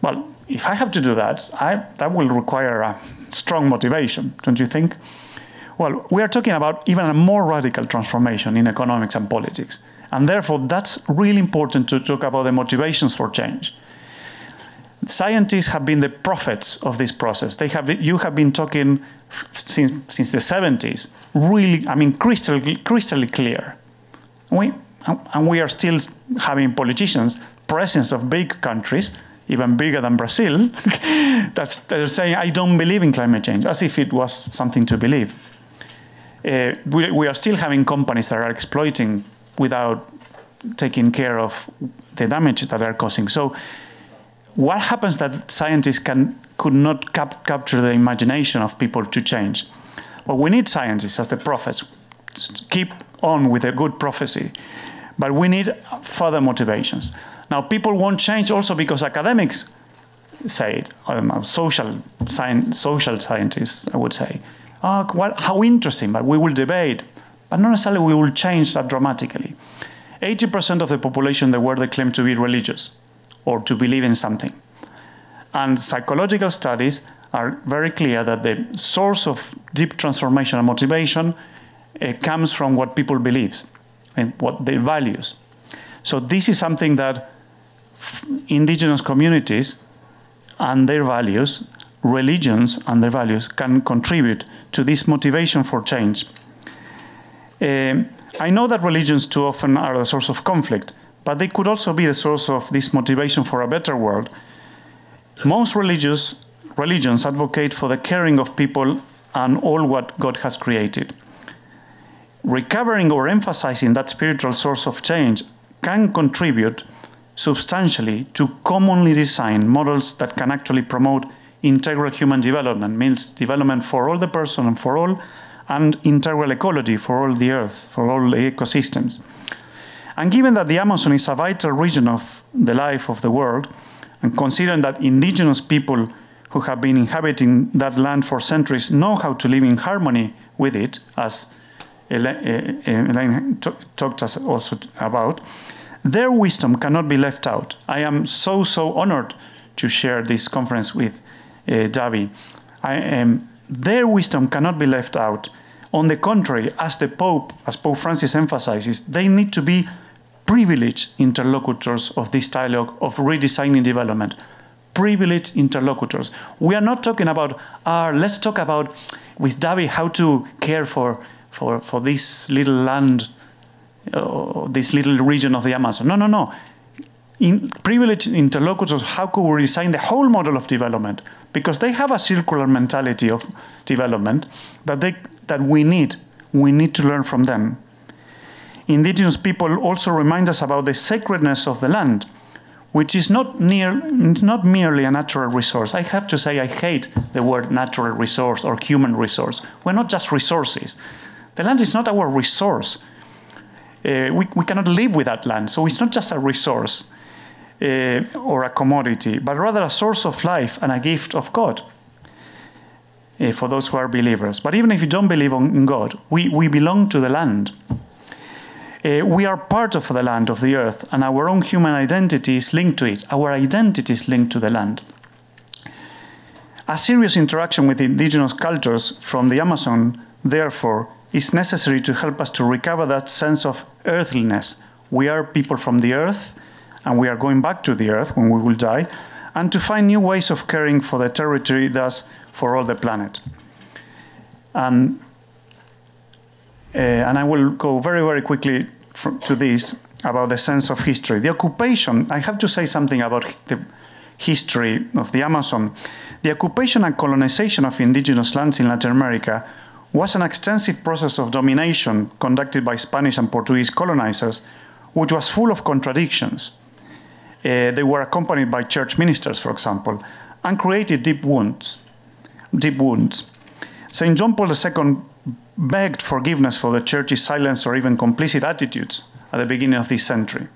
Well, if I have to do that, I, that will require a strong motivation, don't you think? Well, we are talking about even a more radical transformation in economics and politics. And therefore, that's really important to talk about the motivations for change. Scientists have been the prophets of this process. They have, you have been talking since, since the 70s, really, I mean, crystal, crystal clear. We, and we are still having politicians, presidents of big countries, even bigger than Brazil, [laughs] that's, they're saying, I don't believe in climate change, as if it was something to believe uh, we, we, are still having companies that are exploiting without taking care of the damage that they're causing. So what happens that scientists can, could not cap capture the imagination of people to change? Well, we need scientists as the prophets. Just keep on with a good prophecy. But we need further motivations. Now, people won't change also because academics say it, um, social, science, social scientists, I would say, oh, how interesting, but we will debate. But not necessarily we will change that dramatically. 80% of the population in the world they claim to be religious or to believe in something. And psychological studies are very clear that the source of deep transformation and motivation uh, comes from what people believe and what their values. So this is something that indigenous communities and their values, religions and their values can contribute to this motivation for change. Uh, I know that religions too often are the source of conflict, but they could also be the source of this motivation for a better world. Most religious religions advocate for the caring of people and all what God has created. Recovering or emphasizing that spiritual source of change can contribute substantially to commonly designed models that can actually promote integral human development, means development for all the person and for all, and integral ecology for all the earth, for all the ecosystems. And given that the Amazon is a vital region of the life of the world, and considering that indigenous people who have been inhabiting that land for centuries know how to live in harmony with it, as eh, eh, Eliane talked us also about, their wisdom cannot be left out. I am so, so honored to share this conference with uh, Davi. I am, their wisdom cannot be left out. On the contrary, as the Pope, as Pope Francis emphasizes, they need to be privileged interlocutors of this dialogue of redesigning development. Privileged interlocutors. We are not talking about, uh, let's talk about with Davi how to care for, for, for this little land uh, this little region of the Amazon. No, no, no. In privileged interlocutors, how could we redesign the whole model of development? Because they have a circular mentality of development that, they, that we need. We need to learn from them. Indigenous people also remind us about the sacredness of the land, which is not, near, not merely a natural resource. I have to say I hate the word natural resource or human resource. We're not just resources. The land is not our resource uh, we, we cannot live without land. So it's not just a resource uh, or a commodity, but rather a source of life and a gift of God uh, for those who are believers. But even if you don't believe in God, we, we belong to the land. Uh, we are part of the land, of the earth, and our own human identity is linked to it. Our identity is linked to the land. A serious interaction with indigenous cultures from the Amazon, therefore, is necessary to help us to recover that sense of earthliness. We are people from the earth, and we are going back to the earth when we will die, and to find new ways of caring for the territory, thus for all the planet. And, uh, and I will go very, very quickly to this about the sense of history. The occupation, I have to say something about the history of the Amazon. The occupation and colonization of indigenous lands in Latin America was an extensive process of domination conducted by Spanish and Portuguese colonizers, which was full of contradictions. Uh, they were accompanied by church ministers, for example, and created deep wounds. Deep wounds. St. John Paul II begged forgiveness for the church's silence or even complicit attitudes at the beginning of this century.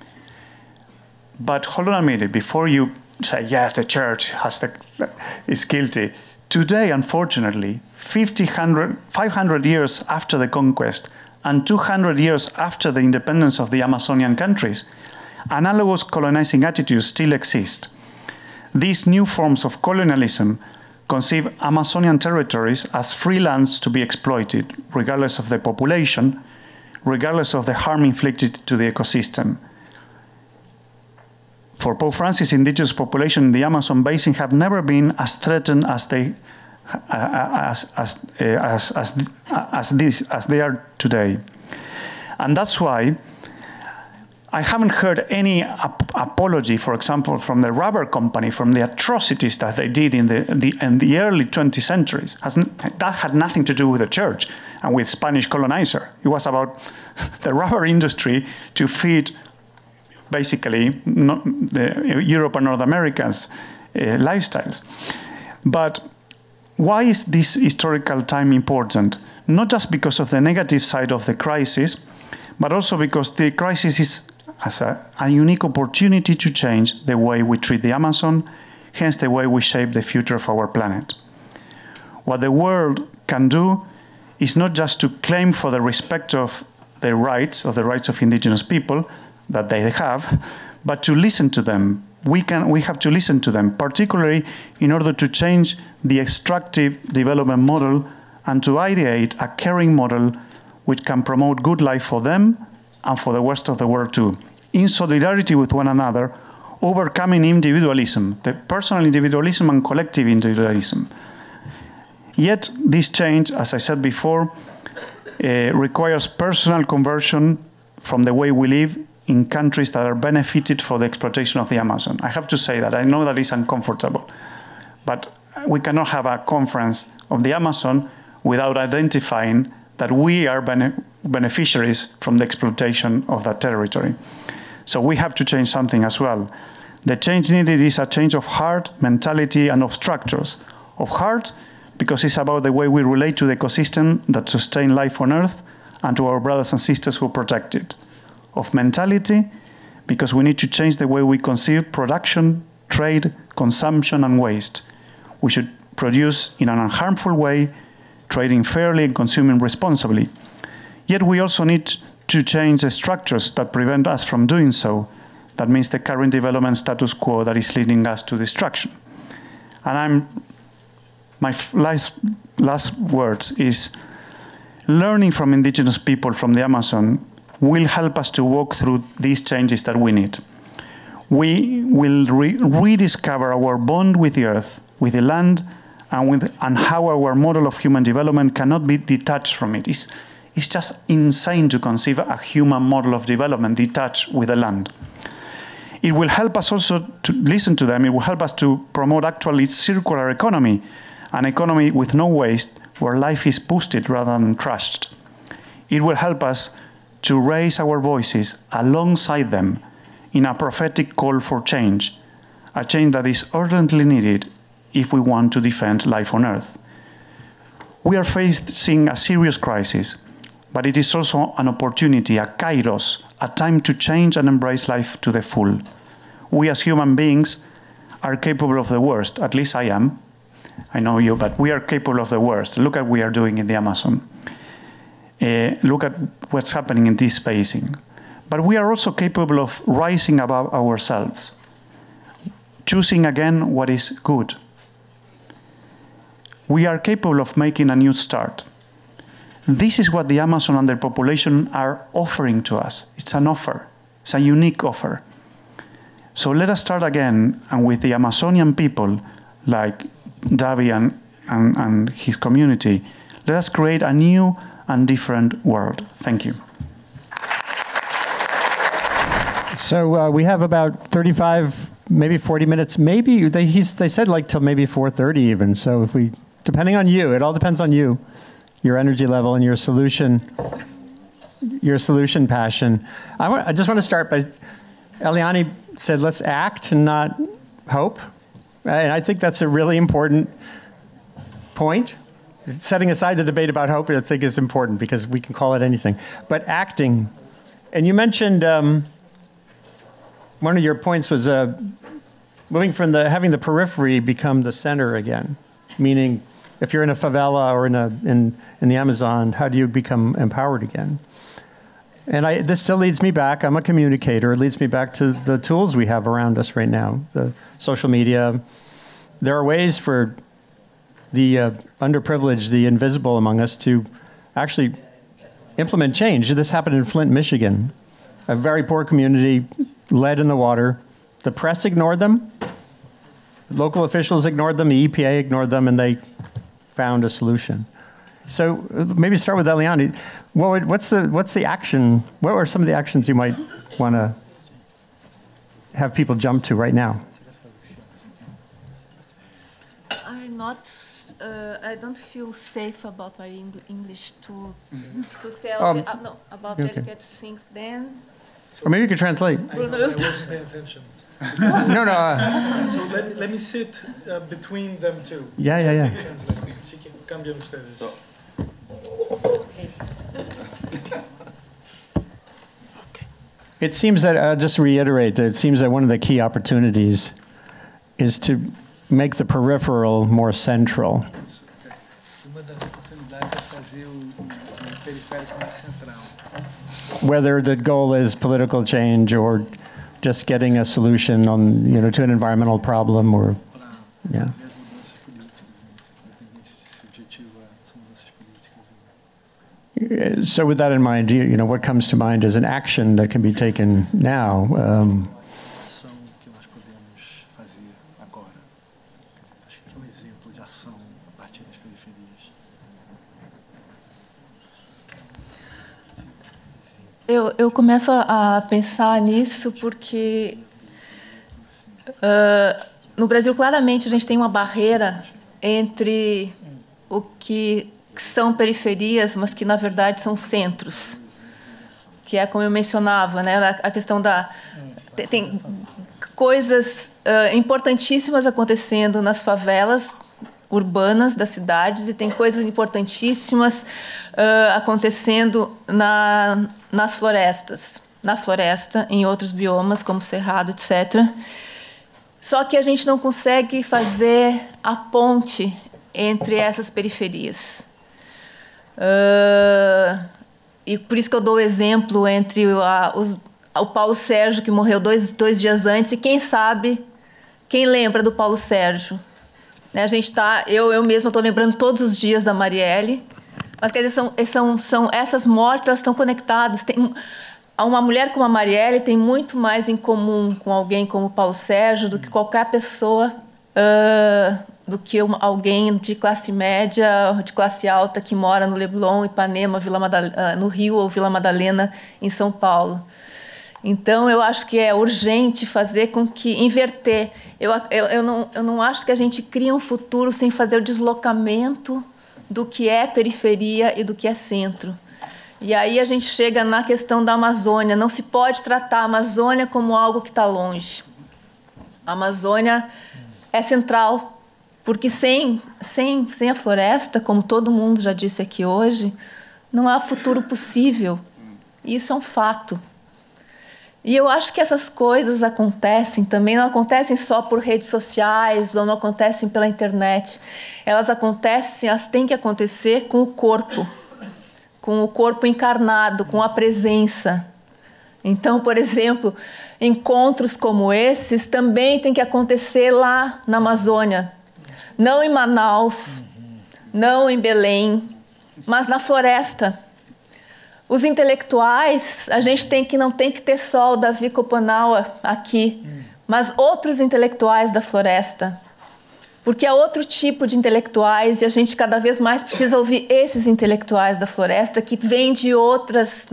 But hold on a minute, before you say, yes, the church has the, is guilty, today, unfortunately, 500 years after the conquest and 200 years after the independence of the Amazonian countries, analogous colonizing attitudes still exist. These new forms of colonialism conceive Amazonian territories as free lands to be exploited, regardless of the population, regardless of the harm inflicted to the ecosystem. For Pope Francis, indigenous population in the Amazon basin have never been as threatened as they uh, as, as, uh, as, as, as, this, as they are today. And that's why I haven't heard any ap apology, for example, from the rubber company, from the atrocities that they did in the, the, in the early 20th centuries. That had nothing to do with the church and with Spanish colonizer. It was about [laughs] the rubber industry to feed basically not the Europe and North Americans' uh, lifestyles. But why is this historical time important? Not just because of the negative side of the crisis, but also because the crisis is as a, a unique opportunity to change the way we treat the Amazon, hence the way we shape the future of our planet. What the world can do is not just to claim for the respect of the rights, of the rights of indigenous people that they have, but to listen to them. We, can, we have to listen to them, particularly in order to change the extractive development model and to ideate a caring model which can promote good life for them and for the rest of the world too, in solidarity with one another, overcoming individualism, the personal individualism and collective individualism. Yet this change, as I said before, uh, requires personal conversion from the way we live in countries that are benefited for the exploitation of the Amazon. I have to say that. I know that is uncomfortable. But we cannot have a conference of the Amazon without identifying that we are bene beneficiaries from the exploitation of that territory. So we have to change something as well. The change needed is a change of heart, mentality, and of structures. Of heart, because it's about the way we relate to the ecosystem that sustain life on Earth and to our brothers and sisters who protect it. Of mentality, because we need to change the way we conceive production, trade, consumption, and waste. We should produce in an unharmful way trading fairly and consuming responsibly. Yet we also need to change the structures that prevent us from doing so. That means the current development status quo that is leading us to destruction. And I'm, my last, last words is learning from indigenous people from the Amazon will help us to walk through these changes that we need. We will re rediscover our bond with the earth, with the land, and, with, and how our model of human development cannot be detached from it. It's, it's just insane to conceive a human model of development detached with the land. It will help us also to listen to them. It will help us to promote actually circular economy, an economy with no waste, where life is boosted rather than crushed. It will help us to raise our voices alongside them in a prophetic call for change, a change that is urgently needed if we want to defend life on Earth. We are facing a serious crisis, but it is also an opportunity, a kairos, a time to change and embrace life to the full. We as human beings are capable of the worst, at least I am. I know you, but we are capable of the worst. Look at what we are doing in the Amazon. Uh, look at what's happening in this spacing. But we are also capable of rising above ourselves, choosing again what is good, we are capable of making a new start. This is what the Amazon and their population are offering to us. It's an offer, it's a unique offer. So let us start again, and with the Amazonian people, like Davi and, and, and his community, let us create a new and different world. Thank you. So uh, we have about 35, maybe 40 minutes. Maybe they, they said like till maybe 4:30 even. So if we depending on you. It all depends on you, your energy level and your solution, your solution passion. I, want, I just want to start by, Eliane said, let's act and not hope. And I think that's a really important point. Setting aside the debate about hope, I think is important because we can call it anything. But acting, and you mentioned um, one of your points was uh, moving from the having the periphery become the center again, meaning if you're in a favela or in, a, in, in the Amazon, how do you become empowered again? And I, this still leads me back. I'm a communicator. It leads me back to the tools we have around us right now, the social media. There are ways for the uh, underprivileged, the invisible among us, to actually implement change. This happened in Flint, Michigan, a very poor community, lead in the water. The press ignored them. Local officials ignored them. The EPA ignored them, and they found a solution. So maybe start with Eliane. What would, what's, the, what's the action? What are some of the actions you might want to have people jump to right now? I'm not. Uh, I don't feel safe about my English to to tell um, the, uh, no about okay. delicate things. Then, or maybe you could translate. Bruno, [laughs] I wasn't paying attention no, no. Uh, so let me, let me sit uh, between them two. Yeah, yeah, yeah. Así que cambian ustedes. It seems that, uh, just to reiterate, it seems that one of the key opportunities is to make the peripheral more central. Whether the goal is political change or just getting a solution on, you know, to an environmental problem or, yeah. So with that in mind, you, know, what comes to mind is an action that can be taken now. Um, Eu, eu começo a pensar nisso porque uh, no Brasil, claramente, a gente tem uma barreira entre o que são periferias, mas que na verdade são centros, que é como eu mencionava, né, a questão da tem, coisas uh, importantíssimas acontecendo nas favelas urbanas das cidades e tem coisas importantíssimas uh, acontecendo na, nas florestas, na floresta, em outros biomas como cerrado, etc. Só que a gente não consegue fazer a ponte entre essas periferias. Uh, e por isso que eu dou o exemplo entre a, os, o Paulo Sérgio, que morreu dois, dois dias antes, e quem sabe, quem lembra do Paulo Sérgio? Né, a gente está, eu, eu mesma estou lembrando todos os dias da Marielle, mas quer dizer, são, são, são essas mortes, elas estão conectadas. Tem, uma mulher como a Marielle tem muito mais em comum com alguém como Paulo Sérgio do que qualquer pessoa uh, do que uma, alguém de classe média, de classe alta que mora no Leblon, Ipanema, Vila Madalena, no Rio ou Vila Madalena, em São Paulo. Então, eu acho que é urgente fazer com que inverter. Eu, eu, eu, não, eu não acho que a gente cria um futuro sem fazer o deslocamento do que é periferia e do que é centro. E aí a gente chega na questão da Amazônia. Não se pode tratar a Amazônia como algo que está longe. A Amazônia é central porque sem, sem, sem a floresta, como todo mundo já disse aqui hoje, não há futuro possível. Isso é um fato. E eu acho que essas coisas acontecem também, não acontecem só por redes sociais ou não acontecem pela internet. Elas acontecem, elas têm que acontecer com o corpo, com o corpo encarnado, com a presença. Então, por exemplo, encontros como esses também têm que acontecer lá na Amazônia, não em Manaus, não em Belém, mas na floresta. Os intelectuais, a gente tem que não tem que ter só o Davi Kopanawa aqui, mas outros intelectuais da floresta. Porque é outro tipo de intelectuais e a gente cada vez mais precisa ouvir esses intelectuais da floresta que vêm de outras,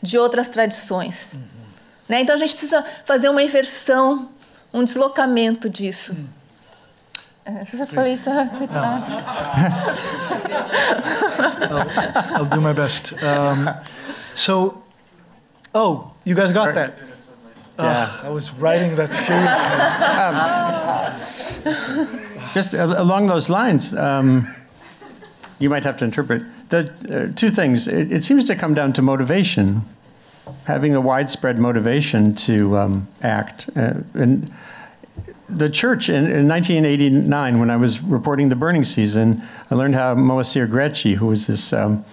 de outras tradições. Uhum. Né? Então a gente precisa fazer uma inversão, um deslocamento disso. Uhum. I'll, I'll, do my best. Um, so, oh, you guys got that? Yeah. I was writing that seriously. Um, just along those lines, um, you might have to interpret the uh, two things. It, it, seems to come down to motivation, having a widespread motivation to um, act, uh, and the church in, in, 1989, when I was reporting the burning season, I learned how Moacyr Grechi, who was this, um,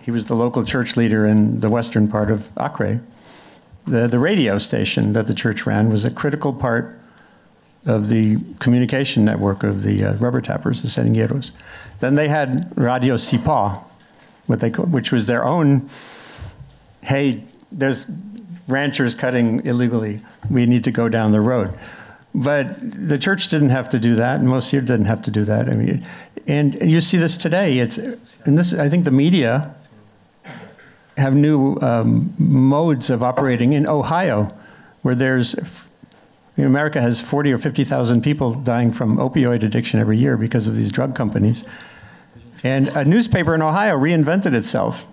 he was the local church leader in the western part of Acre. The, the radio station that the church ran was a critical part of the communication network of the uh, rubber tappers, the seringueiros. Then they had Radio Sipa, what they, which was their own, hey, there's ranchers cutting illegally, we need to go down the road. But the church didn't have to do that, and most here didn't have to do that. I mean, and, and you see this today. It's and this. I think the media have new um, modes of operating in Ohio, where there's you know, America has 40 or 50,000 people dying from opioid addiction every year because of these drug companies. And a newspaper in Ohio reinvented itself.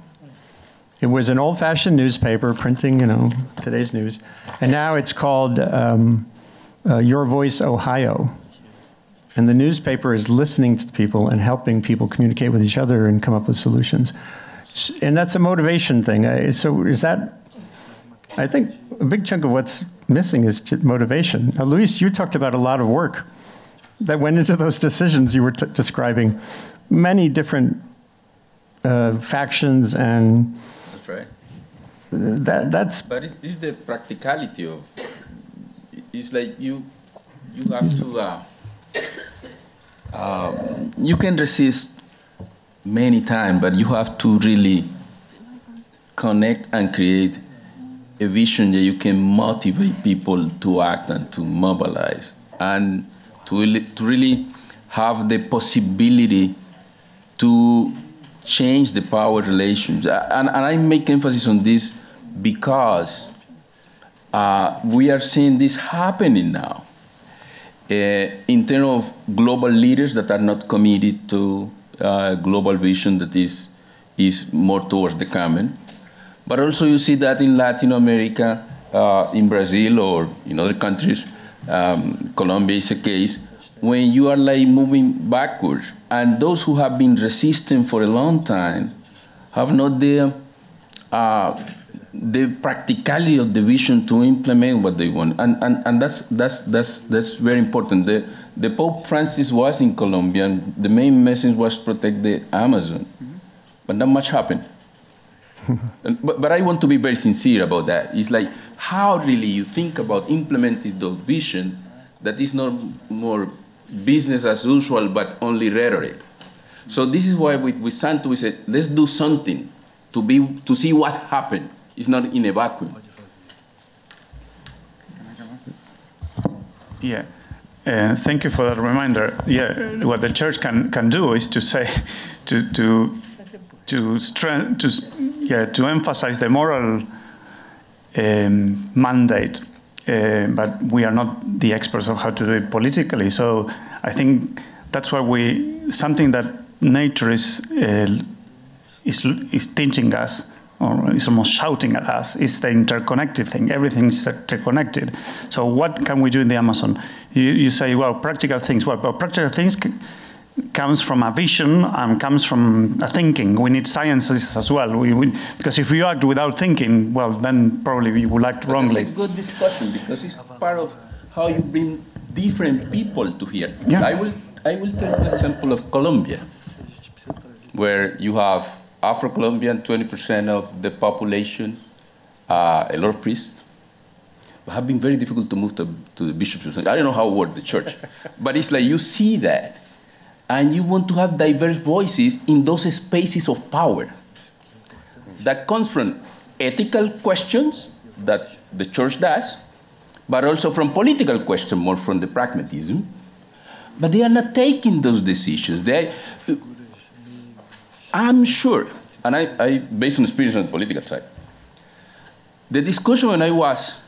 It was an old-fashioned newspaper printing, you know, today's news, and now it's called um, uh, Your Voice Ohio. And the newspaper is listening to people and helping people communicate with each other and come up with solutions. And that's a motivation thing. So is that, I think a big chunk of what's missing is motivation. Now, Luis, you talked about a lot of work that went into those decisions you were t- describing. Many different uh, factions and That's right. that, that's But it's, it's the practicality of. It's like you, you have to. Uh, um, you can resist many times, but you have to really connect and create a vision that you can motivate people to act and to mobilize and to really, to really have the possibility to change the power relations. And, and I make emphasis on this because uh, we are seeing this happening now uh, in terms of global leaders that are not committed to uh, global vision that is, is more towards the common. But also you see that in Latin America, uh, in Brazil or in other countries, um, Colombia is a case, when you are like moving backwards, and those who have been resisting for a long time have not the, uh, the practicality of the vision to implement what they want. And, and, and that's, that's, that's, that's very important. The, the Pope Francis was in Colombia, and the main message was protect the Amazon. Mm-hmm. But not much happened. [laughs] But, but I want to be very sincere about that. It's like how really you think about implementing those visions that is not more business as usual, but only rhetoric. So this is why with, with Santo we said, let's do something to, be, to see what happened. It's not in a vacuum. Yeah. Uh, thank you for that reminder. Yeah, what the church can, can do is to say, to to to strength, to yeah, to emphasize the moral um, mandate. Uh, but we are not the experts of how to do it politically. So I think that's why we something that nature is uh, is is teaching us or is almost shouting at us is the interconnected thing. Everything is interconnected. So what can we do in the Amazon? You, you say, well, practical things. Well, but practical things comes from a vision and comes from a thinking. We need sciences as well. We, we, because if you act without thinking, well, then probably you will act wrongly. It's a good discussion because it's part of how you bring different people to here. Yeah. I will I will tell you the example of Colombia, where you have Afro-Colombian, 20% of the population, uh, a lot of priests. It have been very difficult to move to, to the bishops. I don't know how it works, the church. [laughs] but it's like you see that, and you want to have diverse voices in those spaces of power that comes from ethical questions that the church does, but also from political questions, more from the pragmatism. But they are not taking those decisions. They, I'm sure, and I, I based on experience on the political side, the discussion when I was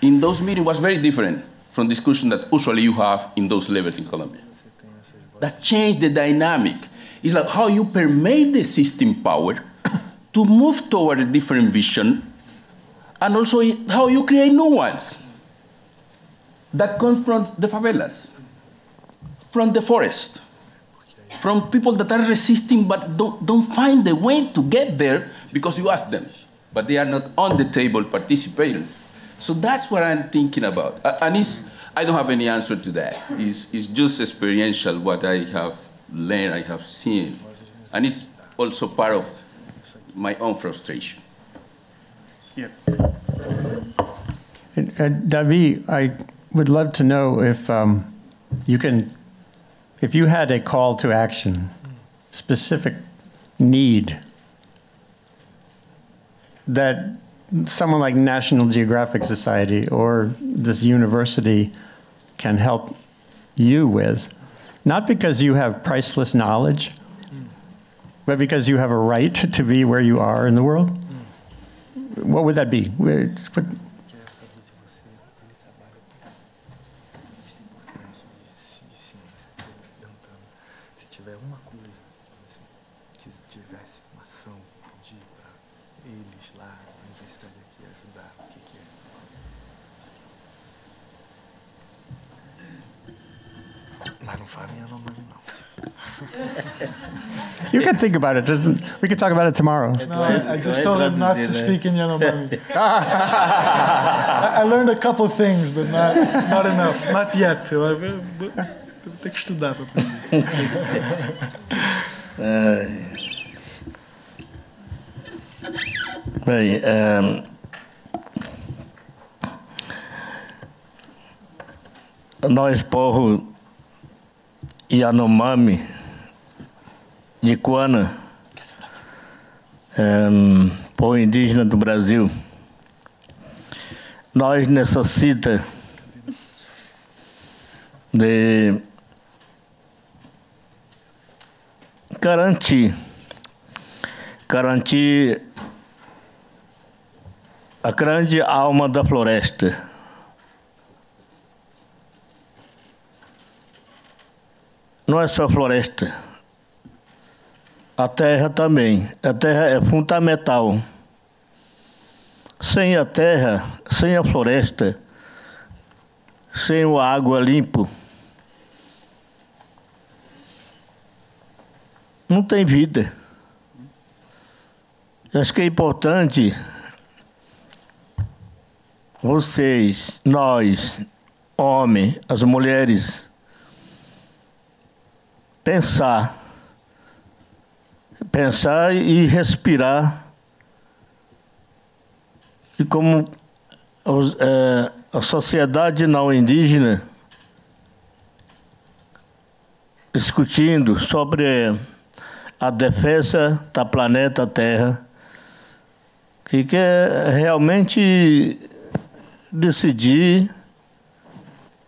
in those meetings was very different from the discussion that usually you have in those levels in Colombia. That changed the dynamic. It's like how you permeate the system power [coughs] to move toward a different vision, and also how you create new ones that come from the favelas, from the forest, from people that are resisting but don't, don't find the way to get there because you ask them, but they are not on the table participating. So that's what I'm thinking about. And it's, I don't have any answer to that. It's, it's just experiential what I have learned, I have seen. And it's also part of my own frustration. Yeah. And, and David, I would love to know if um, you can, if you had a call to action, specific need that someone like National Geographic Society or this university can help you with, not because you have priceless knowledge, but because you have a right [laughs] to be where you are in the world? What would that be? [laughs] You can think about it. Doesn't we can talk about it tomorrow? No, I, I just told him not to speak in Yanomami. [laughs] I, I learned a couple of things, but not, not enough. Not yet. Tem que estudar para aprender. é... Bem, nós, povo Yanomami, de Kuana, é, povo indígena do Brasil, nós necessita de garantir, garantir a grande alma da floresta. Não é só floresta. A terra também. A terra é fundamental. Sem a terra, sem a floresta, sem o água limpo, não tem vida. Acho que é importante vocês, nós, homens, as mulheres, pensar, pensar e respirar. E como os, é, a sociedade não indígena discutindo sobre a defesa da planeta Terra, que quer realmente decidir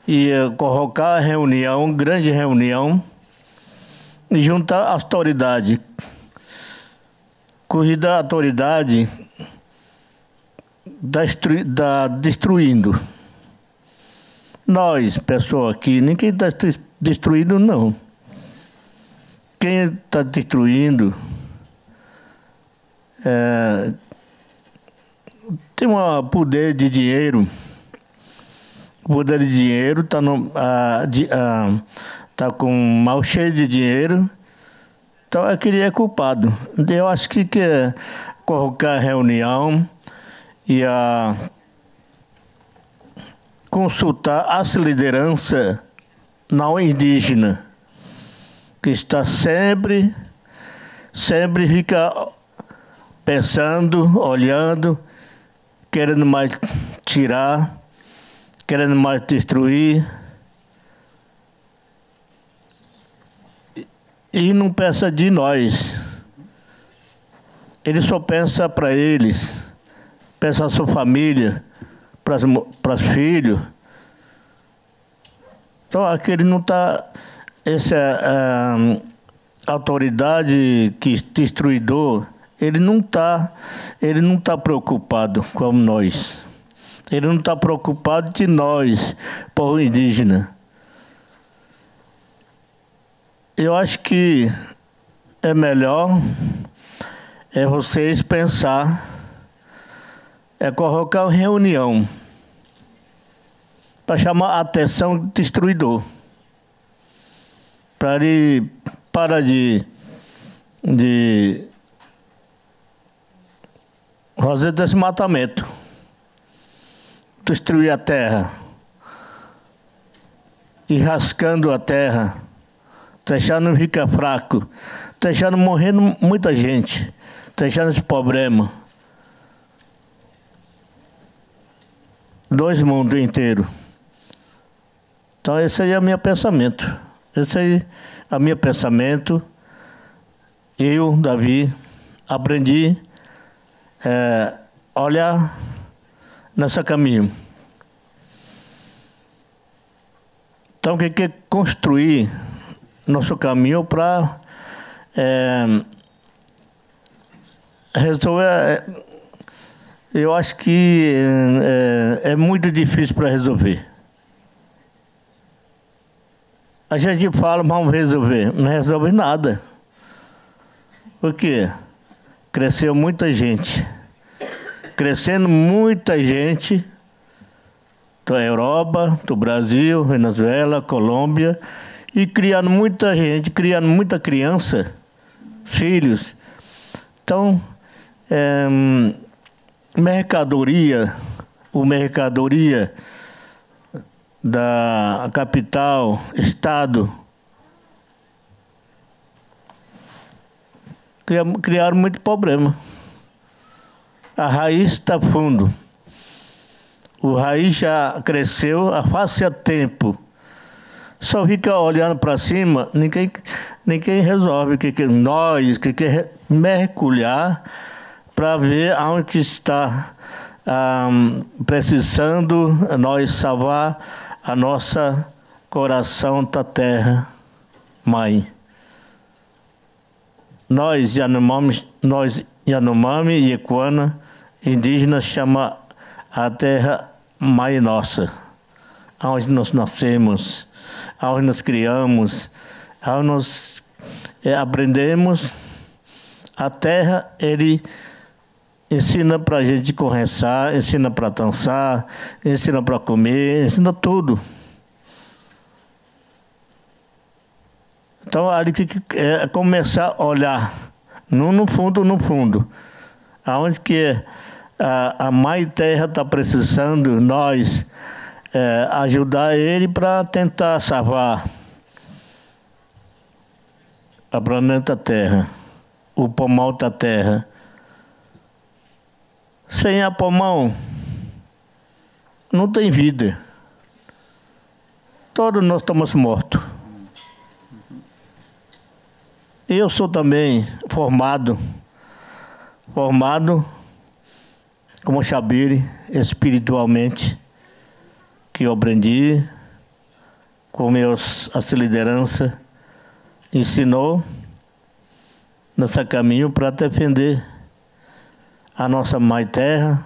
e colocar a reunião, grande reunião, e juntar a autoridade. Corrida a autoridade da, da destruindo. Nós, pessoa aqui, ninguém está destruindo, não. Quem está destruindo é, tem um poder de dinheiro. O poder de dinheiro está tá com mal cheio de dinheiro. Então aquele é culpado. Eu acho que quer colocar reunião e a consultar as lideranças não indígena que está sempre sempre fica pensando, olhando, querendo mais tirar, querendo mais destruir. E não pensa de nós. Ele só pensa para eles, pensa a sua família, para os filhos. Então aquele não está. Essa é, autoridade que destruidor ele não está ele não tá preocupado com nós. Ele não está preocupado de nós, povo indígena. Eu acho que é melhor é vocês pensar, é colocar uma reunião para chamar a atenção do destruidor. Para ele parar de, de fazer desmatamento, destruir a terra, e rascando a terra, deixando ficar fraco, deixando morrendo muita gente, deixando esse problema. Dois mundos inteiros. Então esse aí é o meu pensamento. Esse aí é o meu pensamento. Eu, Davi, aprendi é, olhar nesse caminho. Então, o que é construir nosso caminho para é, resolver. É, eu acho que é, é muito difícil para resolver. A gente fala, vamos resolver. Não resolve nada. Por quê? cresceu muita gente. Crescendo muita gente da Europa, do Brasil, Venezuela, Colômbia, e criando muita gente, criando muita criança, filhos. Então, é, mercadoria, o mercadoria da capital, estado, criaram muito problema. A raiz está fundo. O raiz já cresceu há fácil tempo só fica olhando para cima, ninguém, ninguém resolve o que, que nós, que, que mergulhar para ver aonde está ah, precisando nós salvar a nossa coração da terra, mãe. Nós, Yanomami, nós, Yanomami e Equana, indígenas, chama a terra mãe nossa, aonde nós nascemos, aonde nós criamos, aonde nós eh, aprendemos. A terra, ele ensina para a gente conversar, ensina para dançar, ensina para comer, ensina tudo. Então, ali que que é começar a olhar, não no fundo, no fundo, aonde que a, a mãe terra está precisando, nós é, ajudar ele para tentar salvar a planeta Terra, o pulmão da Terra. Sem a pulmão, não tem vida. Todos nós estamos mortos. Eu sou também formado, formado como Xabire espiritualmente, que eu aprendi com meus, essa liderança, ensinou nesse caminho para defender a nossa mãe terra,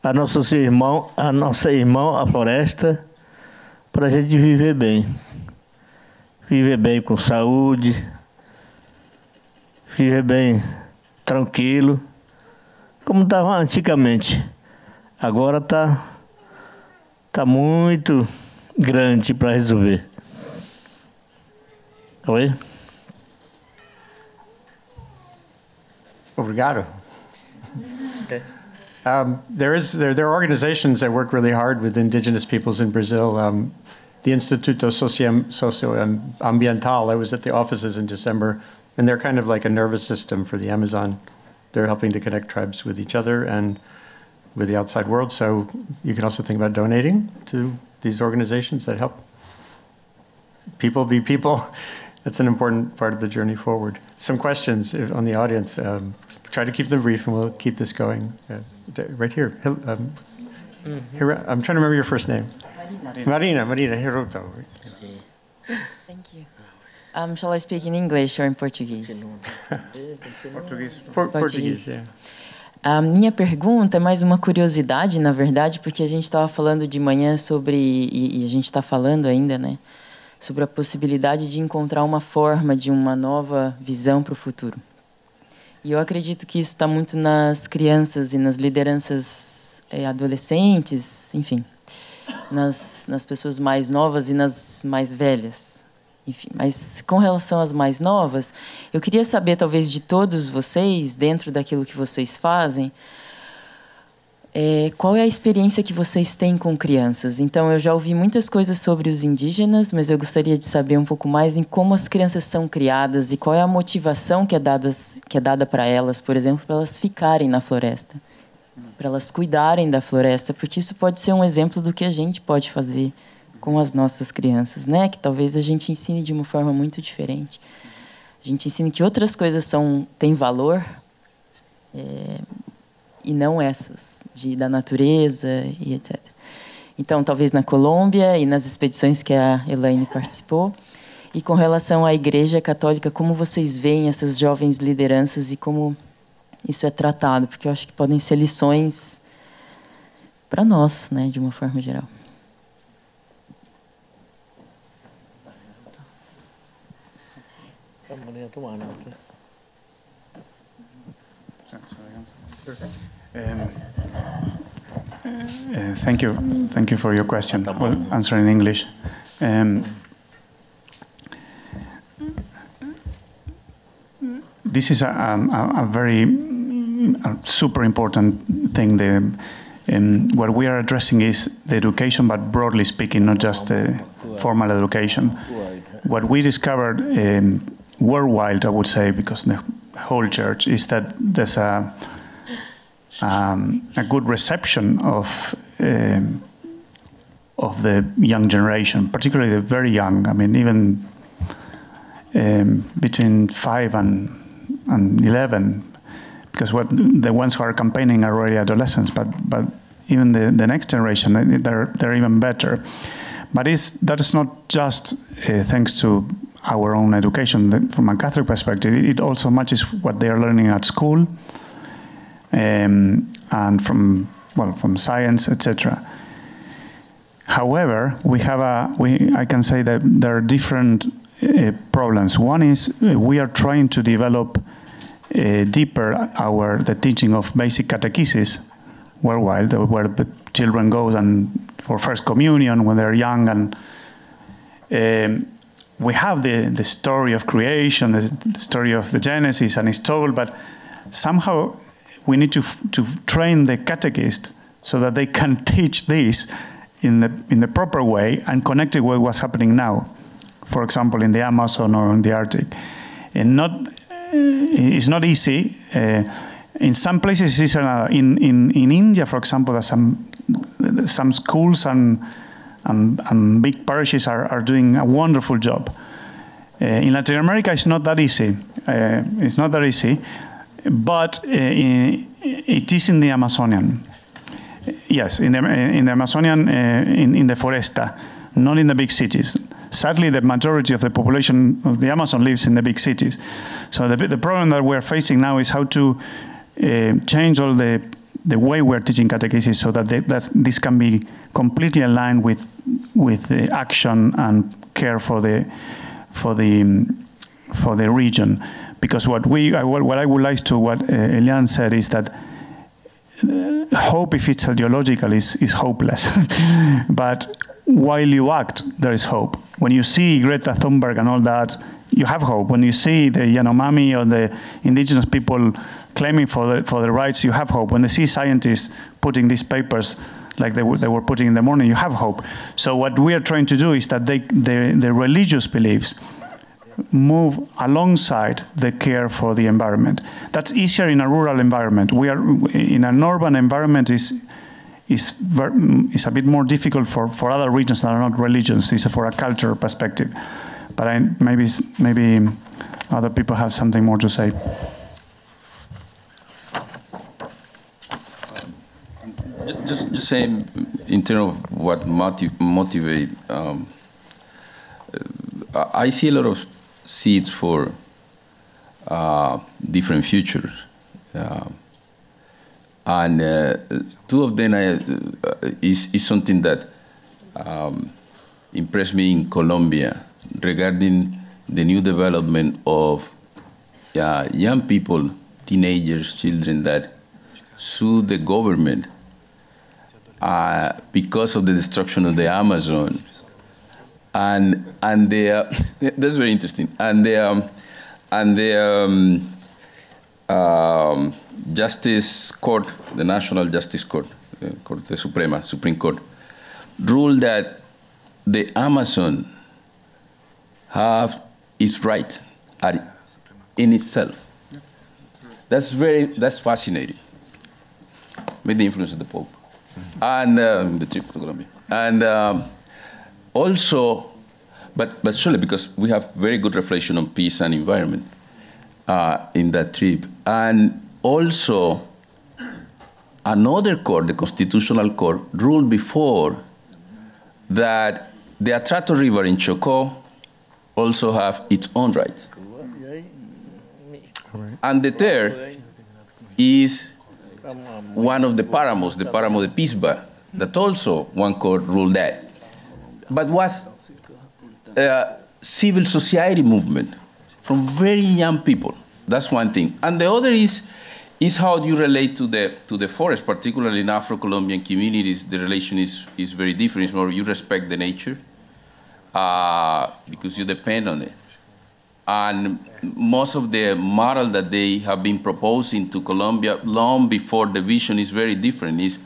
a nossos irmãos, a nossa irmã, a floresta, para a gente viver bem. Viver bem com saúde, viver bem tranquilo, como estava antigamente. Agora está tá muito grande para resolver. Oi? Obrigado. Um, there is there, there are organizations that work really hard with indigenous peoples in Brazil. Um, the Instituto Socioambiental. I was at the offices in December, and they're kind of like a nervous system for the Amazon. They're helping to connect tribes with each other and with the outside world. So you can also think about donating to these organizations that help people be people. [laughs] That's an important part of the journey forward. Some questions on the audience. Um, try to keep them brief, and we'll keep this going. Uh, right here. Hil- Um, Hira- I'm trying to remember your first name. Marina. Marina. Marina Hiroto. [laughs] Thank you. Um, shall I speak in English or in Portuguese? Portuguese. [laughs] Por- Português. Yeah. A minha pergunta é mais uma curiosidade, na verdade, porque a gente estava falando de manhã sobre, e, e a gente está falando ainda, né, sobre a possibilidade de encontrar uma forma de uma nova visão para o futuro. E eu acredito que isso está muito nas crianças e nas lideranças eh, adolescentes, enfim, nas, nas pessoas mais novas e nas mais velhas. Enfim, mas com relação às mais novas, eu queria saber, talvez, de todos vocês, dentro daquilo que vocês fazem, é, qual é a experiência que vocês têm com crianças? Então, eu já ouvi muitas coisas sobre os indígenas, mas eu gostaria de saber um pouco mais em como as crianças são criadas e qual é a motivação que é dada, que é dada para elas, por exemplo, para elas ficarem na floresta, para elas cuidarem da floresta, porque isso pode ser um exemplo do que a gente pode fazer com as nossas crianças, né? Que talvez a gente ensine de uma forma muito diferente. A gente ensine que outras coisas são têm valor é, e não essas de da natureza e etc. Então, talvez na Colômbia e nas expedições que a Elaine participou. E com relação à Igreja Católica, como vocês veem essas jovens lideranças e como isso é tratado? Porque eu acho que podem ser lições para nós, né, de uma forma geral. Um, uh, thank you. Thank you for your question. We'll answer in English. Um, this is a, a, a very a super important thing. The, um, what we are addressing is the education, but broadly speaking, not just uh, formal education. What we discovered um, worldwide, I would say, because the whole church is that there's a um, a good reception of um, of the young generation, particularly the very young. I mean, even um, between five and and eleven, because what the ones who are campaigning are already adolescents, but but even the, the next generation, they're they're even better. But that is not just uh, thanks to our own education. From a Catholic perspective, it also matches what they are learning at school um, and from well from science, etc. However, we have a we I can say that there are different uh, problems. One is uh, we are trying to develop uh, deeper our the teaching of basic catechesis worldwide, where the children go and for first communion when they're young and. Um, we have the, the story of creation, the, the story of the Genesis, and it's told, but somehow we need to, to train the catechist so that they can teach this in the, in the proper way and connect it with what's happening now. For example, in the Amazon or in the Arctic. And not, uh, it's not easy. Uh, in some places, it's. In, in, in India, for example, there's some, some schools and, and, and big parishes are, are doing a wonderful job. Uh, in Latin America, it's not that easy. Uh, it's not that easy but uh, it is in the Amazonian. Yes, in the, in the Amazonian, uh, in, in the foresta, not in the big cities. Sadly, the majority of the population of the Amazon lives in the big cities. So the, the problem that we're facing now is how to uh, change all the the way we're teaching catechesis so that, they, this can be completely aligned with with the action and care for the for the for the region. Because what we what I would like to what uh, Eliane said is that uh, hope if it's ideological is is hopeless. [laughs] But while you act there is hope. When you see Greta Thunberg and all that you have hope when you see the Yanomami or the indigenous people claiming for the for the rights you have hope when they see scientists putting these papers like they, they were putting in the morning you have hope so what we are trying to do is that they the, the religious beliefs move alongside the care for the environment. That's easier in a rural environment. We are in an urban environment is is is a bit more difficult for, for other regions that are not religions. It's for a cultural perspective. But I, maybe maybe other people have something more to say. Just, just saying, in terms of what motiv motivate, um, I see a lot of seeds for uh, different futures. Uh, and uh, two of them uh, is, is something that um, impressed me in Colombia regarding the new development of uh, young people, teenagers, children that sue the government uh, because of the destruction of the Amazon and and they are, [laughs] that's very interesting. And the um, and the um, um, Justice Court, the National Justice Court, uh, Corte Suprema, Supreme Court, ruled that the Amazon have its right at, in itself. That's very that's fascinating. With the influence of the Pope and um, the trip to Colombia and. Um, also, but, but surely because we have very good reflection on peace and environment uh, in that trip. And also, another court, the Constitutional Court, ruled before that the Atrato River in Chocó also have its own rights. And the third is one of the paramos, the paramo de Pisba, that also one court ruled that but was a civil society movement from very young people. That's one thing. And the other is, is how you relate to the, to the forest, particularly in Afro-Colombian communities, the relation is, is very different. It's more you respect the nature uh, because you depend on it. And most of the model that they have been proposing to Colombia long before the vision is very different. Is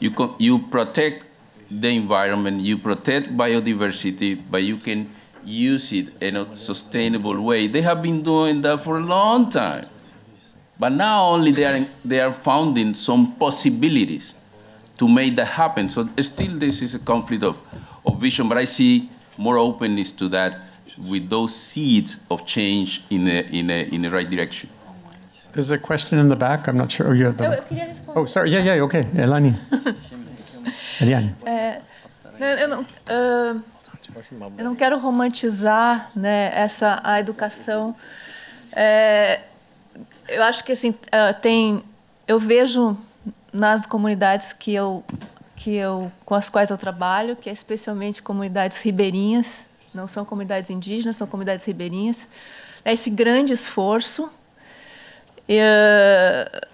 you, you protect the environment, you protect biodiversity, but you can use it in a sustainable way. They have been doing that for a long time. But now only they are, they are finding some possibilities to make that happen. So still this is a conflict of, of vision, but I see more openness to that with those seeds of change in the, in a, in the right direction. There's a question in the back. I'm not sure. Oh, you have the. Eu, eu queria responder. Oh, sorry. Yeah, yeah. Okay. Elani. [laughs] Eliane. É, não, eu, não, ah, eu não quero romantizar né, essa, a educação. É, eu acho que assim, tem, eu vejo nas comunidades que eu, que eu, com as quais eu trabalho, que é especialmente comunidades ribeirinhas, não são comunidades indígenas, são comunidades ribeirinhas, é esse grande esforço eh,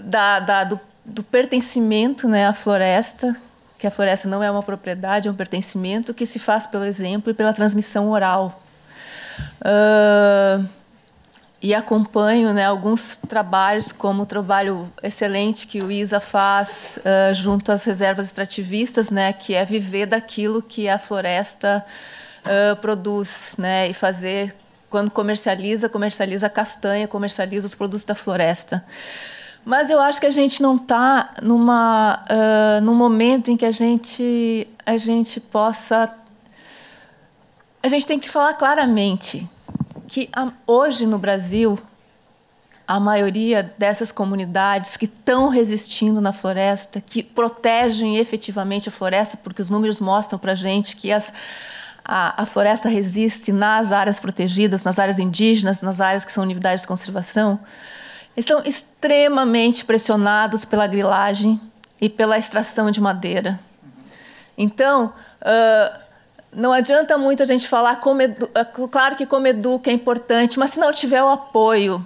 da, da, do, do pertencimento né, à floresta, que a floresta não é uma propriedade, é um pertencimento que se faz pelo exemplo e pela transmissão oral. Uh, e acompanho né, alguns trabalhos, como o trabalho excelente que o ISA faz uh, junto às reservas extrativistas, né, que é viver daquilo que a floresta uh, produz, né, e fazer, quando comercializa, comercializa castanha, comercializa os produtos da floresta. Mas eu acho que a gente não está uh, num momento em que a gente a gente possa a gente tem que falar claramente que hoje no Brasil a maioria dessas comunidades que estão resistindo na floresta, que protegem efetivamente a floresta, porque os números mostram para gente que as, a, a, floresta resiste nas áreas protegidas, nas áreas indígenas, nas áreas que são unidades de conservação, estão extremamente pressionados pela grilagem e pela extração de madeira. Então, uh, não adianta muito a gente falar como edu... claro que como educa é importante, mas se não tiver o apoio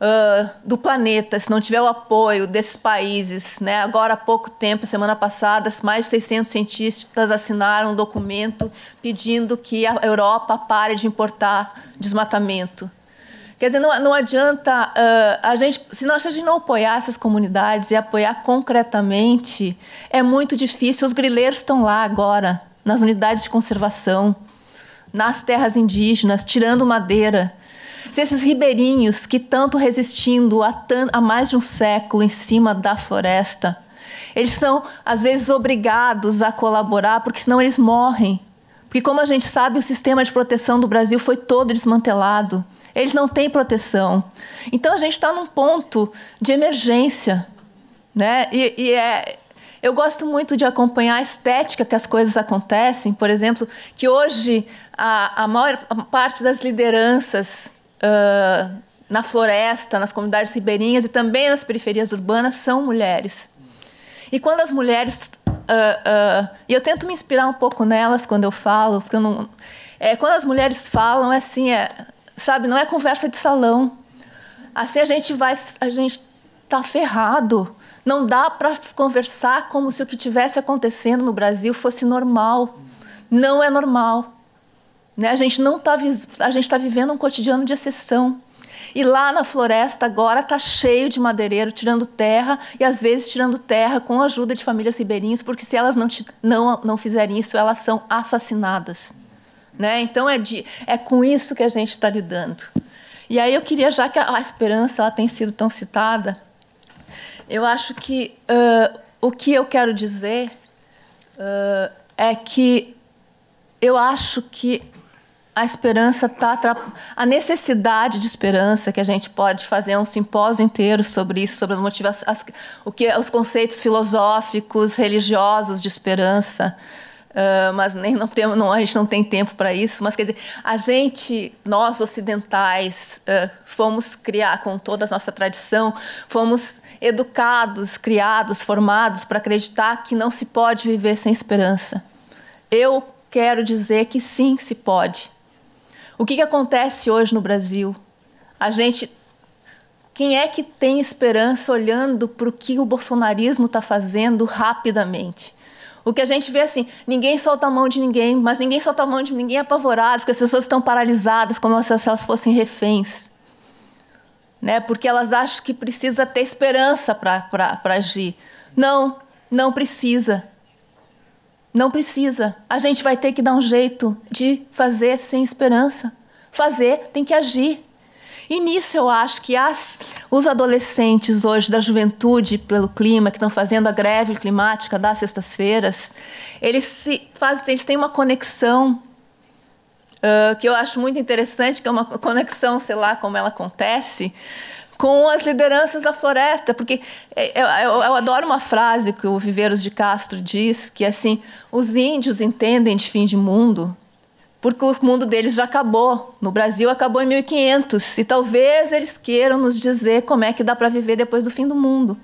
uh, do planeta, se não tiver o apoio desses países, né? Agora há pouco tempo, semana passada, mais de 600 cientistas assinaram um documento pedindo que a Europa pare de importar desmatamento. Quer dizer, não, não adianta uh, a gente, se nós a gente não apoiar essas comunidades e apoiar concretamente, é muito difícil. Os grileiros estão lá agora nas unidades de conservação, nas terras indígenas, tirando madeira. Se esses ribeirinhos que tanto resistindo há, há mais de um século em cima da floresta, eles são às vezes obrigados a colaborar porque senão eles morrem. Porque como a gente sabe, o sistema de proteção do Brasil foi todo desmantelado. Eles não têm proteção. Então a gente está num ponto de emergência, né? E, e é, eu gosto muito de acompanhar a estética que as coisas acontecem. Por exemplo, que hoje a, a maior parte das lideranças uh, na floresta, nas comunidades ribeirinhas e também nas periferias urbanas são mulheres. E quando as mulheres. Uh, uh, e eu tento me inspirar um pouco nelas quando eu falo, porque eu não. É, quando as mulheres falam, é assim, é, sabe, não é conversa de salão. Assim a gente vai. A gente está ferrado não dá para conversar como se o que tivesse acontecendo no Brasil fosse normal. Não é normal. Né? A gente não está a gente está vivendo um cotidiano de exceção. E lá na floresta agora está cheio de madeireiro tirando terra e às vezes tirando terra com a ajuda de famílias ribeirinhas, porque se elas não, não, não fizerem isso, elas são assassinadas. Né? Então é, de, é com isso que a gente está lidando. E aí eu queria, já que a, a esperança ela tem sido tão citada, eu acho que uh, o que eu quero dizer uh, é que eu acho que a esperança está a necessidade de esperança que a gente pode fazer um simpósio inteiro sobre isso sobre as motivações o que os conceitos filosóficos religiosos de esperança Uh, mas nem não tem, não, a gente não tem tempo para isso. Mas quer dizer, a gente, nós ocidentais, uh, fomos criar com toda a nossa tradição, fomos educados, criados, formados para acreditar que não se pode viver sem esperança. Eu quero dizer que sim, se pode. O que, que acontece hoje no Brasil? A gente quem é que tem esperança olhando para o que o bolsonarismo está fazendo rapidamente? O que a gente vê assim, ninguém solta a mão de ninguém, mas ninguém solta a mão de ninguém apavorado, porque as pessoas estão paralisadas como se elas fossem reféns. Né? Porque elas acham que precisa ter esperança para agir. Não, não precisa. Não precisa. A gente vai ter que dar um jeito de fazer sem esperança. Fazer tem que agir. E nisso eu acho que as, os adolescentes hoje da juventude pelo clima, que estão fazendo a greve climática das sextas-feiras, eles, se fazem, eles têm uma conexão uh, que eu acho muito interessante, que é uma conexão, sei lá como ela acontece, com as lideranças da floresta, porque é, eu, eu, eu, adoro uma frase que o Viveiros de Castro diz, que é assim, os índios entendem de fim de mundo porque o mundo deles já acabou. No Brasil acabou em 1500 e talvez eles queiram nos dizer como é que dá para viver depois do fim do mundo.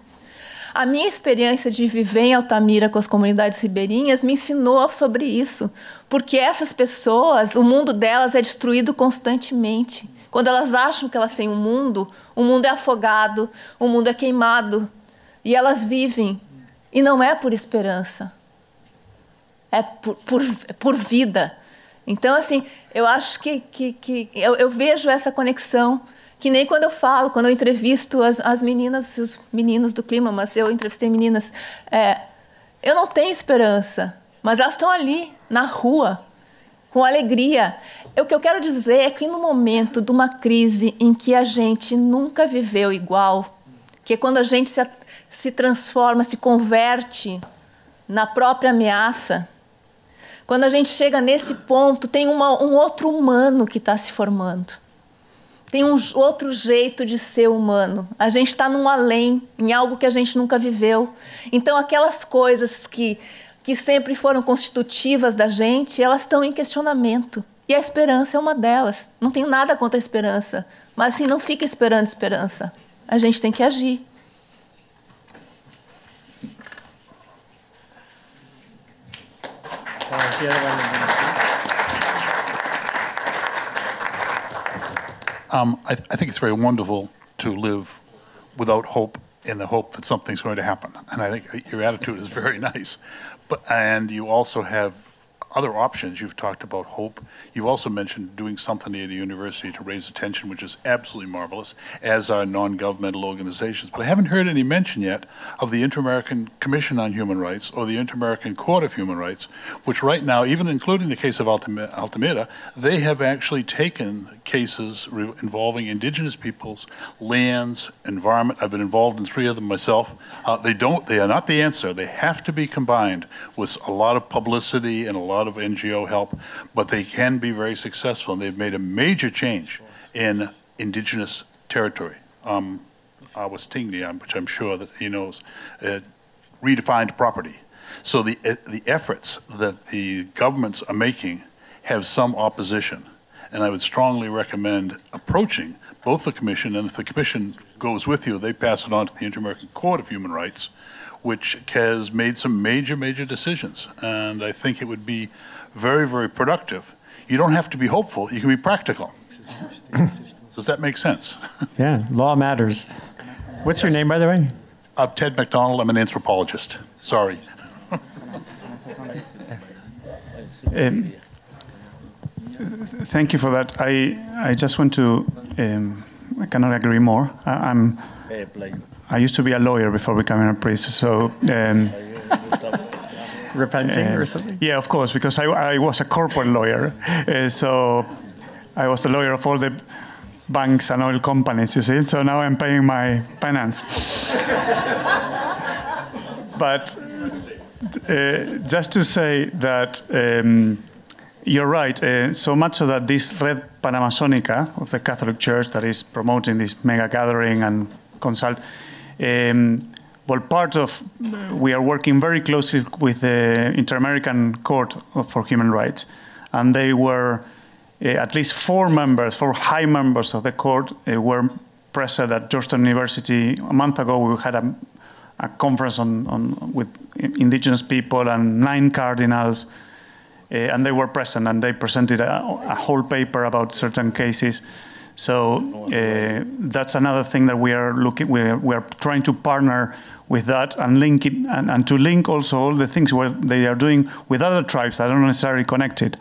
A minha experiência de viver em Altamira com as comunidades ribeirinhas me ensinou sobre isso, porque essas pessoas, o mundo delas é destruído constantemente. Quando elas acham que elas têm um mundo, o mundo é afogado, o mundo é queimado. E elas vivem. E não é por esperança, é por, por, por vida. Então, assim, eu acho que, que, que eu, eu, vejo essa conexão, que nem quando eu falo, quando eu entrevisto as, as meninas, os meninos do clima, mas eu entrevistei meninas, é, eu não tenho esperança, mas elas estão ali, na rua, com alegria. O que eu quero dizer é que no momento de uma crise em que a gente nunca viveu igual, que é quando a gente se, se transforma, se converte na própria ameaça, quando a gente chega nesse ponto, tem uma, um outro humano que está se formando. Tem um outro jeito de ser humano. A gente está num além, em algo que a gente nunca viveu. Então, aquelas coisas que que sempre foram constitutivas da gente, elas estão em questionamento. E a esperança é uma delas. Não tenho nada contra a esperança, mas assim, não fica esperando esperança. A gente tem que agir. Um, I, th I think it's very wonderful to live without hope in the hope that something's going to happen. And I think your attitude is very [laughs] nice. But and you also have other options. You've talked about hope. You've also mentioned doing something at a university to raise attention, which is absolutely marvelous, as are non-governmental organizations. But I haven't heard any mention yet of the Inter-American Commission on Human Rights or the Inter-American Court of Human Rights, which right now, even including the case of Altamira, they have actually taken cases involving indigenous peoples, lands, environment. I've been involved in three of them myself. Uh, they don't, they are not the answer. They have to be combined with a lot of publicity and a lot lot of NGO help, but they can be very successful, and they've made a major change in indigenous territory. Um, Awas Tingni, which I'm sure that he knows, uh, redefined property. So the, uh, the efforts that the governments are making have some opposition. And I would strongly recommend approaching both the Commission, and if the Commission goes with you, they pass it on to the Inter-American Court of Human Rights, which has made some major, major decisions. And I think it would be very, very productive. You don't have to be hopeful, you can be practical. Does that make sense? [laughs] yeah, law matters. What's yes. your name, by the way? Uh, Ted McDonald. I'm an anthropologist. Sorry. [laughs] um, thank you for that. I, I just want to, um, I cannot agree more. I, am I used to be a lawyer before becoming a priest, so. Um, [laughs] Repenting uh, or something? Yeah, of course, because I, I was a corporate lawyer. Uh, so I was the lawyer of all the banks and oil companies, you see. So now I'm paying my penance. [laughs] but uh, just to say that um, you're right, uh, so much so that this Red Panamazónica of the Catholic Church that is promoting this mega gathering and consult um, well, part of, we are working very closely with the Inter-American Court for Human Rights, and they were, uh, at least four members, four high members of the court uh, were present at Georgetown University. A month ago, we had a, a conference on, on, with indigenous people and nine cardinals, uh, and they were present, and they presented a, a whole paper about certain cases. So uh, that's another thing that we are looking. We are, we are trying to partner with that and link it, and, and, to link also all the things where they are doing with other tribes that are not necessarily connected,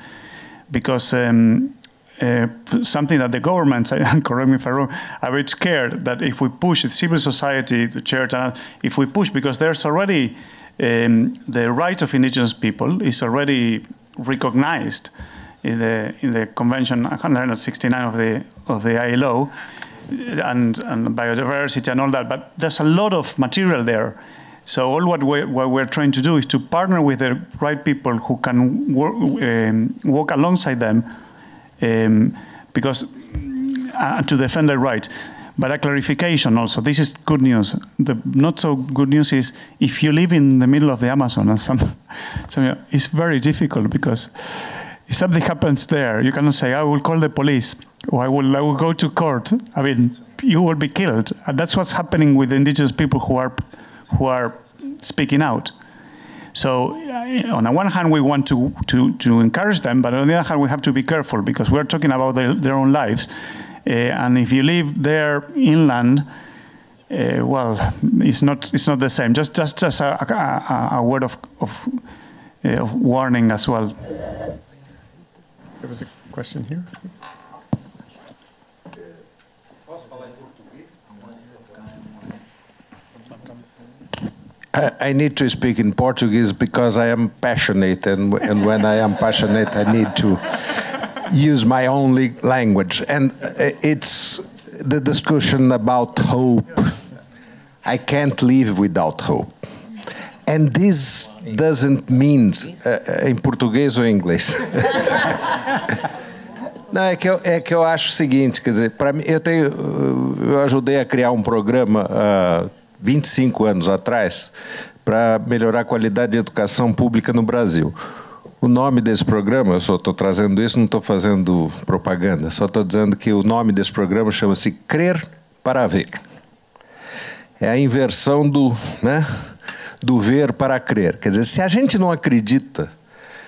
because. Um, uh, something that the governments, [laughs] correct me if I'm wrong, are a bit scared that if we push the civil society, the church, and if we push, because there's already um, the right of indigenous people is already recognized in the in the Convention 169 of the of the ILO. and, and biodiversity and all that. But there's a lot of material there. So all what we're, what we're trying to do is to partner with the right people who can work, um, walk alongside them um, because uh, to defend their rights. But a clarification also. This is good news. The not so good news is if you live in the middle of the Amazon, and some, [laughs] some it's very difficult because if something happens there, you cannot say, "I will call the police" or "I will, I will go to court." I mean, you will be killed. And that's what's happening with indigenous people who are who are speaking out. So, uh, on the one hand, we want to, to, to encourage them, but on the other hand, we have to be careful because we're talking about their, their own lives. Uh, and if you live there inland, uh, well, it's not, it's not the same. Just, just, just a, a, a word of, of, uh, of warning as well. There was a question here. I need to speak in Portuguese because I am passionate, and, and when I am passionate, I need to use my own language. And uh, it's the discussion about hope. I can't live without hope. And this doesn't mean, uh, em português ou em inglês? [laughs] Não, é que, eu, é que eu acho o seguinte, quer dizer, para mim, eu tenho, eu ajudei a criar um programa uh, 25 anos atrás para melhorar a qualidade de educação pública no Brasil. O nome desse programa, eu só estou trazendo isso, não estou fazendo propaganda, só estou dizendo que o nome desse programa chama-se Crer para Ver. É a inversão do, né, do ver para crer. Quer dizer, se a gente não acredita,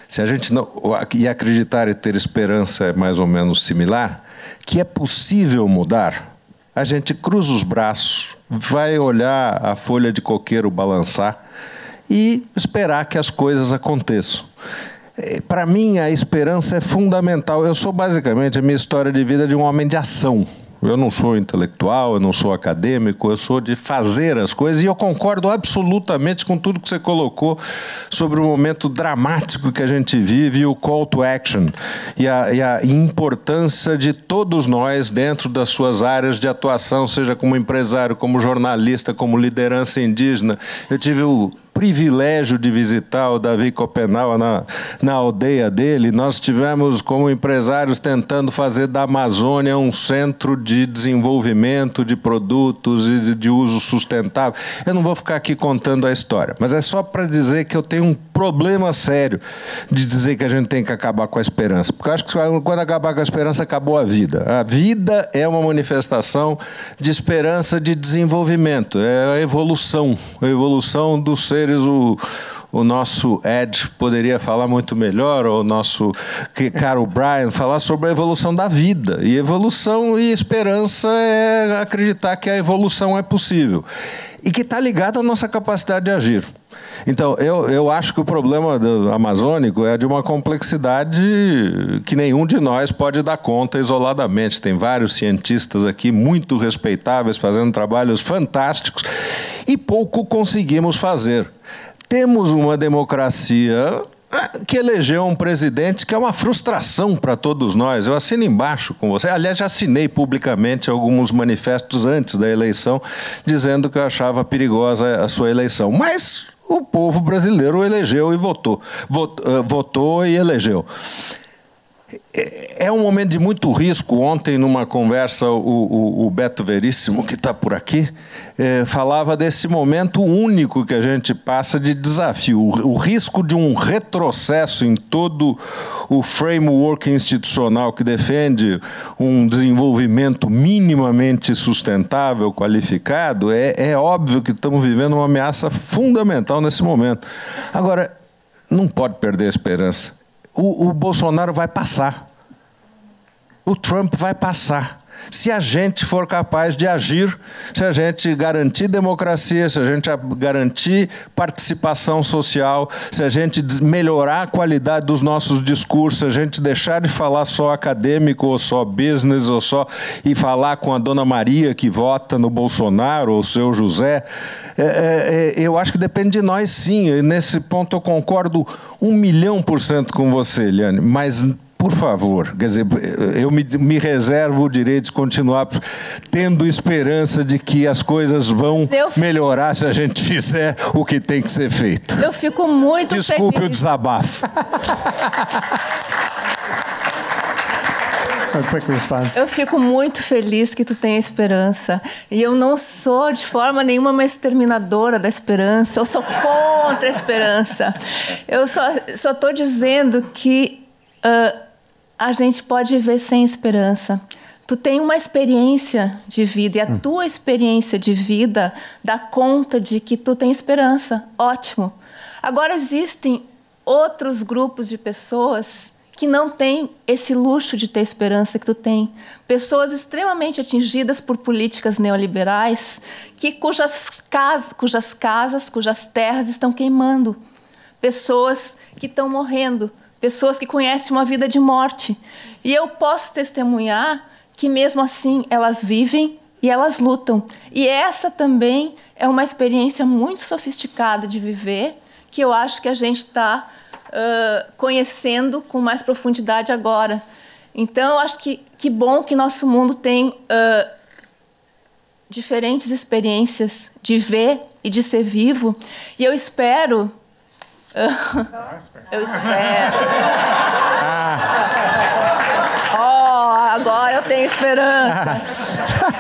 se a gente não. E acreditar e ter esperança é mais ou menos similar, que é possível mudar, a gente cruza os braços, vai olhar a folha de coqueiro balançar e esperar que as coisas aconteçam. É, Para mim, a esperança é fundamental. Eu sou basicamente a minha história de vida de um homem de ação. Eu não sou intelectual, eu não sou acadêmico, eu sou de fazer as coisas e eu concordo absolutamente com tudo que você colocou sobre o momento dramático que a gente vive e o call to action e a, e a importância de todos nós dentro das suas áreas de atuação, seja como empresário, como jornalista, como liderança indígena. Eu tive o privilégio de visitar o Davi Copenau na, na aldeia dele. Nós estivemos, como empresários, tentando fazer da Amazônia um centro de desenvolvimento de produtos e de, de uso sustentável. Eu não vou ficar aqui contando a história, mas é só para dizer que eu tenho um problema sério de dizer que a gente tem que acabar com a esperança. Porque eu acho que quando acabar com a esperança, acabou a vida. A vida é uma manifestação de esperança de desenvolvimento, é a evolução, a evolução do ser seres, o, o nosso Ed poderia falar muito melhor, ou o nosso caro Brian, falar sobre a evolução da vida. E evolução e esperança é acreditar que a evolução é possível. E que está ligado à nossa capacidade de agir. Então, eu, eu acho que o problema amazônico é de uma complexidade que nenhum de nós pode dar conta isoladamente. Tem vários cientistas aqui muito respeitáveis fazendo trabalhos fantásticos e pouco conseguimos fazer. Temos uma democracia ah, que elegeu um presidente que é uma frustração para todos nós. Eu assino embaixo com você. Aliás, já assinei publicamente alguns manifestos antes da eleição, dizendo que eu achava perigosa a sua eleição. Mas o povo brasileiro elegeu e votou. Votou, votou e elegeu. É um momento de muito risco. Ontem, numa conversa, o, o, o Beto Veríssimo, que está por aqui, é, falava desse momento único que a gente passa de desafio, o, o, risco de um retrocesso em todo o framework institucional que defende um desenvolvimento minimamente sustentável, qualificado. É, é óbvio que estamos vivendo uma ameaça fundamental nesse momento. Agora, não pode perder a esperança o, o Bolsonaro vai passar. O Trump vai passar se a gente for capaz de agir, se a gente garantir democracia, se a gente garantir participação social, se a gente melhorar a qualidade dos nossos discursos, se a gente deixar de falar só acadêmico ou só business ou só e falar com a dona Maria que vota no Bolsonaro ou o seu José, é, é, é, eu acho que depende de nós sim. Nesse ponto eu concordo um milhão por cento com você, Eliane, mas por favor. Quer dizer, eu me, me reservo o direito de continuar tendo esperança de que as coisas vão Eu- melhorar se a gente fizer o que tem que ser feito. Eu fico muito Desculpe o feliz. desabafo. Quick response. Eu fico muito feliz que tu tenha esperança. E eu não sou de forma nenhuma uma exterminadora da esperança. Eu sou contra a esperança. Eu só só estou dizendo que ah, a gente pode viver sem esperança. Tu tem uma experiência de vida e a tua experiência de vida dá conta de que tu tem esperança. Ótimo. Agora existem outros grupos de pessoas que não têm esse luxo de ter esperança que tu tem. Pessoas extremamente atingidas por políticas neoliberais, que cujas, cas cujas casas, cujas terras estão queimando. Pessoas que estão morrendo, pessoas que conhecem uma vida de morte. E eu posso testemunhar que mesmo assim elas vivem e elas lutam. E essa também é uma experiência muito sofisticada de viver, que eu acho que a gente está uh, conhecendo com mais profundidade agora. Então, eu acho que que bom que nosso mundo tem uh, diferentes experiências de ver e de ser vivo. E eu espero. [laughs] eu espero. [laughs] Oh, agora eu tenho esperança.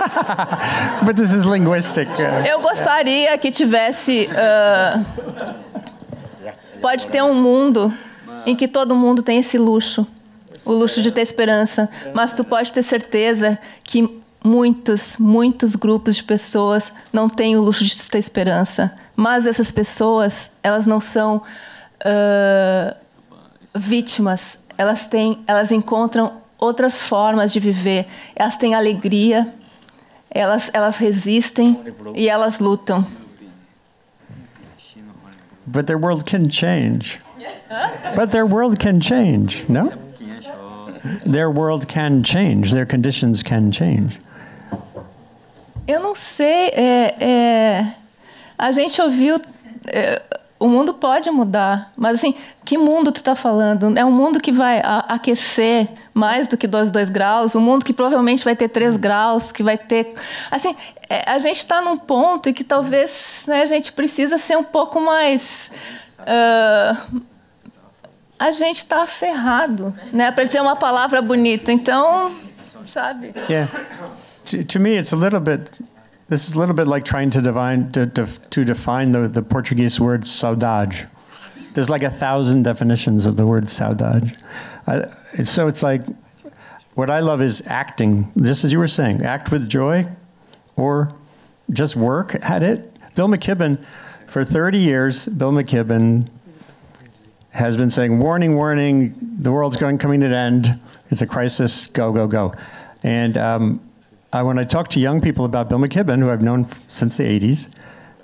[laughs] But this is linguistic. uh, Eu gostaria que tivesse. ah, pode ter um mundo em que todo mundo tem esse luxo o luxo de ter esperança. Mas tu pode ter certeza que muitos, muitos grupos de pessoas não têm o luxo de ter esperança. Mas essas pessoas, elas não são ah, vítimas. Elas têm, elas encontram outras formas de viver. Elas têm alegria. Elas, elas resistem e elas lutam. But their world can change. But their world can change, no? Their world can change. Their conditions can change. Eu não sei. é, é, a gente ouviu. é, o mundo pode mudar, mas assim, que mundo tu está falando? É um mundo que vai aquecer mais do que 2, 2 graus, um mundo que provavelmente vai ter 3 graus, que vai ter. Assim, é, a gente está num ponto em que talvez né, a gente precisa ser um pouco mais. ah, a gente está ferrado, né? Para dizer uma palavra bonita. Então, sabe? Yeah. To, to me, it's a little bit. This is a little bit like trying to define to, to, to define the, the Portuguese word saudade. There's like a thousand definitions of the word saudade. I, so it's like what I love is acting, just as you were saying, act with joy, or just work at it. Bill McKibben, for 30 years, Bill McKibben has been saying, warning, warning, the world's going coming to an end. It's a crisis. Go, go, go. And um, When I talk to young people about Bill McKibben, who I've known since the 80s,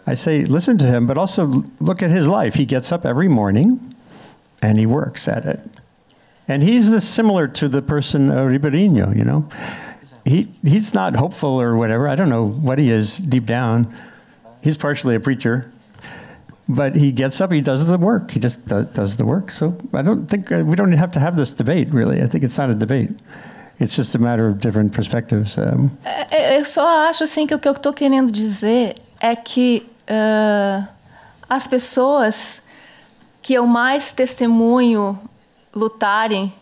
I say, listen to him, but also look at his life. He gets up every morning and he works at it. And he's this similar to the person uh, Ribeirinho, you know. He, he's not hopeful or whatever. I don't know what he is deep down. He's partially a preacher, but he gets up, he does the work. He just does, does the work. So I don't think uh, we don't have to have this debate, really. I think it's not a debate. It's just a matter of different perspectives. Um, É, é, Eu só acho assim que o que eu estou querendo dizer é que ah, as pessoas que eu mais testemunho lutarem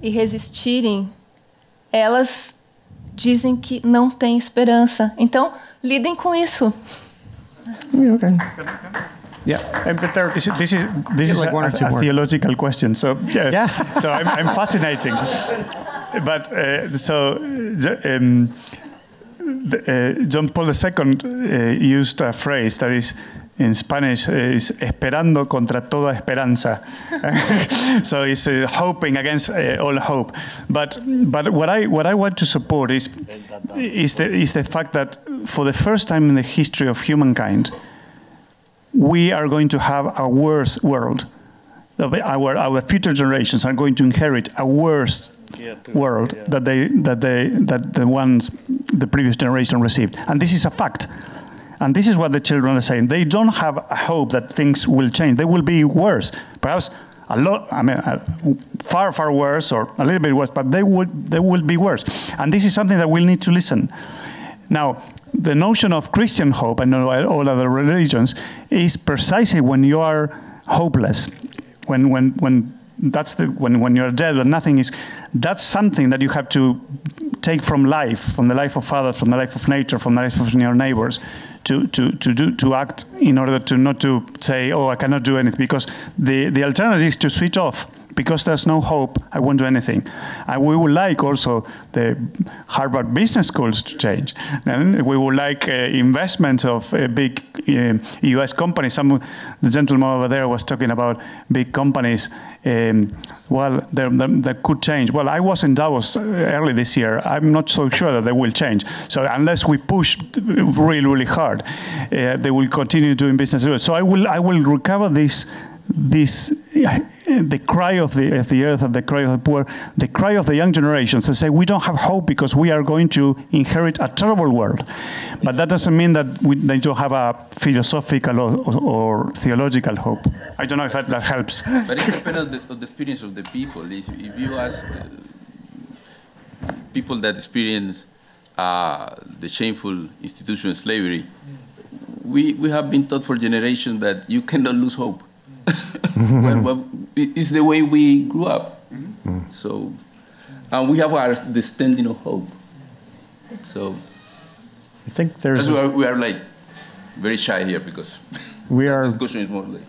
e resistirem, elas dizem que não têm esperança. Então, lidem com isso. okay. Yeah. And but there, this, is- this is this is like a, one or two a theological question. So yeah, so I'm, I'm fascinating. But uh, so um, the, uh, John Paul II uh, used a phrase that is in Spanish uh, is esperando contra toda esperanza. [laughs] so it's uh, hoping against uh, all hope. But but what I what I want to support is is the is the fact that for the first time in the history of humankind we are going to have a worse world. Our, our future generations are going to inherit a worse world that they that they that the ones the previous generation received, and this is a fact. And this is what the children are saying. They don't have a hope that things will change. They will be worse, perhaps a lot, I mean, uh, far, far worse or a little bit worse, but they would, they will be worse. And this is something that we'll need to listen. Now, the notion of Christian hope and all other religions is precisely when you are hopeless, when, when, when that's the, when, when you're dead, when nothing is, that's something that you have to take from life, from the life of others, from the life of nature, from the life of your neighbors, to, to, to, do, to act in order to not to say, oh, I cannot do anything, because the, the alternative is to switch off. Because there's no hope, I won't do anything. And we would like also the Harvard Business Schools to change. And we would like uh, investment of uh, big uh, US companies. Some, the gentleman over there was talking about big companies um, well, that could change. Well, I was in Davos early this year. I'm not so sure that they will change. So unless we push really, really hard, uh, they will continue doing business. So I will, I will recover this this the cry of the, of the earth and the cry of the poor, the cry of the young generations and say we don't have hope because we are going to inherit a terrible world. But that doesn't mean that we, they don't have a philosophical or, or, or theological hope. I don't know if that, that helps. But it depends on the, on the, experience of the people. If, if you ask uh, people that experience uh, the shameful institution of slavery, we, we have been taught for generations that you cannot lose hope [laughs] well, well, it's the way we grew up. Mm-hmm. So, and we have our standing of hope. So, I think there's. we, are, we are like very shy here because [laughs] we are. [laughs] discussion is more like.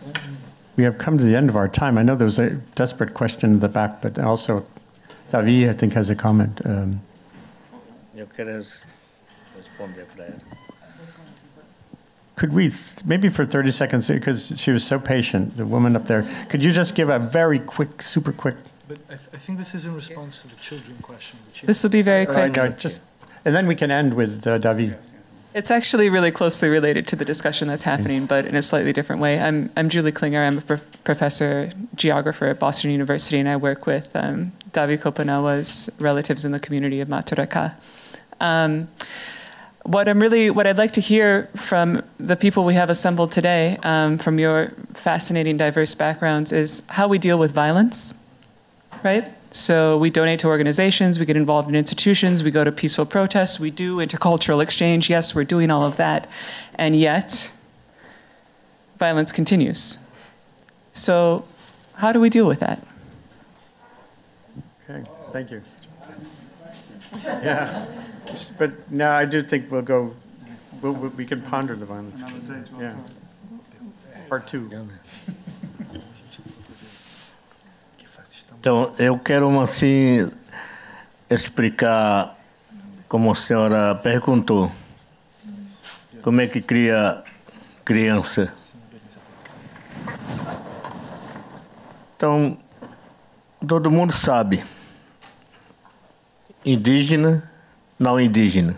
We have come to the end of our time. I know there was a desperate question in the back, but also Davi, I think, has a comment. Um, Eu quero responder para could we, maybe for 30 seconds, because she was so patient, the woman up there, could you just give a very quick, super quick? But I, th I think this is in response to the children question. This will be very quick. No, just, and then we can end with uh, David. It's actually really closely related to the discussion that's happening, but in a slightly different way. I'm, I'm Julie Klinger. I'm a prof professor, geographer at Boston University, and I work with um, Davi Kopenawa's relatives in the community of Maturacá. Um, what I'm really, what I'd like to hear from the people we have assembled today, um, from your fascinating, diverse backgrounds, is how we deal with violence, right? So we donate to organizations, we get involved in institutions, we go to peaceful protests, we do intercultural exchange. Yes, we're doing all of that, and yet violence continues. So, how do we deal with that? Okay, thank you. [laughs] Yeah. But no, I do think we'll go, we'll, we can ponder the violence. Yeah. Part two. Então, eu quero, assim, explicar, como a senhora perguntou, como é que cria criança. Então, todo mundo sabe, indígena não indígena.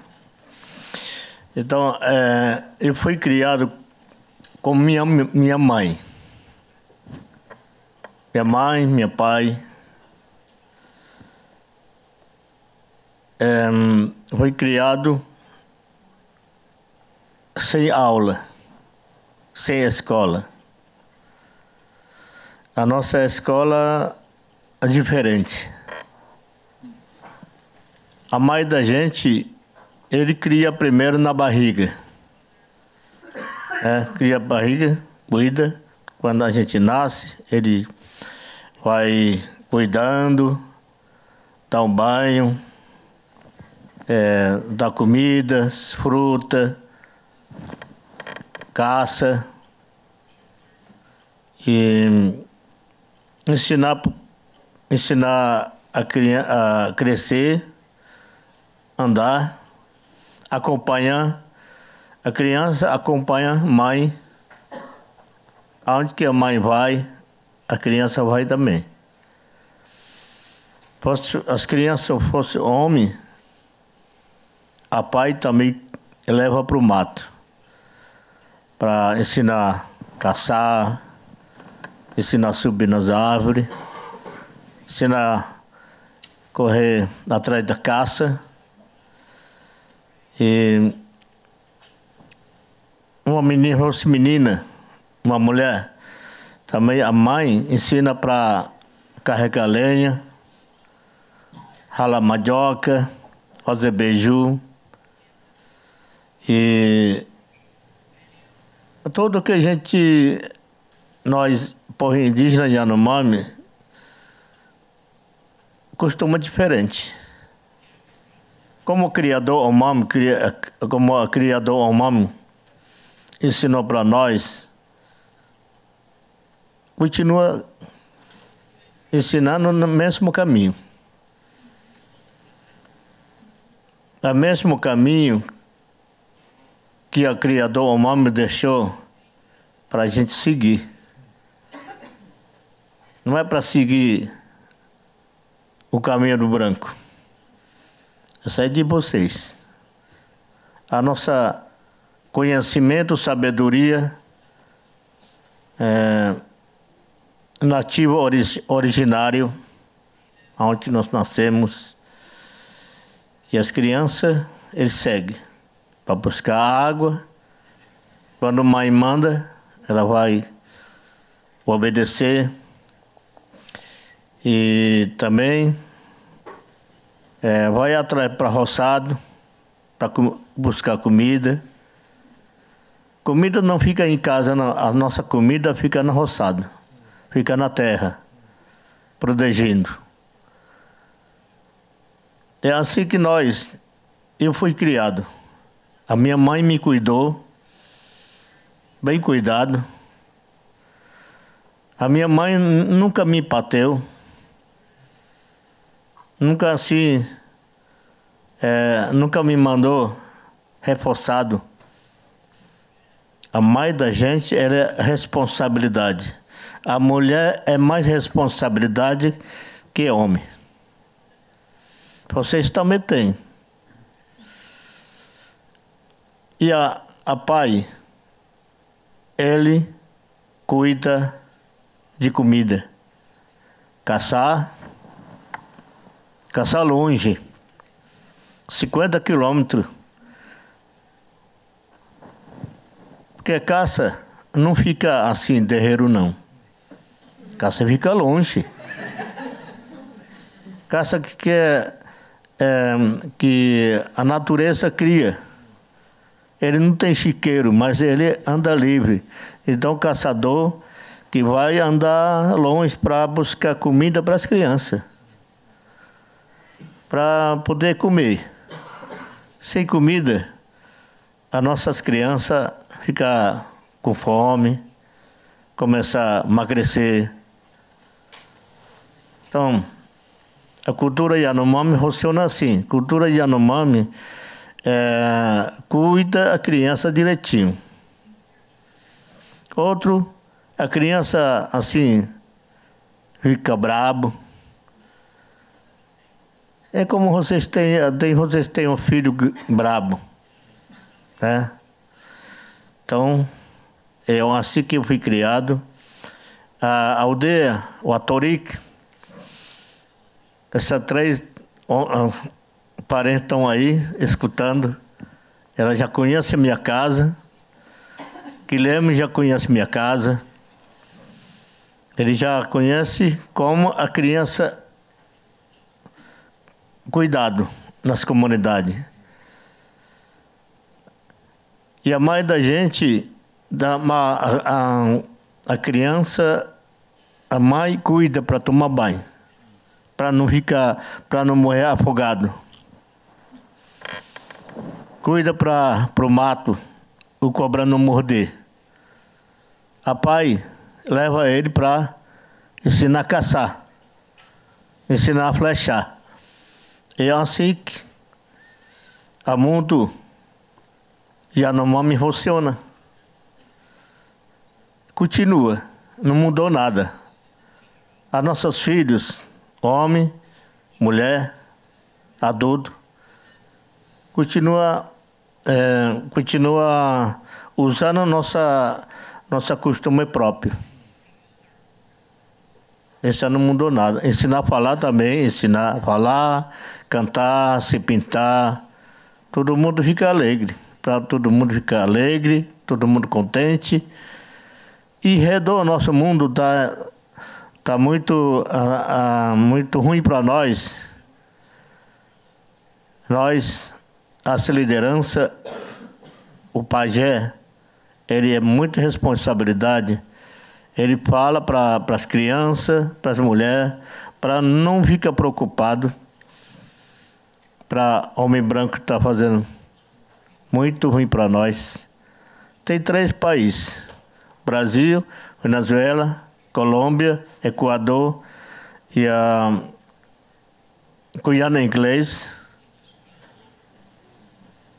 Então, é, eu fui criado com minha, minha mãe. Minha mãe, meu pai. É, foi criado sem aula, sem escola. A nossa escola é diferente. A mãe da gente, ele cria primeiro na barriga. É, cria a barriga, cuida. Quando a gente nasce, ele vai cuidando, dá um banho, é, dá comida, fruta, caça. E ensinar, ensinar a, criança, a crescer andar, acompanhar. A criança acompanha mãe. Aonde que a mãe vai, a criança vai também. As crianças fossem homem, a pai também leva para o mato para ensinar a caçar, ensinar a subir nas árvores, ensinar a correr atrás da caça. E uma menina, fosse menina, uma mulher, Também a mãe ensina para carregar lenha, ralar mandioca, fazer beiju. E tudo que a gente, nós, povo indígena Yanomami, costuma diferente. Como criador Omami, como o criador Omami ensinou para nós, continua ensinando no mesmo caminho. O mesmo caminho que o Criador Omami deixou para a gente seguir. Não é para seguir o caminho do branco. Essa é de vocês. A nossa conhecimento, sabedoria, é, nativo ori originário, onde nós nascemos. E as crianças, eles seguem para buscar água. Quando a mãe manda, ela vai obedecer. E também é, vai atrás para roçado, para buscar comida. Comida não fica em casa, não. a nossa comida fica no roçado, fica na terra, protegendo. É assim que nós, eu fui criado. A minha mãe me cuidou, bem cuidado. A minha mãe nunca me bateu, nunca assim, é, nunca me mandou reforçado. A mãe da gente era responsabilidade. A mulher é mais responsabilidade que homem. Vocês também têm. E a, a pai, ele cuida de comida. Caçar, caçar longe, 50 quilômetros. Porque caça não fica assim, terreiro não. Caça fica longe. Caça que quer é, que a natureza cria. Ele não tem chiqueiro, mas ele anda livre. Então, caçador que vai andar longe para buscar comida para as crianças, para poder comer. Sem comida, as nossas crianças ficam com fome, começam a emagrecer. Então, a cultura Yanomami funciona assim. Cultura Yanomami é, cuida a criança direitinho. Outro, a criança assim, fica brabo. É como vocês têm, vocês têm um filho brabo. Né? Então, é assim que eu fui criado. A aldeia, o Atoric, essas três parentes estão aí escutando. Ela já conhece minha casa. Guilherme já conhece minha casa. Ele já conhece como a criança cuidado nas comunidades. E a mãe da gente, da, a, a, a criança, a mãe cuida para tomar banho, para não ficar, para não morrer afogado cuida para o mato, o cobra não morder. A pai leva ele para ensinar a caçar, ensinar a flechar. É assim que a mundo já não me funciona. Continua, não mudou nada. A nossos filhos, homem, mulher, adulto, continua é, continua usando nossa nossa costume próprio. Esse não mudou nada. Ensinar a falar também, ensinar a falar, cantar, se pintar. Todo mundo fica alegre. Para todo mundo ficar alegre, todo mundo contente. E redor nosso mundo tá tá muito muito ruim para nós. Nós, essa liderança, o pajé, ele é muita responsabilidade. Ele fala para as crianças, para as mulheres, para não ficar preocupado para homem branco está fazendo muito ruim para nós. Tem três países: Brasil, Venezuela, Colômbia, Equador e a Guiana Inglês.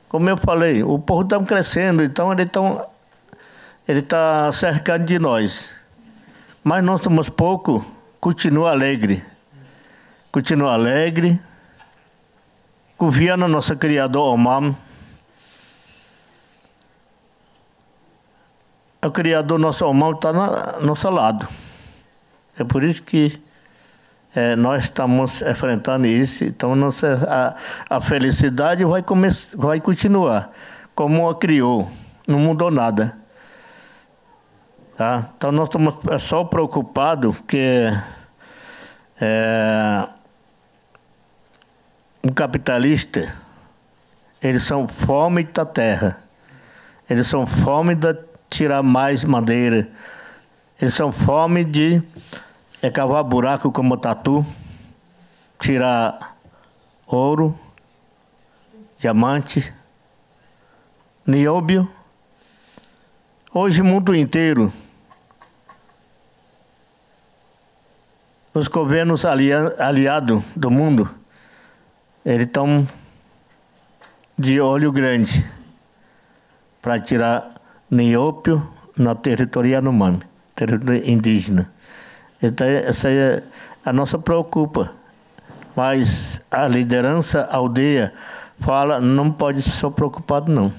Como eu falei, o povo está crescendo, então ele está ele tá cercando de nós. Mas nós somos pouco, continua alegre. Continua alegre. Confia no nosso Criador Omam. O Criador nosso Omam está no nosso lado. É por isso que é, nós estamos enfrentando isso. Então, nossa, a, a felicidade vai, vai continuar como a criou. Não mudou nada. Tá? Então nós estamos só preocupados que é, o capitalista, eles são fome da terra. Eles são fome de tirar mais madeira. Eles são fome de é, cavar buraco como tatu, tirar ouro, diamante, nióbio. Hoje o mundo inteiro os governos alia, aliados do mundo, eles estão de olho grande para tirar niópio na território Yanomami, território indígena. Então, essa é a nossa preocupa. Mas a liderança aldeia fala, não pode ser preocupado não.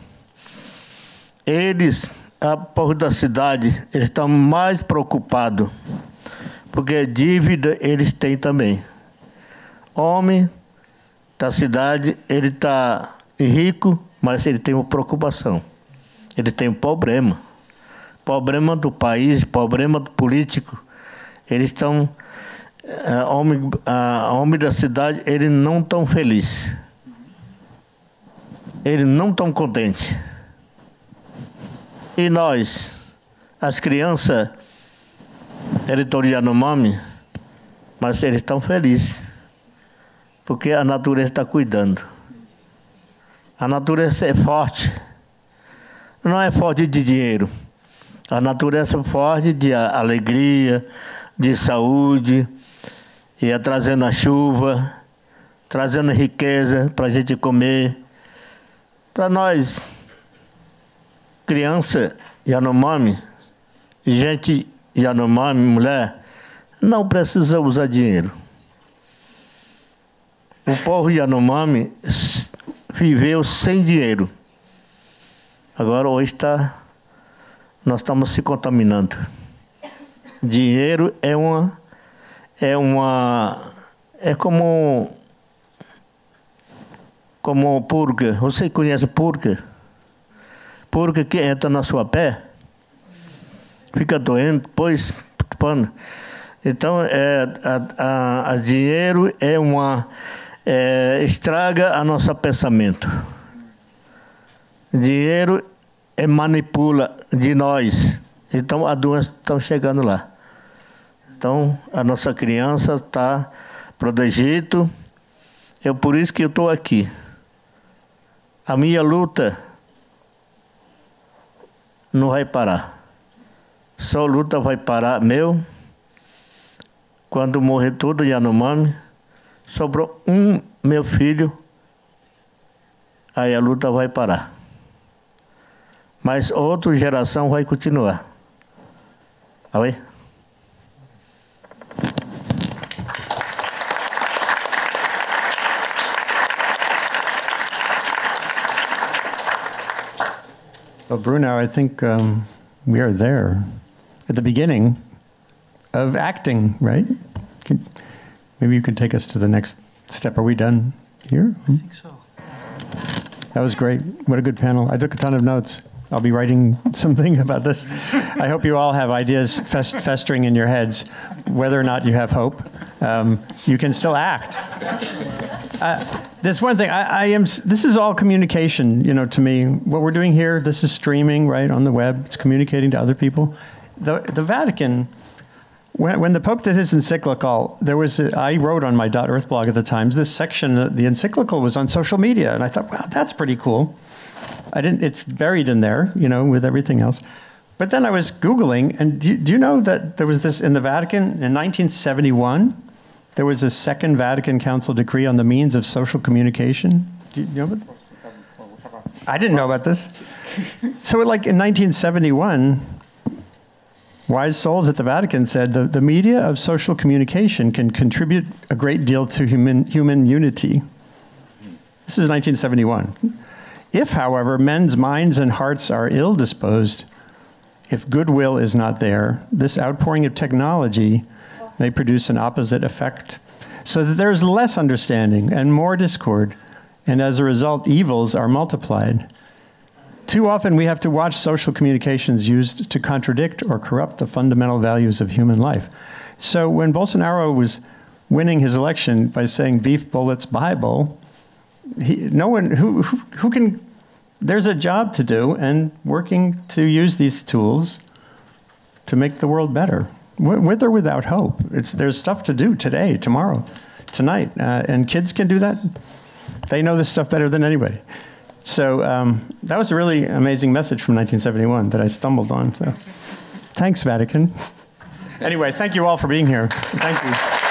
Eles, a povo da cidade, eles estão mais preocupados porque dívida eles têm também. Homem da cidade, ele está rico, mas ele tem uma preocupação. Ele tem um problema. Problema do país, problema do político. Eles estão. Uh, homem, uh, homem da cidade, ele não tão feliz. Ele não tão contente. E nós, as crianças, territorial Yanomami, mas eles estão felizes, porque a natureza está cuidando. A natureza é forte, não é forte de dinheiro. A natureza é forte de alegria, de saúde, e é trazendo a chuva, trazendo riqueza para a gente comer. Para nós, criança Yanomami, gente Yanomami, mulher, não precisa usar dinheiro. O povo Yanomami viveu sem dinheiro. Agora hoje está. Nós estamos se contaminando. Dinheiro é uma. É uma. É como. Como purga. Você conhece purga? Purga que entra na sua pé fica doendo, depois pano. Então, é, a, a, a dinheiro é uma é, estraga a nosso pensamento. Dinheiro é manipula de nós. Então, a doença está chegando lá. Então, a nossa criança está protegida. É por isso que eu estou aqui. A minha luta não vai parar. Só luta vai parar meu. Quando morrer tudo Yanomami, sobrou um meu filho, aí a luta vai parar. Mas outra geração vai continuar. Oi? Well, Bruno, I think um, we are there. at the beginning of acting, right? Maybe you can take us to the next step. Are we done here? I think so. That was great. What a good panel. I took a ton of notes. I'll be writing [laughs] something about this. I hope you all have ideas fest- festering in your heads. Whether or not you have hope, um, you can still act. Uh, there's one thing. I, I am. This is all communication. You know, to me, what we're doing here. This is streaming right on the web. It's communicating to other people. The the Vatican. When, when the Pope did his encyclical, there was a, I wrote on my .earth blog at the Times this section. The encyclical was on social media, and I thought, wow, that's pretty cool. I didn't. It's buried in there, you know, with everything else. But then I was googling, and do, do you know that there was this in the Vatican in 1971? There was a Second Vatican Council decree on the means of social communication. Do you know? I didn't know about this. So, like in 1971, wise souls at the Vatican said the, the media of social communication can contribute a great deal to human, human unity. This is 1971. If, however, men's minds and hearts are ill disposed, if goodwill is not there, this outpouring of technology may produce an opposite effect, so that there's less understanding and more discord, and as a result, evils are multiplied. Too often, we have to watch social communications used to contradict or corrupt the fundamental values of human life. So, when Bolsonaro was winning his election by saying beef bullets Bible, he, no one who, who, who can there's a job to do and working to use these tools to make the world better with or without hope. It's there's stuff to do today tomorrow tonight uh, and kids can do that. They know this stuff better than anybody so um, that was a really amazing message from 1971 that i stumbled on so. Thanks vatican. Anyway thank you all for being here. Thank you